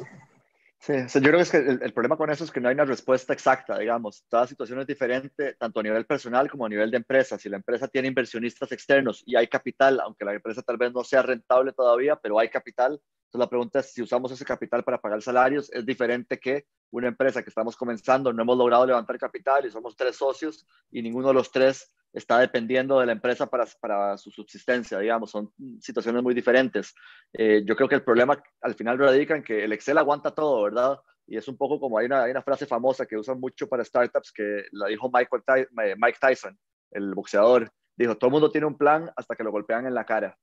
Sí, o sea, yo creo que, es que el, el, problema con eso es que no hay una respuesta exacta, digamos. Cada situación es diferente, tanto a nivel personal como a nivel de empresa. Si la empresa tiene inversionistas externos y hay capital, aunque la empresa tal vez no sea rentable todavía, pero hay capital, entonces la pregunta es si usamos ese capital para pagar salarios, es diferente que una empresa que estamos comenzando, no hemos logrado levantar capital y somos tres socios y ninguno de los tres está dependiendo de la empresa para, para su subsistencia, digamos, son situaciones muy diferentes. Eh, yo creo que el problema al final radica en que el Excel aguanta todo, ¿verdad? Y es un poco como hay una, hay una frase famosa que usan mucho para startups que la dijo Michael Ty Mike Tyson, el boxeador. Dijo, todo el mundo tiene un plan hasta que lo golpean en la cara.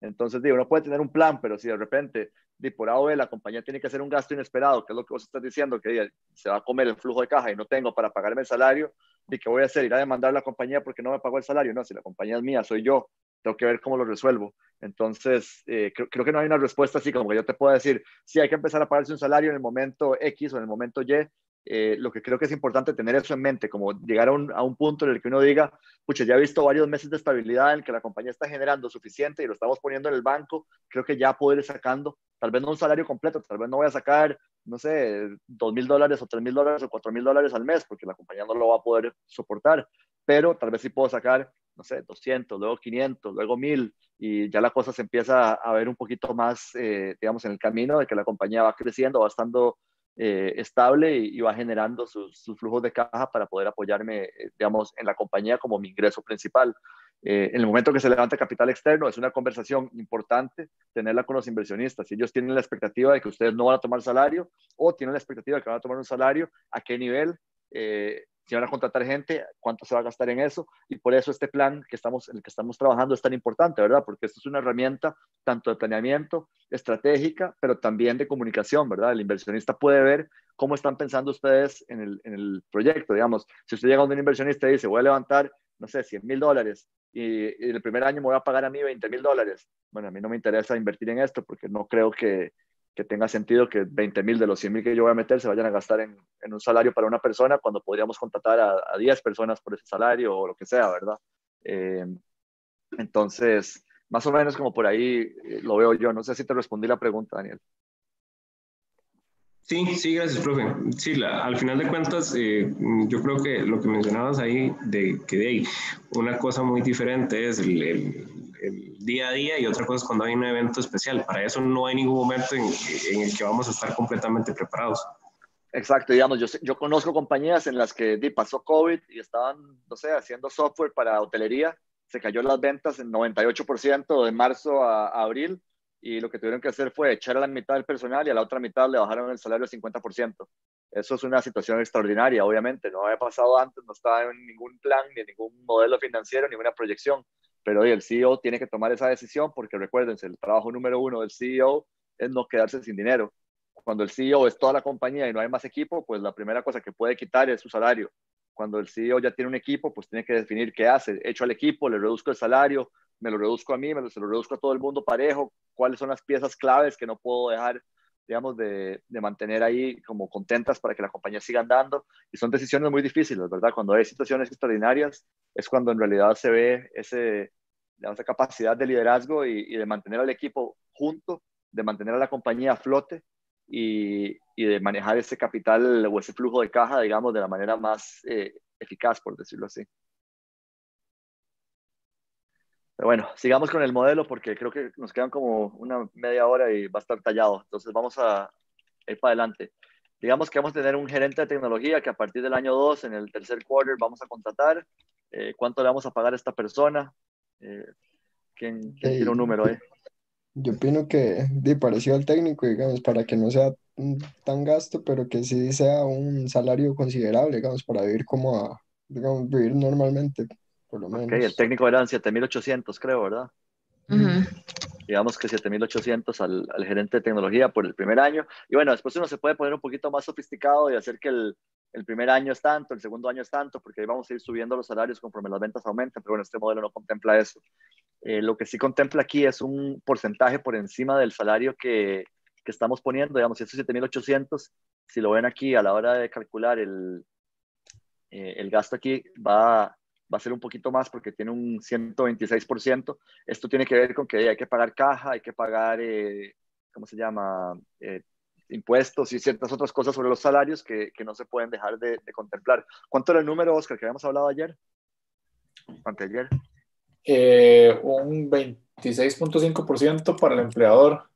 Entonces, digo, uno puede tener un plan, pero si de repente, di por A o la compañía tiene que hacer un gasto inesperado, que es lo que vos estás diciendo, que se va a comer el flujo de caja y no tengo para pagarme el salario, ¿y qué voy a hacer? ¿Ir a demandar a la compañía porque no me pagó el salario? No, si la compañía es mía, soy yo, tengo que ver cómo lo resuelvo. Entonces, eh, creo, creo, que no hay una respuesta así como que yo te pueda decir, sí, hay que empezar a pagarse un salario en el momento X o en el momento Y. Eh, lo que creo que es importante tener eso en mente, como llegar a un, punto en el que uno diga, pucha, ya he visto varios meses de estabilidad en que la compañía está generando suficiente y lo estamos poniendo en el banco, creo que ya puedo ir sacando, tal vez no un salario completo, tal vez no voy a sacar, no sé, dos mil dólares o tres mil dólares o cuatro mil dólares al mes, porque la compañía no lo va a poder soportar, pero tal vez sí puedo sacar, no sé, 200, luego 500, luego 1000, y ya la cosa se empieza a ver un poquito más, eh, digamos, en el camino de que la compañía va creciendo, va estando eh, estable y, va generando sus, sus, flujos de caja para poder apoyarme, eh, digamos, en la compañía como mi ingreso principal. Eh, en el momento que se levanta capital externo, es una conversación importante tenerla con los inversionistas. Si ellos tienen la expectativa de que ustedes no van a tomar salario o tienen la expectativa de que van a tomar un salario, ¿a qué nivel? Si van a contratar gente, cuánto se va a gastar en eso, y por eso este plan que estamos, en el que estamos trabajando es tan importante, ¿verdad? Porque esto es una herramienta tanto de planeamiento estratégica, pero también de comunicación, ¿verdad? El inversionista puede ver cómo están pensando ustedes en el, en el proyecto, digamos, si usted llega a un inversionista y dice, voy a levantar, no sé, 100 mil dólares, y, y el primer año me voy a pagar a mí 20 mil dólares, bueno, a mí no me interesa invertir en esto porque no creo que, que tenga sentido que 20 mil de los 100 mil que yo voy a meter se vayan a gastar en, en, un salario para una persona cuando podríamos contratar a, a 10 personas por ese salario o lo que sea, ¿verdad? Eh, entonces, más o menos como por ahí eh, lo veo yo. No sé si te respondí la pregunta, Daniel. Sí, sí, gracias, profe. Sí, la, al final de cuentas, eh, yo creo que lo que mencionabas ahí, de que de ahí, una cosa muy diferente es el, día a día y otra cosa es cuando hay un evento especial. Para eso no hay ningún momento en, el que vamos a estar completamente preparados. Exacto, digamos, yo, conozco compañías en las que pasó COVID y estaban, no sé, haciendo software para hotelería, se cayó las ventas en 98% de marzo a, abril y lo que tuvieron que hacer fue echar a la mitad del personal y a la otra mitad le bajaron el salario al 50%. Eso es una situación extraordinaria, obviamente, no había pasado antes, no estaba en ningún plan, ni en ningún modelo financiero, ni una proyección, pero hoy el CEO tiene que tomar esa decisión porque recuérdense, el trabajo número uno del CEO es no quedarse sin dinero. Cuando el CEO es toda la compañía y no hay más equipo, pues la primera cosa que puede quitar es su salario. Cuando el CEO ya tiene un equipo, pues tiene que definir qué hace. Echo al equipo, le reduzco el salario, me lo reduzco a mí, me se lo reduzco a todo el mundo parejo, cuáles son las piezas claves que no puedo dejar, digamos, de, de, mantener ahí como contentas para que la compañía siga andando. Y son decisiones muy difíciles, ¿verdad? Cuando hay situaciones extraordinarias es cuando en realidad se ve ese, digamos, esa capacidad de liderazgo y, y, de mantener al equipo junto, de mantener a la compañía a flote y, y de manejar ese capital o ese flujo de caja, digamos, de la manera más eh, eficaz, por decirlo así. Pero bueno, sigamos con el modelo porque creo que nos quedan como una media hora y va a estar tallado. Entonces vamos a ir para adelante. Digamos que vamos a tener un gerente de tecnología que a partir del año 2, en el tercer quarter, vamos a contratar. Eh, ¿Cuánto le vamos a pagar a esta persona? Eh, ¿quién, quién tiene un número ahí? Yo opino que de parecido al técnico, digamos, para que no sea tan gasto, pero que sí sea un salario considerable, digamos, para vivir como a, digamos, vivir normalmente, por lo menos. Ok, el técnico eran 7.800, creo, ¿verdad? Digamos que 7.800 al, al gerente de tecnología por el primer año. Y bueno, después uno se puede poner un poquito más sofisticado y hacer que el, el primer año es tanto, el segundo año es tanto, porque ahí vamos a ir subiendo los salarios conforme las ventas aumentan, pero bueno, este modelo no contempla eso. Eh, lo que sí contempla aquí es un porcentaje por encima del salario que, que estamos poniendo, digamos, si esos 7.800, si lo ven aquí a la hora de calcular el, eh, el gasto aquí, va, va a ser un poquito más porque tiene un 126%. Esto tiene que ver con que hay que pagar caja, hay que pagar, eh, ¿cómo se llama? Eh, impuestos y ciertas otras cosas sobre los salarios que, que no se pueden dejar de, de, contemplar. ¿Cuánto era el número, Oscar, que habíamos hablado ayer? Anteayer. Eh, un 26.5% para el empleador,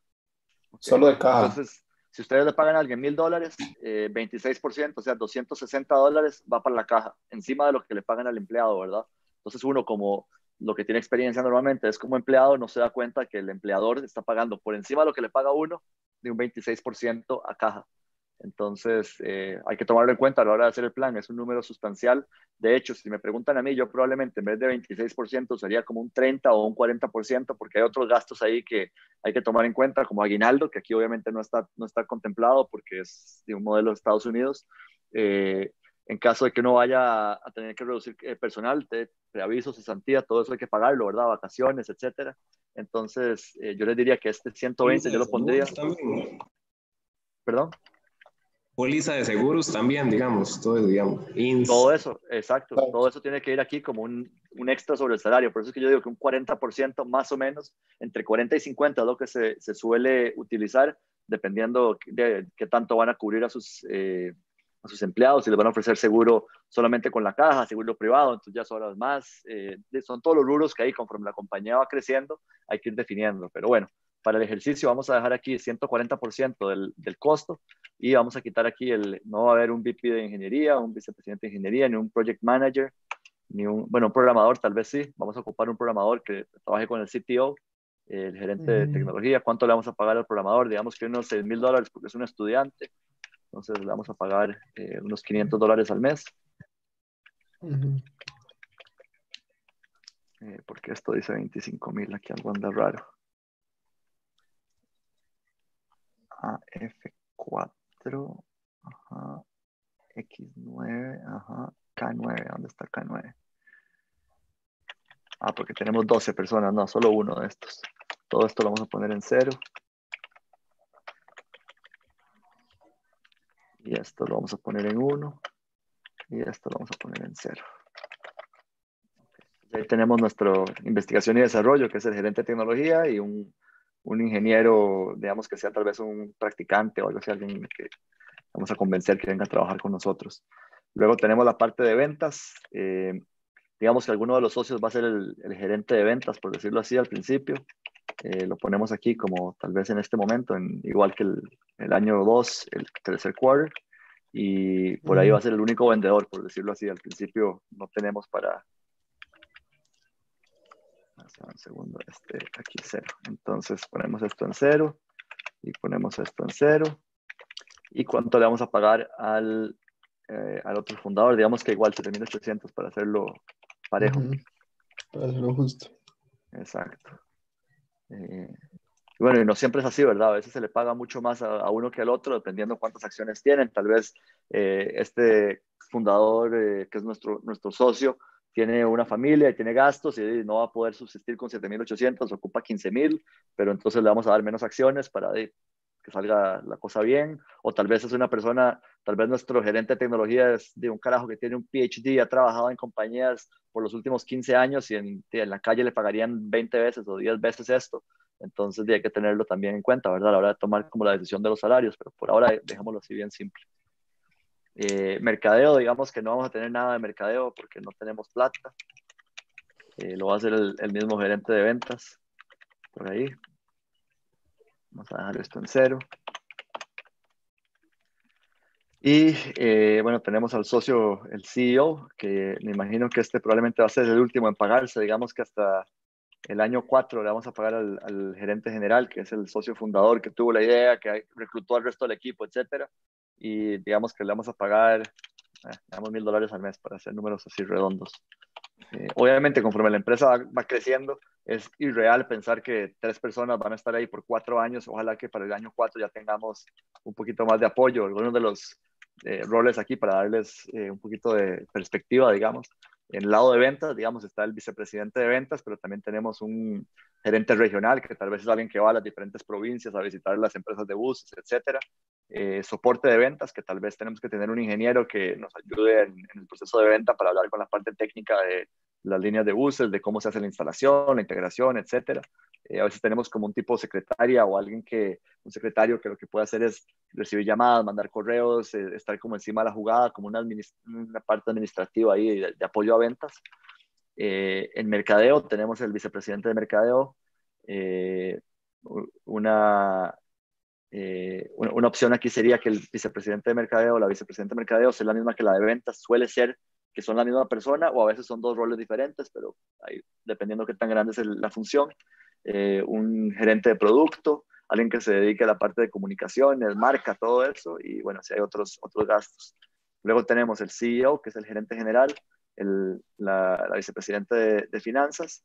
okay. solo de caja. Entonces, si ustedes le pagan a alguien mil dólares, eh, 26%, o sea, 260 dólares va para la caja, encima de lo que le pagan al empleado, ¿verdad? Entonces uno como lo que tiene experiencia normalmente es como empleado, no se da cuenta que el empleador está pagando por encima de lo que le paga uno de un 26% a caja. Entonces, eh, hay que tomarlo en cuenta a la hora de hacer el plan. Es un número sustancial. De hecho, si me preguntan a mí, yo probablemente en vez de 26% sería como un 30 o un 40%, porque hay otros gastos ahí que hay que tomar en cuenta, como aguinaldo, que aquí obviamente no está, no está contemplado porque es de un modelo de Estados Unidos. Eh, en caso de que uno vaya a tener que reducir eh, personal, de preaviso, cesantía, todo eso hay que pagarlo, ¿verdad? Vacaciones, etcétera. Entonces, eh, yo les diría que este 120 yo lo pondría. ¿Perdón? Póliza de seguros también, digamos, todo, digamos. Ins. Todo eso, exacto. Todo eso tiene que ir aquí como un, un, extra sobre el salario. Por eso es que yo digo que un 40% más o menos, entre 40 y 50 es lo que se, se suele utilizar, dependiendo de qué tanto van a cubrir a sus, eh, a sus empleados, si les van a ofrecer seguro solamente con la caja, seguro privado, entonces ya son horas más. Eh, son todos los rubros que hay conforme la compañía va creciendo, hay que ir definiendo. Pero bueno, para el ejercicio vamos a dejar aquí 140% del, del, costo y vamos a quitar aquí el, no va a haber un VP de ingeniería, un vicepresidente de ingeniería, ni un project manager, ni un, bueno, un programador tal vez sí, vamos a ocupar un programador que trabaje con el CTO, el gerente de tecnología, ¿cuánto le vamos a pagar al programador? Digamos que unos 6 mil dólares porque es un estudiante, entonces le vamos a pagar eh, unos 500 dólares al mes. Uh -huh. eh, porque esto dice 25 mil, aquí algo anda raro. Ajá, F4, ajá, X9, ajá, K9, ¿dónde está K9? Ah, porque tenemos 12 personas, no, solo uno de estos. Todo esto lo vamos a poner en cero. Y esto lo vamos a poner en 1. Y esto lo vamos a poner en 0. Okay. Ahí tenemos nuestra investigación y desarrollo, que es el gerente de tecnología y un un ingeniero, digamos que sea tal vez un practicante o algo así, alguien que vamos a convencer que venga a trabajar con nosotros. Luego tenemos la parte de ventas. Eh, digamos que alguno de los socios va a ser el, el, gerente de ventas, por decirlo así, al principio. Eh, lo ponemos aquí como tal vez en este momento, en, igual que el, el año 2, el tercer quarter. Y por ahí va a ser el único vendedor, por decirlo así. Al principio no tenemos para, un segundo, este, aquí cero. Entonces ponemos esto en cero y ponemos esto en cero. ¿Y cuánto le vamos a pagar al, eh, al otro fundador? Digamos que igual 7.800 para hacerlo parejo. Uh -huh. Para hacerlo justo. Exacto. Eh, y bueno, y no siempre es así, ¿verdad? A veces se le paga mucho más a, a uno que al otro, dependiendo cuántas acciones tienen. Tal vez eh, este fundador, eh, que es nuestro, nuestro socio, tiene una familia y tiene gastos y no va a poder subsistir con 7.800, ocupa 15.000, pero entonces le vamos a dar menos acciones para que salga la cosa bien. O tal vez es una persona, tal vez nuestro gerente de tecnología es de un carajo que tiene un PhD, ha trabajado en compañías por los últimos 15 años y en, en la calle le pagarían 20 veces o 10 veces esto. Entonces hay que tenerlo también en cuenta, ¿verdad? A la hora de tomar como la decisión de los salarios, pero por ahora dejémoslo así bien simple. Eh, mercadeo, digamos que no vamos a tener nada de mercadeo porque no tenemos plata. Eh, lo va a hacer el, mismo gerente de ventas por ahí. Vamos a dejar esto en cero. Y eh, bueno, tenemos al socio, el CEO, que me imagino que este probablemente va a ser el último en pagarse. Digamos que hasta el año 4 le vamos a pagar al, gerente general, que es el socio fundador que tuvo la idea, que reclutó al resto del equipo, etcétera. Y digamos que le vamos a pagar, eh, digamos, mil dólares al mes para hacer números así redondos. Eh, obviamente, conforme la empresa va, va, creciendo, es irreal pensar que tres personas van a estar ahí por cuatro años. Ojalá que para el año cuatro ya tengamos un poquito más de apoyo. Algunos de los eh, roles aquí para darles eh, un poquito de perspectiva, digamos. En el lado de ventas, digamos, está el vicepresidente de ventas, pero también tenemos un gerente regional, que tal vez es alguien que va a las diferentes provincias a visitar las empresas de buses, etcétera. Eh, soporte de ventas, que tal vez tenemos que tener un ingeniero que nos ayude en, el proceso de venta para hablar con la parte técnica de las líneas de buses, de cómo se hace la instalación, la integración, etcétera. Eh, a veces tenemos como un tipo de secretaria o alguien que, un secretario que lo que puede hacer es recibir llamadas, mandar correos, eh, estar como encima de la jugada, como una, una parte administrativa ahí de, de, apoyo a ventas. Eh, en mercadeo tenemos el vicepresidente de mercadeo, una, eh, una, opción aquí sería que el vicepresidente de mercadeo o la vicepresidenta de mercadeo sea la misma que la de ventas, suele ser que son la misma persona o a veces son dos roles diferentes, pero dependiendo qué tan grande es la función. Eh, un gerente de producto, alguien que se dedique a la parte de comunicaciones, marca, todo eso, y bueno, si hay otros, otros gastos. Luego tenemos el CEO, que es el gerente general, el, la, la vicepresidenta de, de finanzas,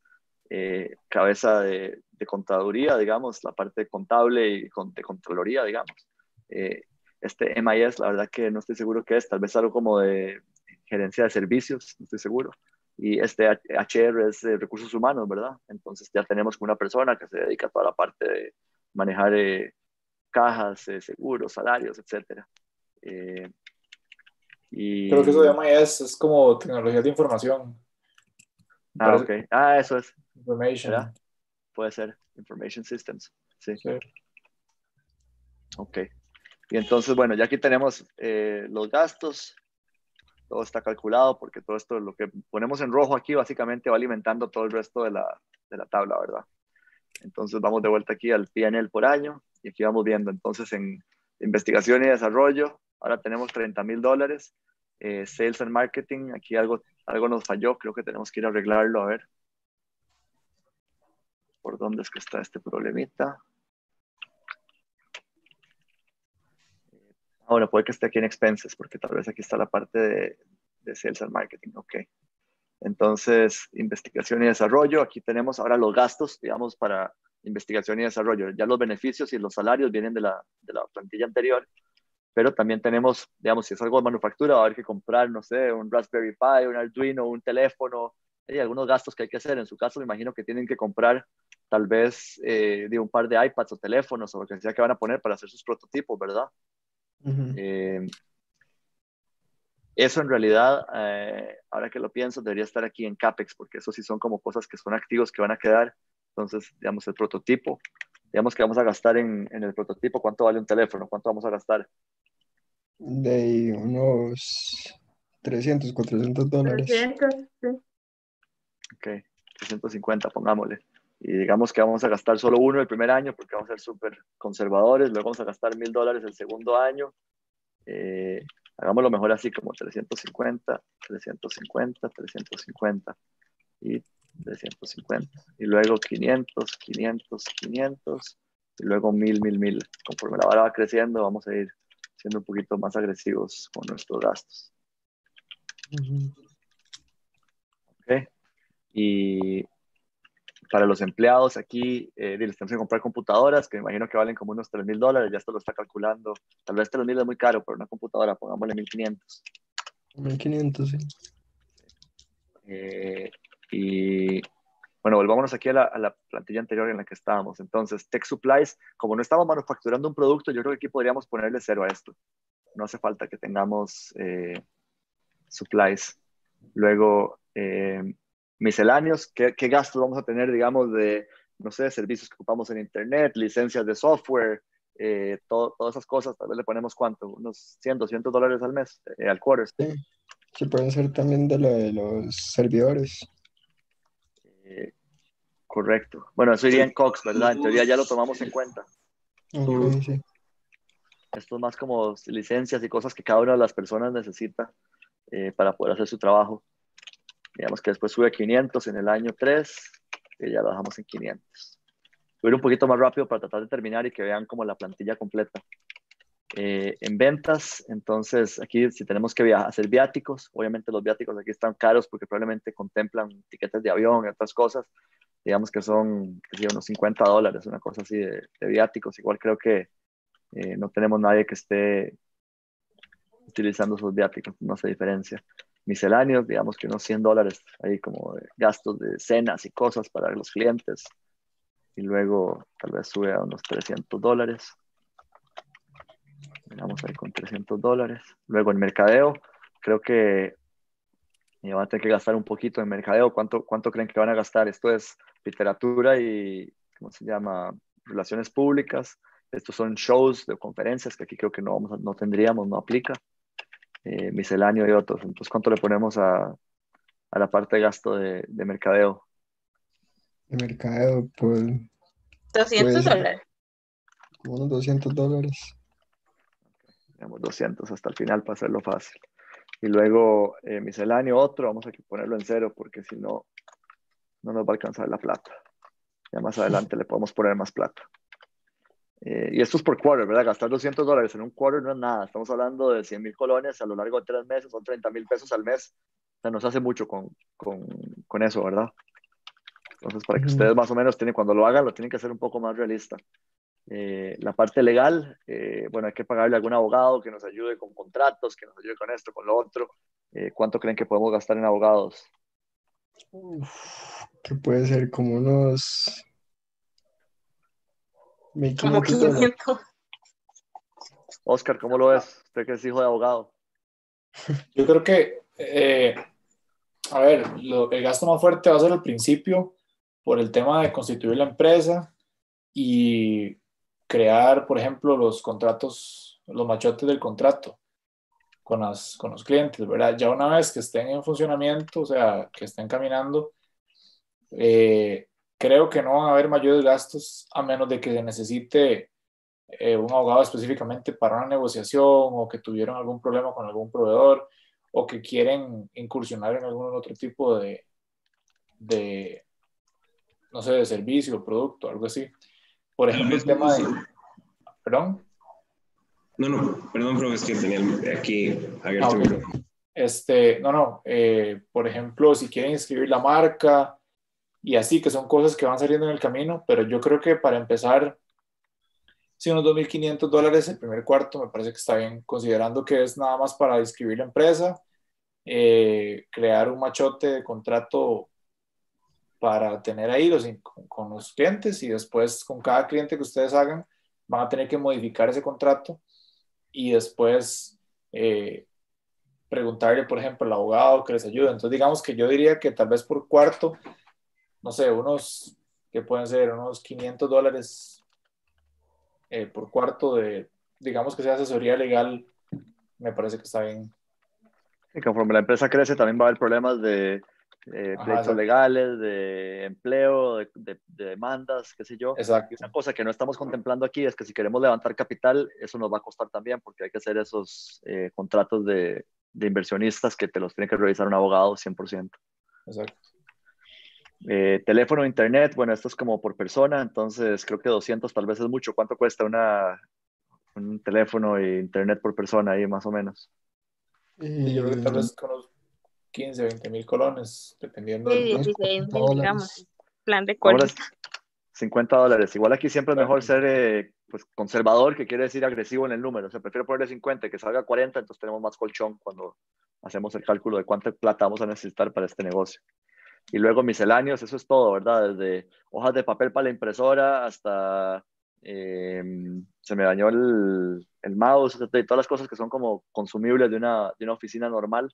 eh, cabeza de, de, contaduría, digamos, la parte contable y con, de contraloría, digamos. Eh, este MIS, la verdad que no estoy seguro qué es, tal vez algo como de gerencia de servicios, no estoy seguro y este HR es de recursos humanos, ¿verdad? Entonces ya tenemos una persona que se dedica a toda la parte de manejar eh, cajas, seguros, salarios, etcétera. Y... Creo que eso llama es, es como tecnología de información. Ah, ok. Ah, eso es. Information. ¿verdad? Puede ser. Information Systems. Sí. Sí. Ok. Y entonces, bueno, ya aquí tenemos eh, los gastos todo está calculado porque todo esto, lo que ponemos en rojo aquí, básicamente va alimentando todo el resto de la, de la tabla, ¿verdad? Entonces vamos de vuelta aquí al PNL por año y aquí vamos viendo entonces en investigación y desarrollo, ahora tenemos 30 mil dólares, eh, sales and marketing, aquí algo, algo nos falló, creo que tenemos que ir a arreglarlo, a ver. ¿Por dónde es que está este problemita? Ah, bueno, puede que esté aquí en expenses, porque tal vez aquí está la parte de, de sales and marketing. Ok. Entonces, investigación y desarrollo. Aquí tenemos ahora los gastos, digamos, para investigación y desarrollo. Ya los beneficios y los salarios vienen de la, de la plantilla anterior, pero también tenemos, digamos, si es algo de manufactura, va a haber que comprar, no sé, un Raspberry Pi, un Arduino, un teléfono. Hay algunos gastos que hay que hacer. En su caso, me imagino que tienen que comprar tal vez eh, de un par de iPads o teléfonos o lo que sea que van a poner para hacer sus prototipos, ¿verdad? Uh -huh. eh, eso en realidad, eh, ahora que lo pienso, debería estar aquí en CAPEX, porque eso sí son como cosas que son activos que van a quedar. Entonces, digamos, el prototipo, digamos que vamos a gastar en, en el prototipo, ¿cuánto vale un teléfono? ¿Cuánto vamos a gastar? De unos 300, 400 dólares. 300, sí. Ok, 350, pongámosle. Y digamos que vamos a gastar solo uno el primer año porque vamos a ser súper conservadores, luego vamos a gastar mil dólares el segundo año. Eh, hagámoslo mejor así como 350, 350, 350 y 350. Y luego 500, 500, 500 y luego 1000, 1000, 1000. Conforme la vara va creciendo vamos a ir siendo un poquito más agresivos con nuestros gastos. Uh. Y para los empleados aquí eh, les tenemos que comprar computadoras que me imagino que valen como unos 3 mil dólares, ya esto lo está calculando. Tal vez 3 mil es muy caro, pero una computadora, pongámosle 1500. 1500, sí. Eh, y bueno, volvámonos aquí a la, a la, plantilla anterior en la que estábamos. Entonces, Tech Supplies, como no estamos manufacturando un producto, yo creo que aquí podríamos ponerle cero a esto. No hace falta que tengamos eh, supplies. Luego, eh, misceláneos, ¿qué, ¿qué, gastos vamos a tener, digamos, de, no sé, servicios que ocupamos en Internet, licencias de software, eh, todo, todas esas cosas, tal vez le ponemos cuánto, unos 100, 200 dólares al mes, eh, al quarter. Sí, sí, pueden ser también de lo de los servidores. Correcto. Bueno, eso iría en Cox, ¿verdad? En teoría ya lo tomamos en cuenta. Sí. Esto es más como licencias y cosas que cada una de las personas necesita eh, para poder hacer su trabajo. Digamos que después sube a 500 en el año 3 y ya lo dejamos en 500. Voy a ir un poquito más rápido para tratar de terminar y que vean como la plantilla completa. Eh, en ventas, entonces aquí si tenemos que viajar, hacer viáticos, obviamente los viáticos aquí están caros porque probablemente contemplan tiquetes de avión y otras cosas, digamos que son unos 50 dólares, una cosa así de, viáticos, igual creo que eh, no tenemos nadie que esté utilizando esos viáticos, no hace diferencia. Misceláneos, digamos que unos 100 dólares ahí como gastos de cenas y cosas para los clientes. Y luego tal vez sube a unos 300 dólares. Vamos ahí con 300 dólares. Luego en mercadeo, creo que van a tener que gastar un poquito en mercadeo. ¿Cuánto, ¿Cuánto creen que van a gastar? Esto es literatura y, ¿cómo se llama? Relaciones públicas. Estos son shows de conferencias que aquí creo que no, vamos no tendríamos, no aplica. Eh, misceláneo y otros. Entonces, ¿cuánto le ponemos a, a la parte de gasto de, de mercadeo? De mercadeo, pues. 200 dólares. Como unos 200 dólares. 200 hasta el final para hacerlo fácil. Y luego eh, misceláneo otro, vamos a ponerlo en cero porque si no, no nos va a alcanzar la plata. Ya más adelante le podemos poner más plata. Eh, y esto es por quarter, ¿verdad? Gastar 200 dólares en un quarter no es nada. Estamos hablando de 100 mil colones a lo largo de tres meses, son 30 mil pesos al mes. O sea, nos hace mucho con, con, con eso, ¿verdad? Entonces, para que ustedes más o menos tienen, cuando lo hagan, lo tienen que hacer un poco más realista. Eh, la parte legal, eh, bueno, hay que pagarle a algún abogado que nos ayude con contratos, que nos ayude con esto, con lo otro. Eh, ¿Cuánto creen que podemos gastar en abogados? que puede ser como unos... Como 500. Oscar, ¿cómo lo ves? Usted que es hijo de abogado. Yo creo que, a ver, el gasto más fuerte va a ser al principio por el tema de constituir la empresa y crear, por ejemplo, los contratos, los machotes del contrato con, las, con los clientes, ¿verdad? Ya una vez que estén en funcionamiento, o sea, que estén caminando, eh, creo que no van a haber mayores gastos a menos de que se necesite eh, un abogado específicamente para una negociación o que tuvieron algún problema con algún proveedor o que quieren incursionar en algún otro tipo de, de no sé, de servicio o producto, algo así. Por ejemplo, el tema de... ¿Perdón? No, no, perdón, pero es que tenía aquí abierto ah, Este, no, no, eh, por ejemplo, si quieren inscribir la marca y así, que son cosas que van saliendo en el camino, pero yo creo que para empezar, si unos 2.500 dólares el primer cuarto me parece que está bien, considerando que es nada más para inscribir la empresa, eh, crear un machote de contrato para tener ahí los, con, los clientes y después con cada cliente que ustedes hagan van a tener que modificar ese contrato y después eh, preguntarle, por ejemplo, al abogado que les ayude. Entonces, digamos que yo diría que tal vez por cuarto, no sé, unos que pueden ser unos 500 dólares eh, por cuarto de, digamos que sea asesoría legal, me parece que está bien. Y conforme la empresa crece, también va a haber problemas de eh, pleitos legales, de empleo, de, demandas, qué sé yo. Exacto. una cosa que no estamos contemplando aquí es que si queremos levantar capital, eso nos va a costar también porque hay que hacer esos eh, contratos de, de, inversionistas que te los tiene que revisar un abogado 100%. Exacto. Eh, teléfono, internet, bueno, esto es como por persona, entonces creo que 200 tal vez es mucho. ¿Cuánto cuesta una, un teléfono e internet por persona ahí más o menos? yo creo que tal vez con 15, 20 mil colones, dependiendo. Sí, 16 mil, digamos. Plan de corte. 50 dólares. Igual aquí siempre es mejor ser eh, pues, conservador, que quiere decir agresivo en el número. O sea, prefiero ponerle 50 que salga 40, entonces tenemos más colchón cuando hacemos el cálculo de cuánta plata vamos a necesitar para este negocio. Y luego misceláneos, eso es todo, ¿verdad? Desde hojas de papel para la impresora hasta em, se me dañó el, el mouse, todas las cosas que son como consumibles de una, de una oficina normal.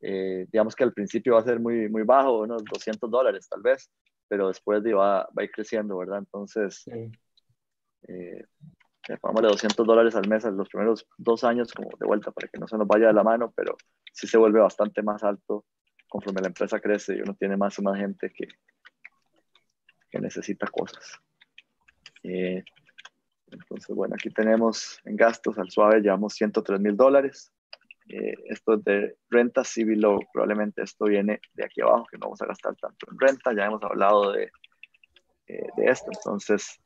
Eh, digamos que al principio va a ser muy, muy bajo, unos 200 dólares tal vez, pero después va, va a ir creciendo, ¿verdad? Entonces, sí. eh, 200 dólares al mes en los primeros dos años como de vuelta para que no se nos vaya de la mano, pero sí se vuelve bastante más alto conforme la empresa crece y uno tiene más y más gente que, que necesita cosas. Eh, entonces, bueno, aquí tenemos en gastos al suave, llevamos 103 mil dólares. Eh, esto es de renta civil, probablemente esto viene de aquí abajo, que no vamos a gastar tanto en renta, ya hemos hablado de, eh, de esto, entonces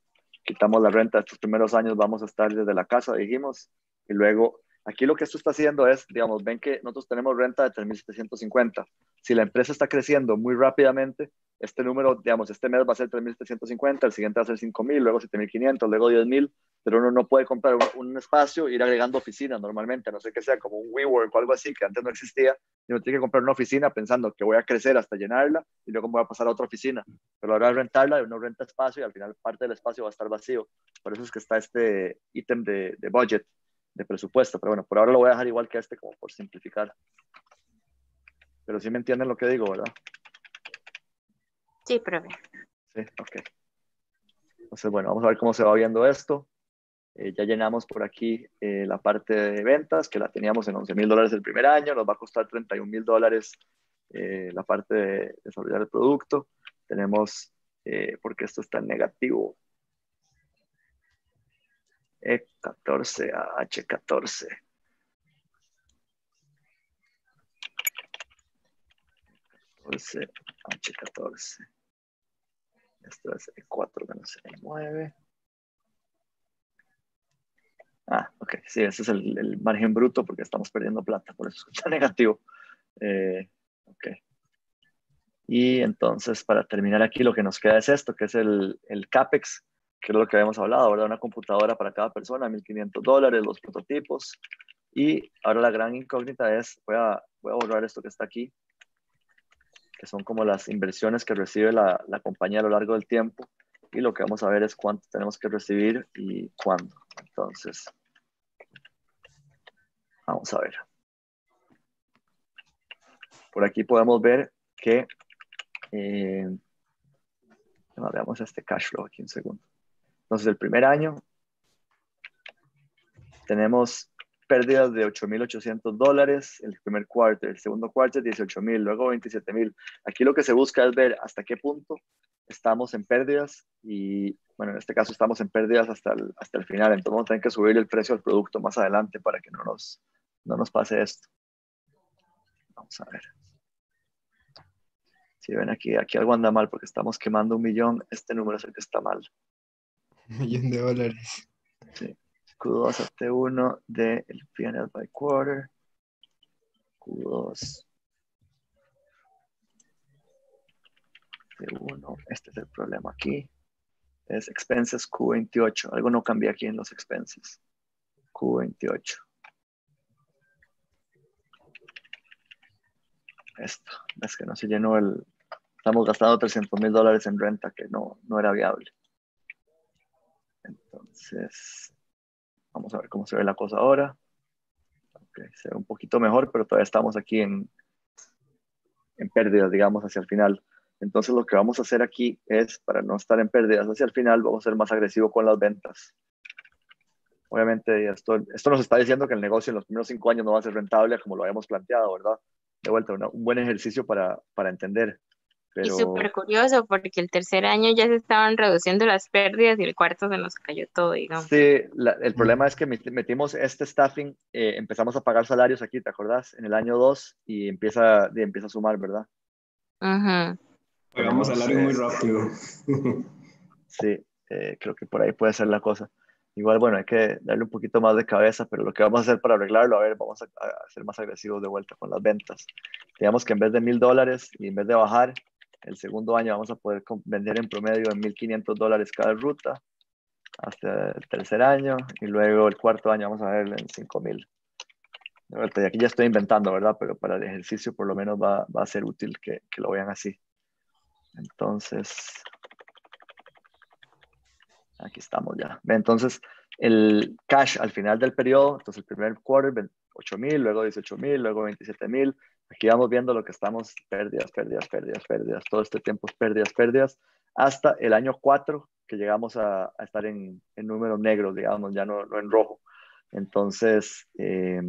quitamos la renta estos primeros años, vamos a estar desde la casa, dijimos, y luego aquí lo que esto está haciendo es, digamos, ven que nosotros tenemos renta de 3.750. Si la empresa está creciendo muy rápidamente, este número, digamos, este mes va a ser 3.750, el siguiente va a ser 5.000, luego 7.500, luego 10.000, pero uno no puede comprar un, espacio e ir agregando oficinas normalmente, a no ser que sea como un WeWork o algo así, que antes no existía, y uno tiene que comprar una oficina pensando que voy a crecer hasta llenarla y luego voy a pasar a otra oficina, pero ahora rentarla, uno renta espacio y al final parte del espacio va a estar vacío, por eso es que está este ítem de, de budget, de presupuesto, pero bueno, por ahora lo voy a dejar igual que este como por simplificar. Pero sí me entienden lo que digo, ¿verdad? Sí, profe. Sí, ok. Entonces, bueno, vamos a ver cómo se va viendo esto. Eh, ya llenamos por aquí eh, la parte de ventas, que la teníamos en 11 mil dólares el primer año, nos va a costar 31 mil dólares eh, la parte de desarrollar el producto. Tenemos, porque esto está en negativo, E14 a H14. H14. Esto es E4 menos E9. Ah, ok, sí, ese es el, margen bruto porque estamos perdiendo plata, por eso está negativo. Eh, ok. Y entonces, para terminar aquí, lo que nos queda es esto, que es el, el CAPEX, que es lo que habíamos hablado, ¿verdad? Una computadora para cada persona, 1.500 dólares, los prototipos. Y ahora la gran incógnita es, voy a, voy a borrar esto que está aquí, que son como las inversiones que recibe la, la, compañía a lo largo del tiempo. Y lo que vamos a ver es cuánto tenemos que recibir y cuándo. Entonces, vamos a ver. Por aquí podemos ver que, eh, veamos este cash flow aquí un segundo. Entonces, el primer año tenemos pérdidas de 8.800 dólares el primer cuarto, el segundo cuarto 18.000, luego 27.000. Aquí lo que se busca es ver hasta qué punto estamos en pérdidas y, bueno, en este caso estamos en pérdidas hasta el, hasta el final, entonces vamos a tener que subir el precio del producto más adelante para que no nos, no nos pase esto. Vamos a ver. Si ven aquí, aquí algo anda mal porque estamos quemando un millón, este número es el que está mal. Un millón de dólares. Sí. Q2 a T1 del PNL by quarter. Q2. T1. Este es el problema aquí. Es expenses Q28. Algo no cambia aquí en los expenses. Q28. Esto. Es que no se llenó el... Estamos gastando 300 mil dólares en renta que no, no era viable. Entonces, Vamos a ver cómo se ve la cosa ahora. se ve un poquito mejor, pero todavía estamos aquí en, pérdidas, digamos, hacia el final. Entonces lo que vamos a hacer aquí es, para no estar en pérdidas hacia el final, vamos a ser más agresivo con las ventas. Obviamente esto, nos está diciendo que el negocio en los primeros cinco años no va a ser rentable como lo habíamos planteado, ¿verdad? De vuelta, un buen ejercicio para entender. Y súper curioso porque el tercer año ya se estaban reduciendo las pérdidas y el cuarto se nos cayó todo, digamos. Sí, el problema es que metimos este staffing, eh, empezamos a pagar salarios aquí, ¿te acordás? En el año 2 y empieza, y empieza a sumar, ¿verdad? Ajá. Pagamos salarios muy rápido. sí, eh, creo que por ahí puede ser la cosa. Igual, bueno, hay que darle un poquito más de cabeza, pero lo que vamos a hacer para arreglarlo, a ver, vamos a, a ser más agresivos de vuelta con las ventas. Digamos que en vez de mil dólares y en vez de bajar, el segundo año vamos a poder vender en promedio en 1.500 dólares cada ruta hasta el tercer año y luego el cuarto año vamos a ver en 5.000. Y aquí ya estoy inventando, ¿verdad? Pero para el ejercicio por lo menos va, a ser útil que, lo vean así. Entonces, aquí estamos ya. Entonces, el cash al final del periodo, entonces el primer quarter, 8.000, luego 18.000, luego 27.000, Aquí vamos viendo lo que estamos, pérdidas, pérdidas, pérdidas, pérdidas, todo este tiempo pérdidas, pérdidas, hasta el año 4 que llegamos a, estar en, en, números negros, digamos, ya no, en rojo. Entonces, eh,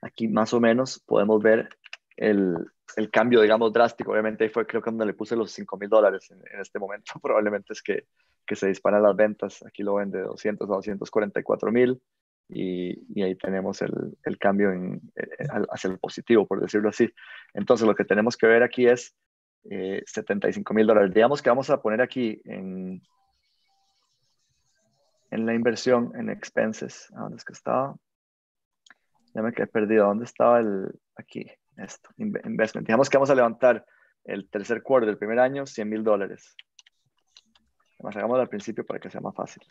aquí más o menos podemos ver el, el, cambio, digamos, drástico. Obviamente ahí fue creo que donde le puse los 5 mil dólares en, en, este momento. Probablemente es que, que se disparan las ventas. Aquí lo vende de 200 a 244 mil. Y, ahí tenemos el, cambio en, hacia el positivo, por decirlo así. Entonces, lo que tenemos que ver aquí es eh, 75 mil dólares. Digamos que vamos a poner aquí en, la inversión, en expenses. ¿A dónde es que estaba? Ya me quedé perdido. ¿Dónde estaba el, aquí, esto, investment? Digamos que vamos a levantar el tercer cuarto del primer año, 100 mil dólares. Además, hagámoslo al principio para que sea más fácil.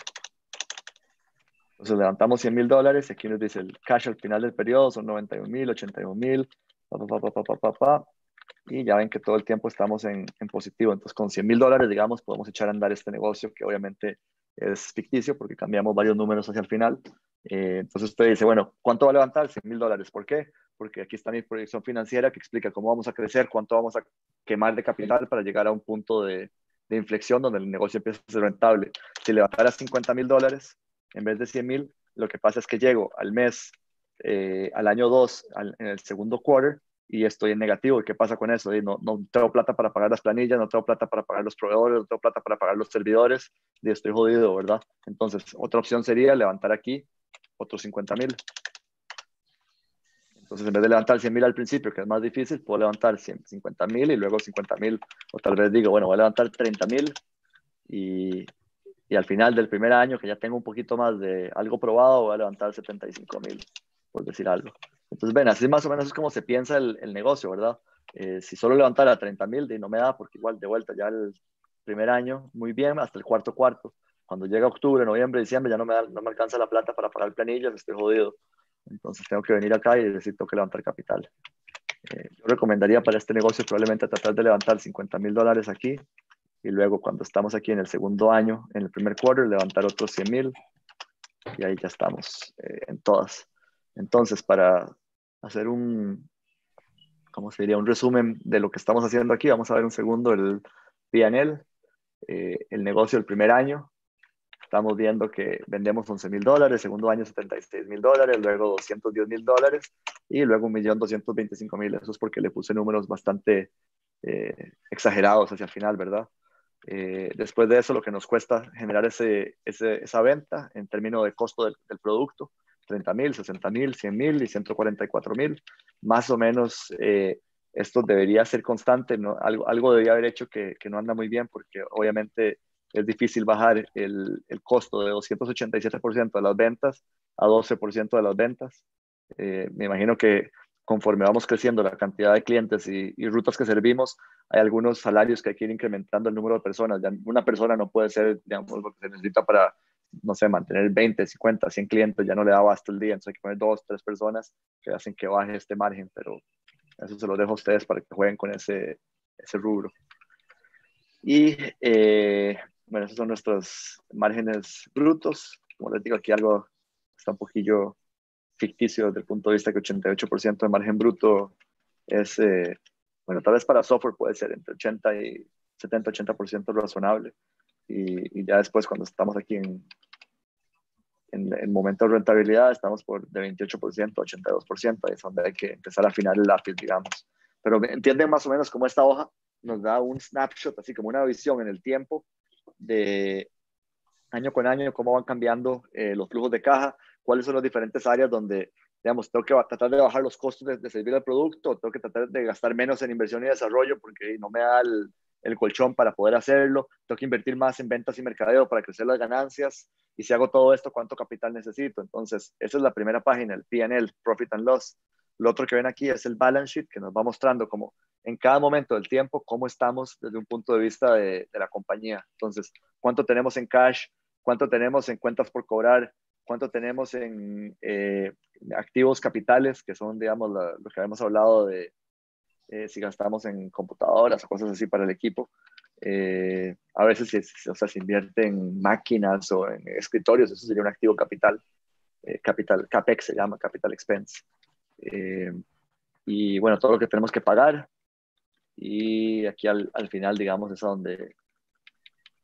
Entonces levantamos 100 mil dólares, aquí nos dice el cash al final del periodo son 91 mil, 81 mil, pa, pa, pa, pa, pa, pa, y ya ven que todo el tiempo estamos en, en positivo. Entonces con 100 mil dólares, digamos, podemos echar a andar este negocio que obviamente es ficticio porque cambiamos varios números hacia el final. Eh, entonces usted dice, bueno, ¿cuánto va a levantar? 100 mil dólares. ¿Por qué? Porque aquí está mi proyección financiera que explica cómo vamos a crecer, cuánto vamos a quemar de capital para llegar a un punto de, de inflexión donde el negocio empieza a ser rentable. Si levantara 50 mil dólares, en vez de 100 mil, lo que pasa es que llego al mes, eh, al año 2, en el segundo quarter, y estoy en negativo. ¿Y qué pasa con eso? No, no tengo plata para pagar las planillas, no tengo plata para pagar los proveedores, no tengo plata para pagar los servidores, y estoy jodido, ¿verdad? Entonces, otra opción sería levantar aquí otros 50 mil. Entonces, en vez de levantar 100 mil al principio, que es más difícil, puedo levantar 150 mil y luego 50 mil. O tal vez digo, bueno, voy a levantar 30 mil y, y al final del primer año, que ya tengo un poquito más de algo probado, voy a levantar 75 mil, por decir algo. Entonces, ven, así más o menos es como se piensa el, el negocio, ¿verdad? Eh, si solo levantara 30 mil, no me da, porque igual de vuelta ya el primer año, muy bien, hasta el cuarto cuarto. Cuando llega octubre, noviembre, diciembre, ya no me, da, no me alcanza la plata para pagar planillas, estoy jodido. Entonces tengo que venir acá y necesito que levantar capital. Eh, yo recomendaría para este negocio probablemente tratar de levantar 50 mil dólares aquí y luego cuando estamos aquí en el segundo año, en el primer quarter, levantar otros 100 mil y ahí ya estamos eh, en todas. Entonces, para hacer un, ¿cómo se diría? Un resumen de lo que estamos haciendo aquí, vamos a ver un segundo el PNL, eh, el negocio del primer año. Estamos viendo que vendemos 11 mil dólares, segundo año 76 mil dólares, luego 210 mil dólares y luego 1.225.000. Eso es porque le puse números bastante eh, exagerados hacia el final, ¿verdad? Eh, después de eso, lo que nos cuesta generar ese, esa venta en términos de costo del, del producto, 30 mil, 60 mil, 100 mil y 144 mil, más o menos eh, esto debería ser constante, ¿no? algo, algo debería haber hecho que, que, no anda muy bien porque obviamente es difícil bajar el, el costo de 287% de las ventas a 12% de las ventas. Eh, me imagino que conforme vamos creciendo la cantidad de clientes y, y, rutas que servimos, hay algunos salarios que hay que ir incrementando el número de personas. Ya una persona no puede ser, digamos, lo que se necesita para, no sé, mantener 20, 50, 100 clientes, ya no le da basta el día. Entonces hay que poner dos, tres personas que hacen que baje este margen, pero eso se lo dejo a ustedes para que jueguen con ese, ese rubro. Y eh, bueno, esos son nuestros márgenes brutos. Como les digo, aquí algo está un poquillo ficticio desde el punto de vista que 88% de margen bruto es, eh, bueno, tal vez para software puede ser entre 80 y 70, 80% razonable. Y, ya después cuando estamos aquí en, en el momento de rentabilidad, estamos por de 28%, 82%, ahí es donde hay que empezar a afinar el lápiz, digamos. Pero entienden más o menos cómo esta hoja nos da un snapshot, así como una visión en el tiempo de año con año, cómo van cambiando eh, los flujos de caja, cuáles son las diferentes áreas donde, digamos, tengo que tratar de bajar los costos de, de servir al producto, tengo que tratar de gastar menos en inversión y desarrollo porque no me da el, el, colchón para poder hacerlo, tengo que invertir más en ventas y mercadeo para crecer las ganancias, y si hago todo esto, ¿cuánto capital necesito? Entonces, esa es la primera página, el P&L, Profit and Loss. Lo otro que ven aquí es el balance sheet, que nos va mostrando como en cada momento del tiempo cómo estamos desde un punto de vista de, de la compañía. Entonces, cuánto tenemos en cash, cuánto tenemos en cuentas por cobrar, cuánto tenemos en eh, activos capitales, que son, digamos, lo, lo que habíamos hablado de eh, si gastamos en computadoras o cosas así para el equipo. Eh, a veces o sea, se invierte en máquinas o en escritorios, eso sería un activo capital. Eh, capital CAPEX se llama, Capital Expense. y bueno, todo lo que tenemos que pagar. Y aquí al, al final, digamos, es a donde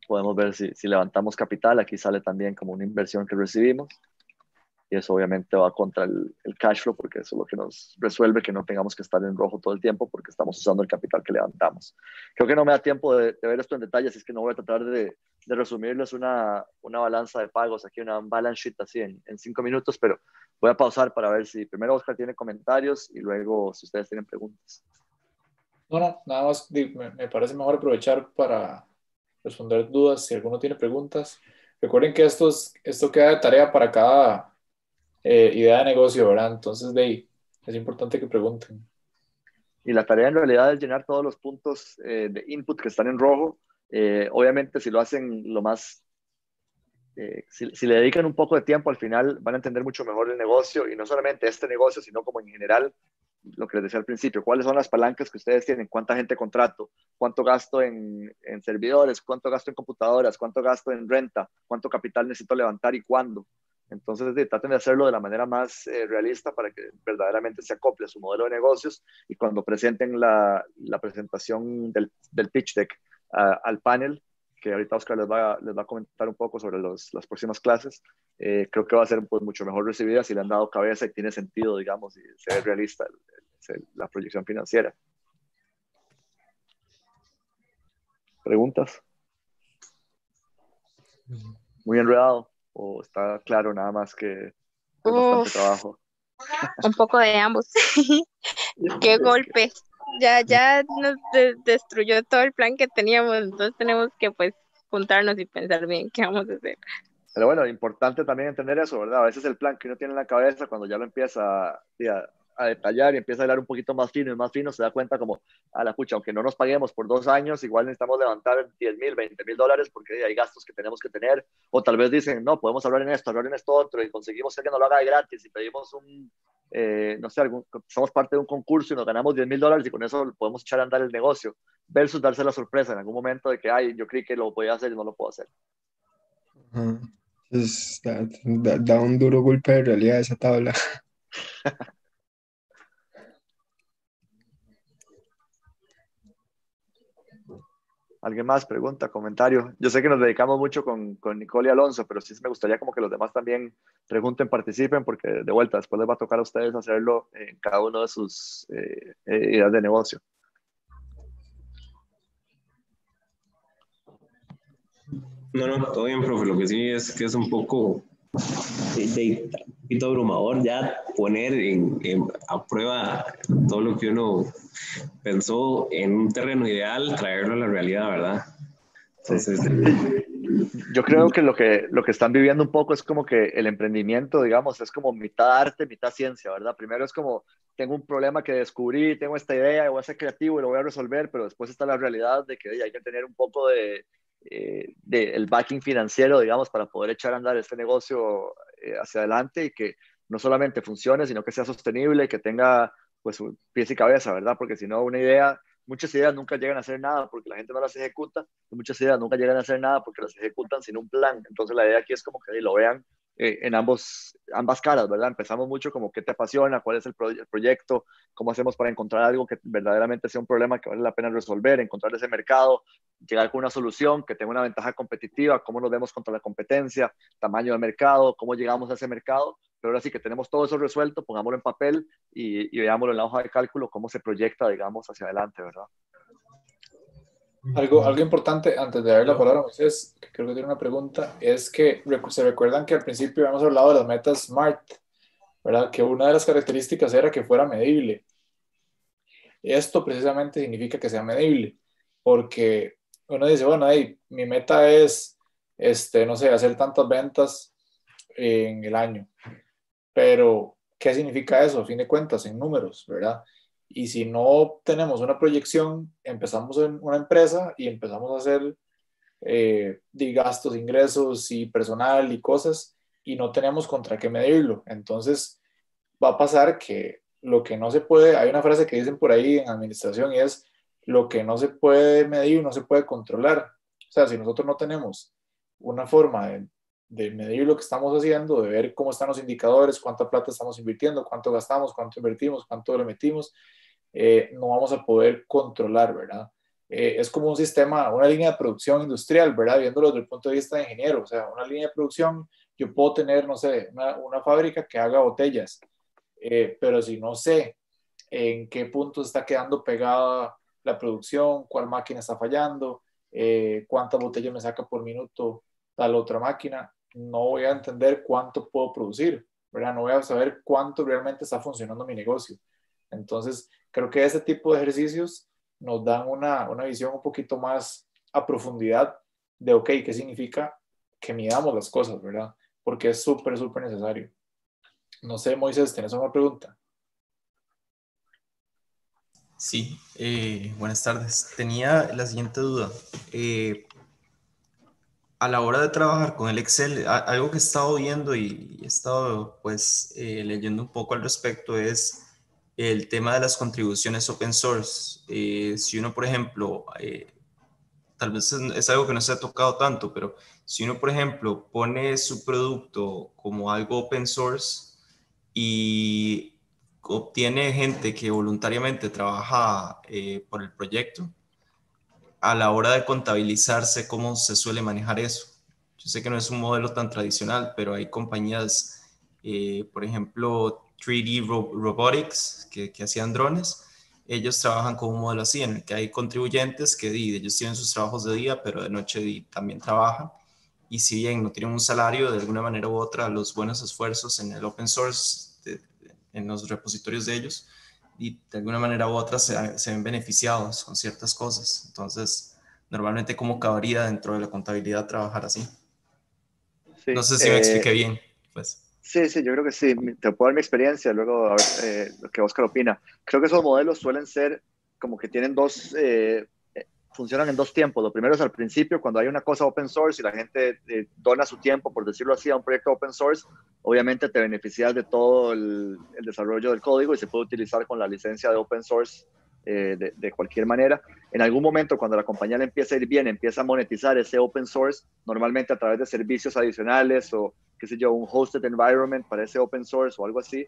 podemos ver si, si, levantamos capital. Aquí sale también como una inversión que recibimos. y eso obviamente va contra el, el, cash flow porque eso es lo que nos resuelve que no tengamos que estar en rojo todo el tiempo porque estamos usando el capital que levantamos. Creo que no me da tiempo de, ver esto en detalle, así es que no voy a tratar de, de resumirles una, una, balanza de pagos, aquí una balance sheet así en, en, cinco minutos, pero voy a pausar para ver si primero Oscar tiene comentarios y luego si ustedes tienen preguntas. No, no, nada más me, me parece mejor aprovechar para responder dudas si alguno tiene preguntas. Recuerden que esto, esto queda de tarea para cada eh, idea de negocio, ¿verdad? Entonces, de ahí, es importante que pregunten. Y la tarea en realidad es llenar todos los puntos eh, de input que están en rojo. Eh, obviamente, si lo hacen lo más, si, si, le dedican un poco de tiempo, al final van a entender mucho mejor el negocio y no solamente este negocio, sino como en general lo que les decía al principio, cuáles son las palancas que ustedes tienen, cuánta gente contrato, cuánto gasto en, en, servidores, cuánto gasto en computadoras, cuánto gasto en renta, cuánto capital necesito levantar y cuándo. Entonces, de, traten de hacerlo de la manera más eh, realista para que verdaderamente se acople a su modelo de negocios y cuando presenten la, la presentación del, del, pitch deck al panel, que ahorita Oscar les va, les va a comentar un poco sobre los, las próximas clases, eh, creo que va a ser pues, mucho mejor recibida si le han dado cabeza y tiene sentido, digamos, y se ve realista la proyección financiera. ¿Preguntas? Muy enredado o está claro nada más que es bastante trabajo. Un poco de ambos. Qué golpe. Ya, ya nos destruyó todo el plan que teníamos, entonces tenemos que pues juntarnos y pensar bien qué vamos a hacer. Pero bueno, importante también entender eso, ¿verdad? A veces el plan que uno tiene en la cabeza, cuando ya lo empieza a, a detallar y empieza a hablar un poquito más fino y más fino, se da cuenta como, a la pucha, aunque no nos paguemos por dos años, igual necesitamos levantar 10 mil, 20 mil dólares porque hay gastos que tenemos que tener. O tal vez dicen, no, podemos hablar en esto, hablar en esto otro y conseguimos que nos lo haga gratis y pedimos un, eh, no sé, algún, somos parte de un concurso y nos ganamos 10 mil dólares y con eso podemos echar a andar el negocio, versus darse la sorpresa en algún momento de que, ay, yo creí que lo podía hacer y no lo puedo hacer. da, da, un duro golpe de realidad esa tabla. ¿Alguien más? Pregunta, comentario. Yo sé que nos dedicamos mucho con, con Nicole y Alonso, pero sí me gustaría como que los demás también pregunten, participen, porque de vuelta después les va a tocar a ustedes hacerlo en cada uno de sus eh, eh, ideas de negocio. No, no, todo bien, profe. Lo que sí es que es un poco de, un poquito abrumador ya poner en, a prueba todo lo que uno pensó en un terreno ideal, traerlo a la realidad, ¿verdad? Entonces, yo creo que lo que lo que están viviendo un poco es como que el emprendimiento, digamos, es como mitad arte, mitad ciencia, ¿verdad? Primero es como tengo un problema que descubrí, tengo esta idea, voy a ser creativo y lo voy a resolver, pero después está la realidad de que hay que tener un poco de, eh, del backing financiero, digamos, para poder echar a andar este negocio eh, hacia adelante y que no solamente funcione, sino que sea sostenible, que tenga pues pies y cabeza, ¿verdad? Porque si no, una idea, muchas ideas nunca llegan a hacer nada porque la gente no las ejecuta, y muchas ideas nunca llegan a hacer nada porque las ejecutan sin un plan. Entonces la idea aquí es como que lo vean eh, en ambos, ambas caras, ¿verdad? Empezamos mucho como qué te apasiona, cuál es el, proyecto, cómo hacemos para encontrar algo que verdaderamente sea un problema que vale la pena resolver, encontrar ese mercado, llegar con una solución que tenga una ventaja competitiva, cómo nos vemos contra la competencia, tamaño de mercado, cómo llegamos a ese mercado. Pero ahora sí que tenemos todo eso resuelto, pongámoslo en papel y, y veámoslo en la hoja de cálculo, cómo se proyecta, digamos, hacia adelante, ¿verdad? Algo, algo importante antes de dar la palabra a Moisés, que creo que tiene una pregunta, es que se recuerdan que al principio habíamos hablado de las metas SMART, ¿verdad? Que una de las características era que fuera medible. Esto precisamente significa que sea medible, porque uno dice, bueno, hey, mi meta es, este, no sé, hacer tantas ventas en el año, pero ¿qué significa eso? A fin de cuentas, en números, ¿verdad? Y si no tenemos una proyección, empezamos en una empresa y empezamos a hacer eh, gastos, ingresos y personal y cosas y no tenemos contra qué medirlo. Entonces va a pasar que lo que no se puede, hay una frase que dicen por ahí en administración y es lo que no se puede medir no se puede controlar. O sea, si nosotros no tenemos una forma de, de medir lo que estamos haciendo, de ver cómo están los indicadores, cuánta plata estamos invirtiendo, cuánto gastamos, cuánto invertimos, cuánto le metimos, eh, no vamos a poder controlar, ¿verdad? Eh, es como un sistema, una línea de producción industrial, ¿verdad? Viéndolo desde el punto de vista de ingeniero, o sea, una línea de producción yo puedo tener, no sé, una, una fábrica que haga botellas, eh, pero si no sé en qué punto está quedando pegada la producción, cuál máquina está fallando, eh, cuántas botellas me saca por minuto tal otra máquina, no voy a entender cuánto puedo producir, ¿verdad? No voy a saber cuánto realmente está funcionando mi negocio. Entonces, creo que ese tipo de ejercicios nos dan una, una visión un poquito más a profundidad de, ok, ¿qué significa que midamos las cosas, verdad? Porque es súper, súper necesario. No sé, Moisés, ¿tienes una pregunta? Sí, eh, buenas tardes. Tenía la siguiente duda. Eh, a la hora de trabajar con el Excel, algo que he estado viendo y he estado pues eh, leyendo un poco al respecto es el tema de las contribuciones open source. si uno, por ejemplo, tal vez es, algo que no se ha tocado tanto, pero si uno, por ejemplo, pone su producto como algo open source y obtiene gente que voluntariamente trabaja eh, por el proyecto, a la hora de contabilizarse, ¿cómo se suele manejar eso? Yo sé que no es un modelo tan tradicional, pero hay compañías, eh, por ejemplo, 3D Robotics, que, que, hacían drones, ellos trabajan con un modelo así, en el que hay contribuyentes que ellos tienen sus trabajos de día, pero de noche también trabajan. Y si bien no tienen un salario, de alguna manera u otra, los buenos esfuerzos en el open source en los repositorios de ellos y de alguna manera u otra se, se ven beneficiados con ciertas cosas. Entonces, normalmente, ¿cómo cabría dentro de la contabilidad trabajar así? no sé si me expliqué eh, bien. Pues. Sí, sí, yo creo que sí. Te puedo dar mi experiencia, luego a ver eh, lo que Oscar opina. Creo que esos modelos suelen ser como que tienen dos eh, funcionan en dos tiempos. Lo primero es al principio, cuando hay una cosa open source y la gente eh, dona su tiempo, por decirlo así, a un proyecto open source, obviamente te beneficias de todo el, desarrollo del código y se puede utilizar con la licencia de open source eh, de, cualquier manera. En algún momento, cuando la compañía le empieza a ir bien, empieza a monetizar ese open source, normalmente a través de servicios adicionales o, qué sé yo, un hosted environment para ese open source o algo así,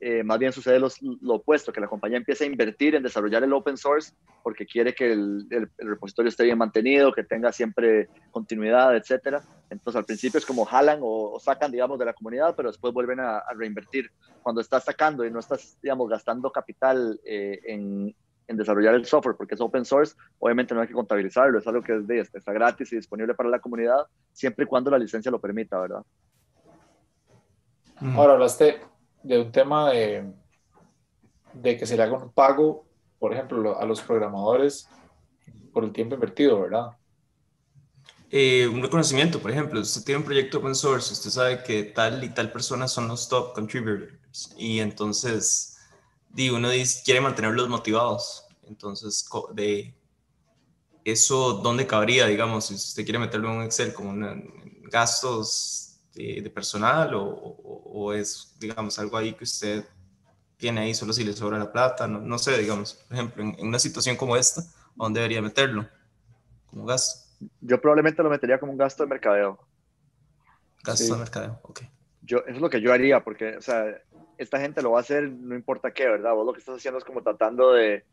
eh, más bien sucede lo opuesto, que la compañía empieza a invertir en desarrollar el open source porque quiere que el, repositorio esté bien mantenido, que tenga siempre continuidad, etcétera. Entonces al principio es como jalan o, sacan, digamos, de la comunidad, pero después vuelven a, reinvertir. Cuando estás sacando y no estás, digamos, gastando capital eh, en, en, desarrollar el software porque es open source, obviamente no hay que contabilizarlo, es algo que es de, está gratis y disponible para la comunidad, siempre y cuando la licencia lo permita, ¿verdad? Ahora hablaste de un tema de, de que se le haga un pago, por ejemplo, a los programadores por el tiempo invertido, ¿verdad? Eh, un reconocimiento, por ejemplo, usted tiene un proyecto open source, usted sabe que tal y tal persona son los top contributors y entonces digo, uno dice, quiere mantenerlos motivados. Entonces, de eso, ¿dónde cabría, digamos, si usted quiere meterlo en un Excel como gastos de, personal o, o, es, digamos, algo ahí que usted tiene ahí solo si le sobra la plata? No, no sé, digamos, por ejemplo, en, una situación como esta, ¿a dónde debería meterlo? Como gasto. Yo probablemente lo metería como un gasto de mercadeo. Gasto de mercadeo, ok. Yo, eso es lo que yo haría, porque, o sea, esta gente lo va a hacer no importa qué, ¿verdad? Vos lo que estás haciendo es como tratando de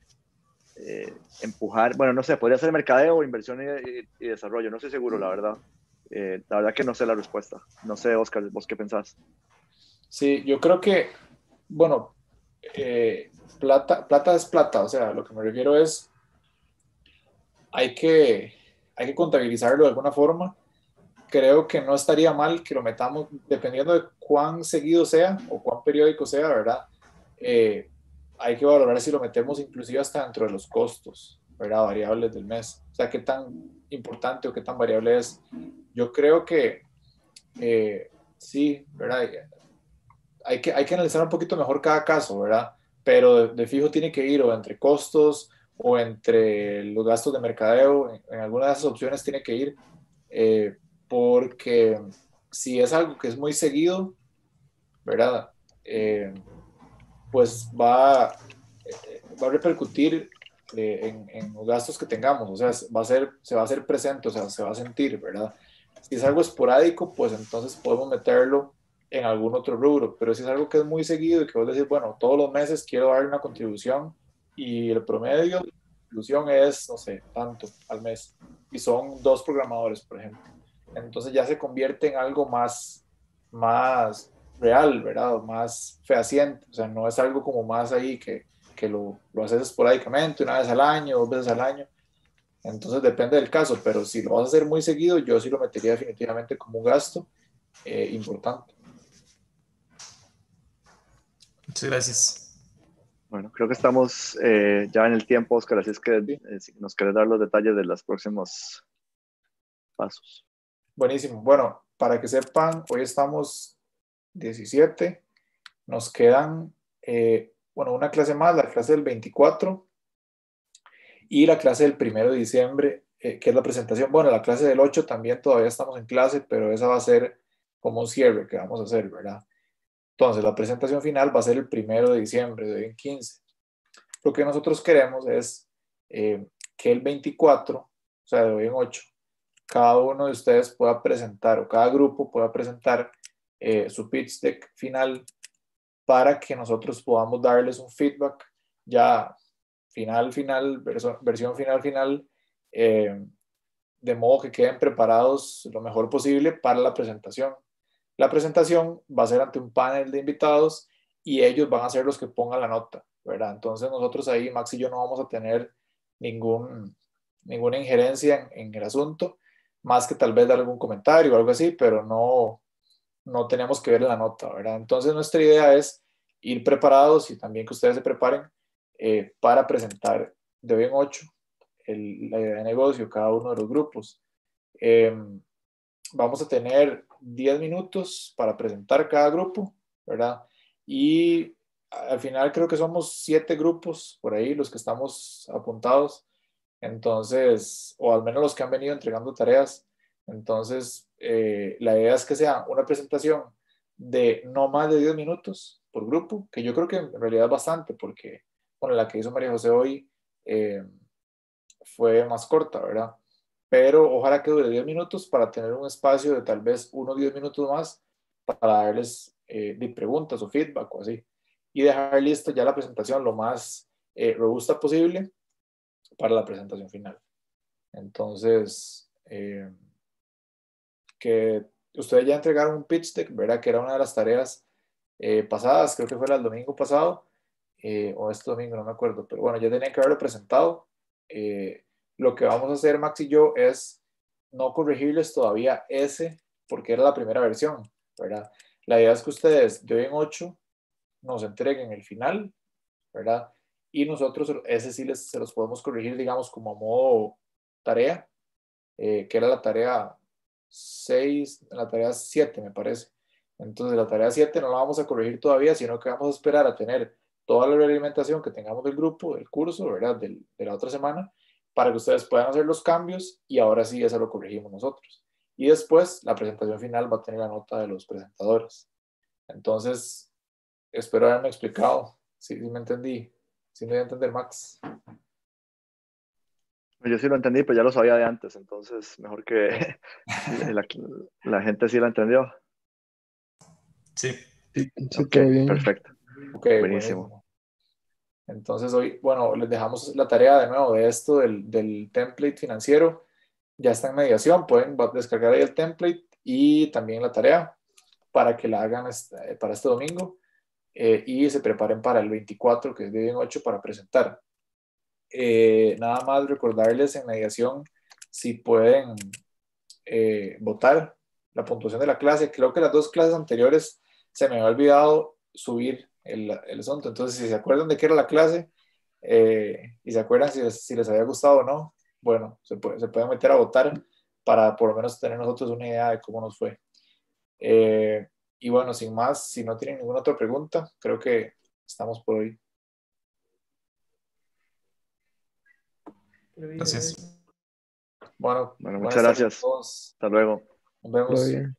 eh, empujar, bueno, no sé, podría ser mercadeo inversión y, y, desarrollo, no estoy seguro, la verdad. Eh, la verdad que no sé la respuesta. No sé, Oscar, vos qué pensás. Sí, yo creo que, bueno, eh, plata, plata es plata, o sea, lo que me refiero es, hay que, hay que contabilizarlo de alguna forma. Creo que no estaría mal que lo metamos, dependiendo de cuán seguido sea o cuán periódico sea, ¿verdad? Eh, hay que valorar si lo metemos inclusive hasta dentro de los costos, ¿verdad? Variables del mes. O sea, qué tan importante o qué tan variable es yo creo que eh, sí, ¿verdad? Hay que, hay que analizar un poquito mejor cada caso, ¿verdad? Pero de, fijo tiene que ir o entre costos o entre los gastos de mercadeo, en, alguna de esas opciones tiene que ir, eh, porque si es algo que es muy seguido, ¿verdad? Eh, pues va, va a repercutir en, en, los gastos que tengamos, o sea, va a ser, se va a hacer presente, o sea, se va a sentir, ¿verdad? Si es algo esporádico, pues entonces podemos meterlo en algún otro rubro, pero si es algo que es muy seguido y que vos decís, bueno, todos los meses quiero dar una contribución y el promedio de contribución es, no sé, tanto al mes, y son dos programadores, por ejemplo. Entonces ya se convierte en algo más, más real, ¿verdad? Más fehaciente, o sea, no es algo como más ahí que, que lo, lo haces esporádicamente, una vez al año, dos veces al año. Entonces depende del caso, pero si lo vas a hacer muy seguido, yo sí lo metería definitivamente como un gasto eh, importante. Muchas gracias. Bueno, creo que estamos eh, ya en el tiempo, Oscar, así es que eh, si nos quieres dar los detalles de los próximos pasos. Buenísimo. Bueno, para que sepan, hoy estamos 17, nos quedan, bueno, una clase más, la clase del 24 y la clase del 1 de diciembre, que es la presentación. Bueno, la clase del 8 también todavía estamos en clase, pero esa va a ser como un cierre que vamos a hacer, ¿verdad? Entonces, la presentación final va a ser el primero de diciembre de hoy en 15. Lo que nosotros queremos es eh, que el 24, o sea, de hoy en 8, cada uno de ustedes pueda presentar, o cada grupo pueda presentar eh, su pitch deck final para que nosotros podamos darles un feedback ya final, final, versión final, final, eh, de modo que queden preparados lo mejor posible para la presentación. La presentación va a ser ante un panel de invitados y ellos van a ser los que pongan la nota, ¿verdad? Entonces nosotros ahí, Max y yo, no vamos a tener ningún, ninguna injerencia en, el asunto, más que tal vez dar algún comentario o algo así, pero no, no tenemos que ver la nota, ¿verdad? Entonces nuestra idea es ir preparados y también que ustedes se preparen eh, para presentar de hoy en ocho la idea de negocio, cada uno de los grupos. Em, vamos a tener 10 minutos para presentar cada grupo, ¿verdad? Y al final creo que somos siete grupos por ahí los que estamos apuntados. Entonces, o al menos los que han venido entregando tareas. Entonces, eh, la idea es que sea una presentación de no más de 10 minutos por grupo, que yo creo que en realidad es bastante, porque bueno, la que hizo María José hoy eh, fue más corta, ¿verdad? pero ojalá que dure 10 minutos para tener un espacio de tal vez uno o 10 minutos más para darles eh, preguntas o feedback o así. Y dejar lista ya la presentación lo más robusta posible para la presentación final. Entonces, eh, que ustedes ya entregaron un pitch deck, ¿verdad? Que era una de las tareas pasadas, creo que fue el domingo pasado, o este domingo, no me acuerdo, pero bueno, ya tenían que haberlo presentado lo que vamos a hacer Max y yo es no corregirles todavía ese porque era la primera versión, ¿verdad? La idea es que ustedes de hoy en 8 nos entreguen el final, ¿verdad? Y nosotros ese sí les, se los podemos corregir, digamos, como modo tarea, eh, que era la tarea 6, la tarea 7 me parece. Entonces la tarea 7 no la vamos a corregir todavía, sino que vamos a esperar a tener toda la realimentación que tengamos del grupo, del curso, ¿verdad? de la otra semana para que ustedes puedan hacer los cambios y ahora sí eso lo corregimos nosotros. Y después la presentación final va a tener la nota de los presentadores. Entonces, espero haberme explicado. Sí, sí me entendí. Sí me voy a entender, Max. Yo sí lo entendí, pero ya lo sabía de antes, entonces mejor que la, gente sí lo entendió. Sí. Sí, bien. Perfecto. Buenísimo. Entonces hoy, bueno, les dejamos la tarea de nuevo de esto, del, del template financiero. Ya está en mediación, pueden descargar ahí el template y también la tarea para que la hagan este, para este domingo eh, y se preparen para el 24, que es de 8, para presentar. Eh, nada más recordarles en mediación si pueden eh, votar la puntuación de la clase. Creo que las dos clases anteriores se me había olvidado subir el, el asunto. Entonces, si se acuerdan de qué era la clase eh, y se acuerdan si si les, había gustado o no, bueno, se, puede, se pueden meter a votar para por lo menos tener nosotros una idea de cómo nos fue. Y bueno, sin más, si no tienen ninguna otra pregunta, creo que estamos por hoy. Gracias. Bueno, bueno muchas gracias. Hasta luego. Nos vemos.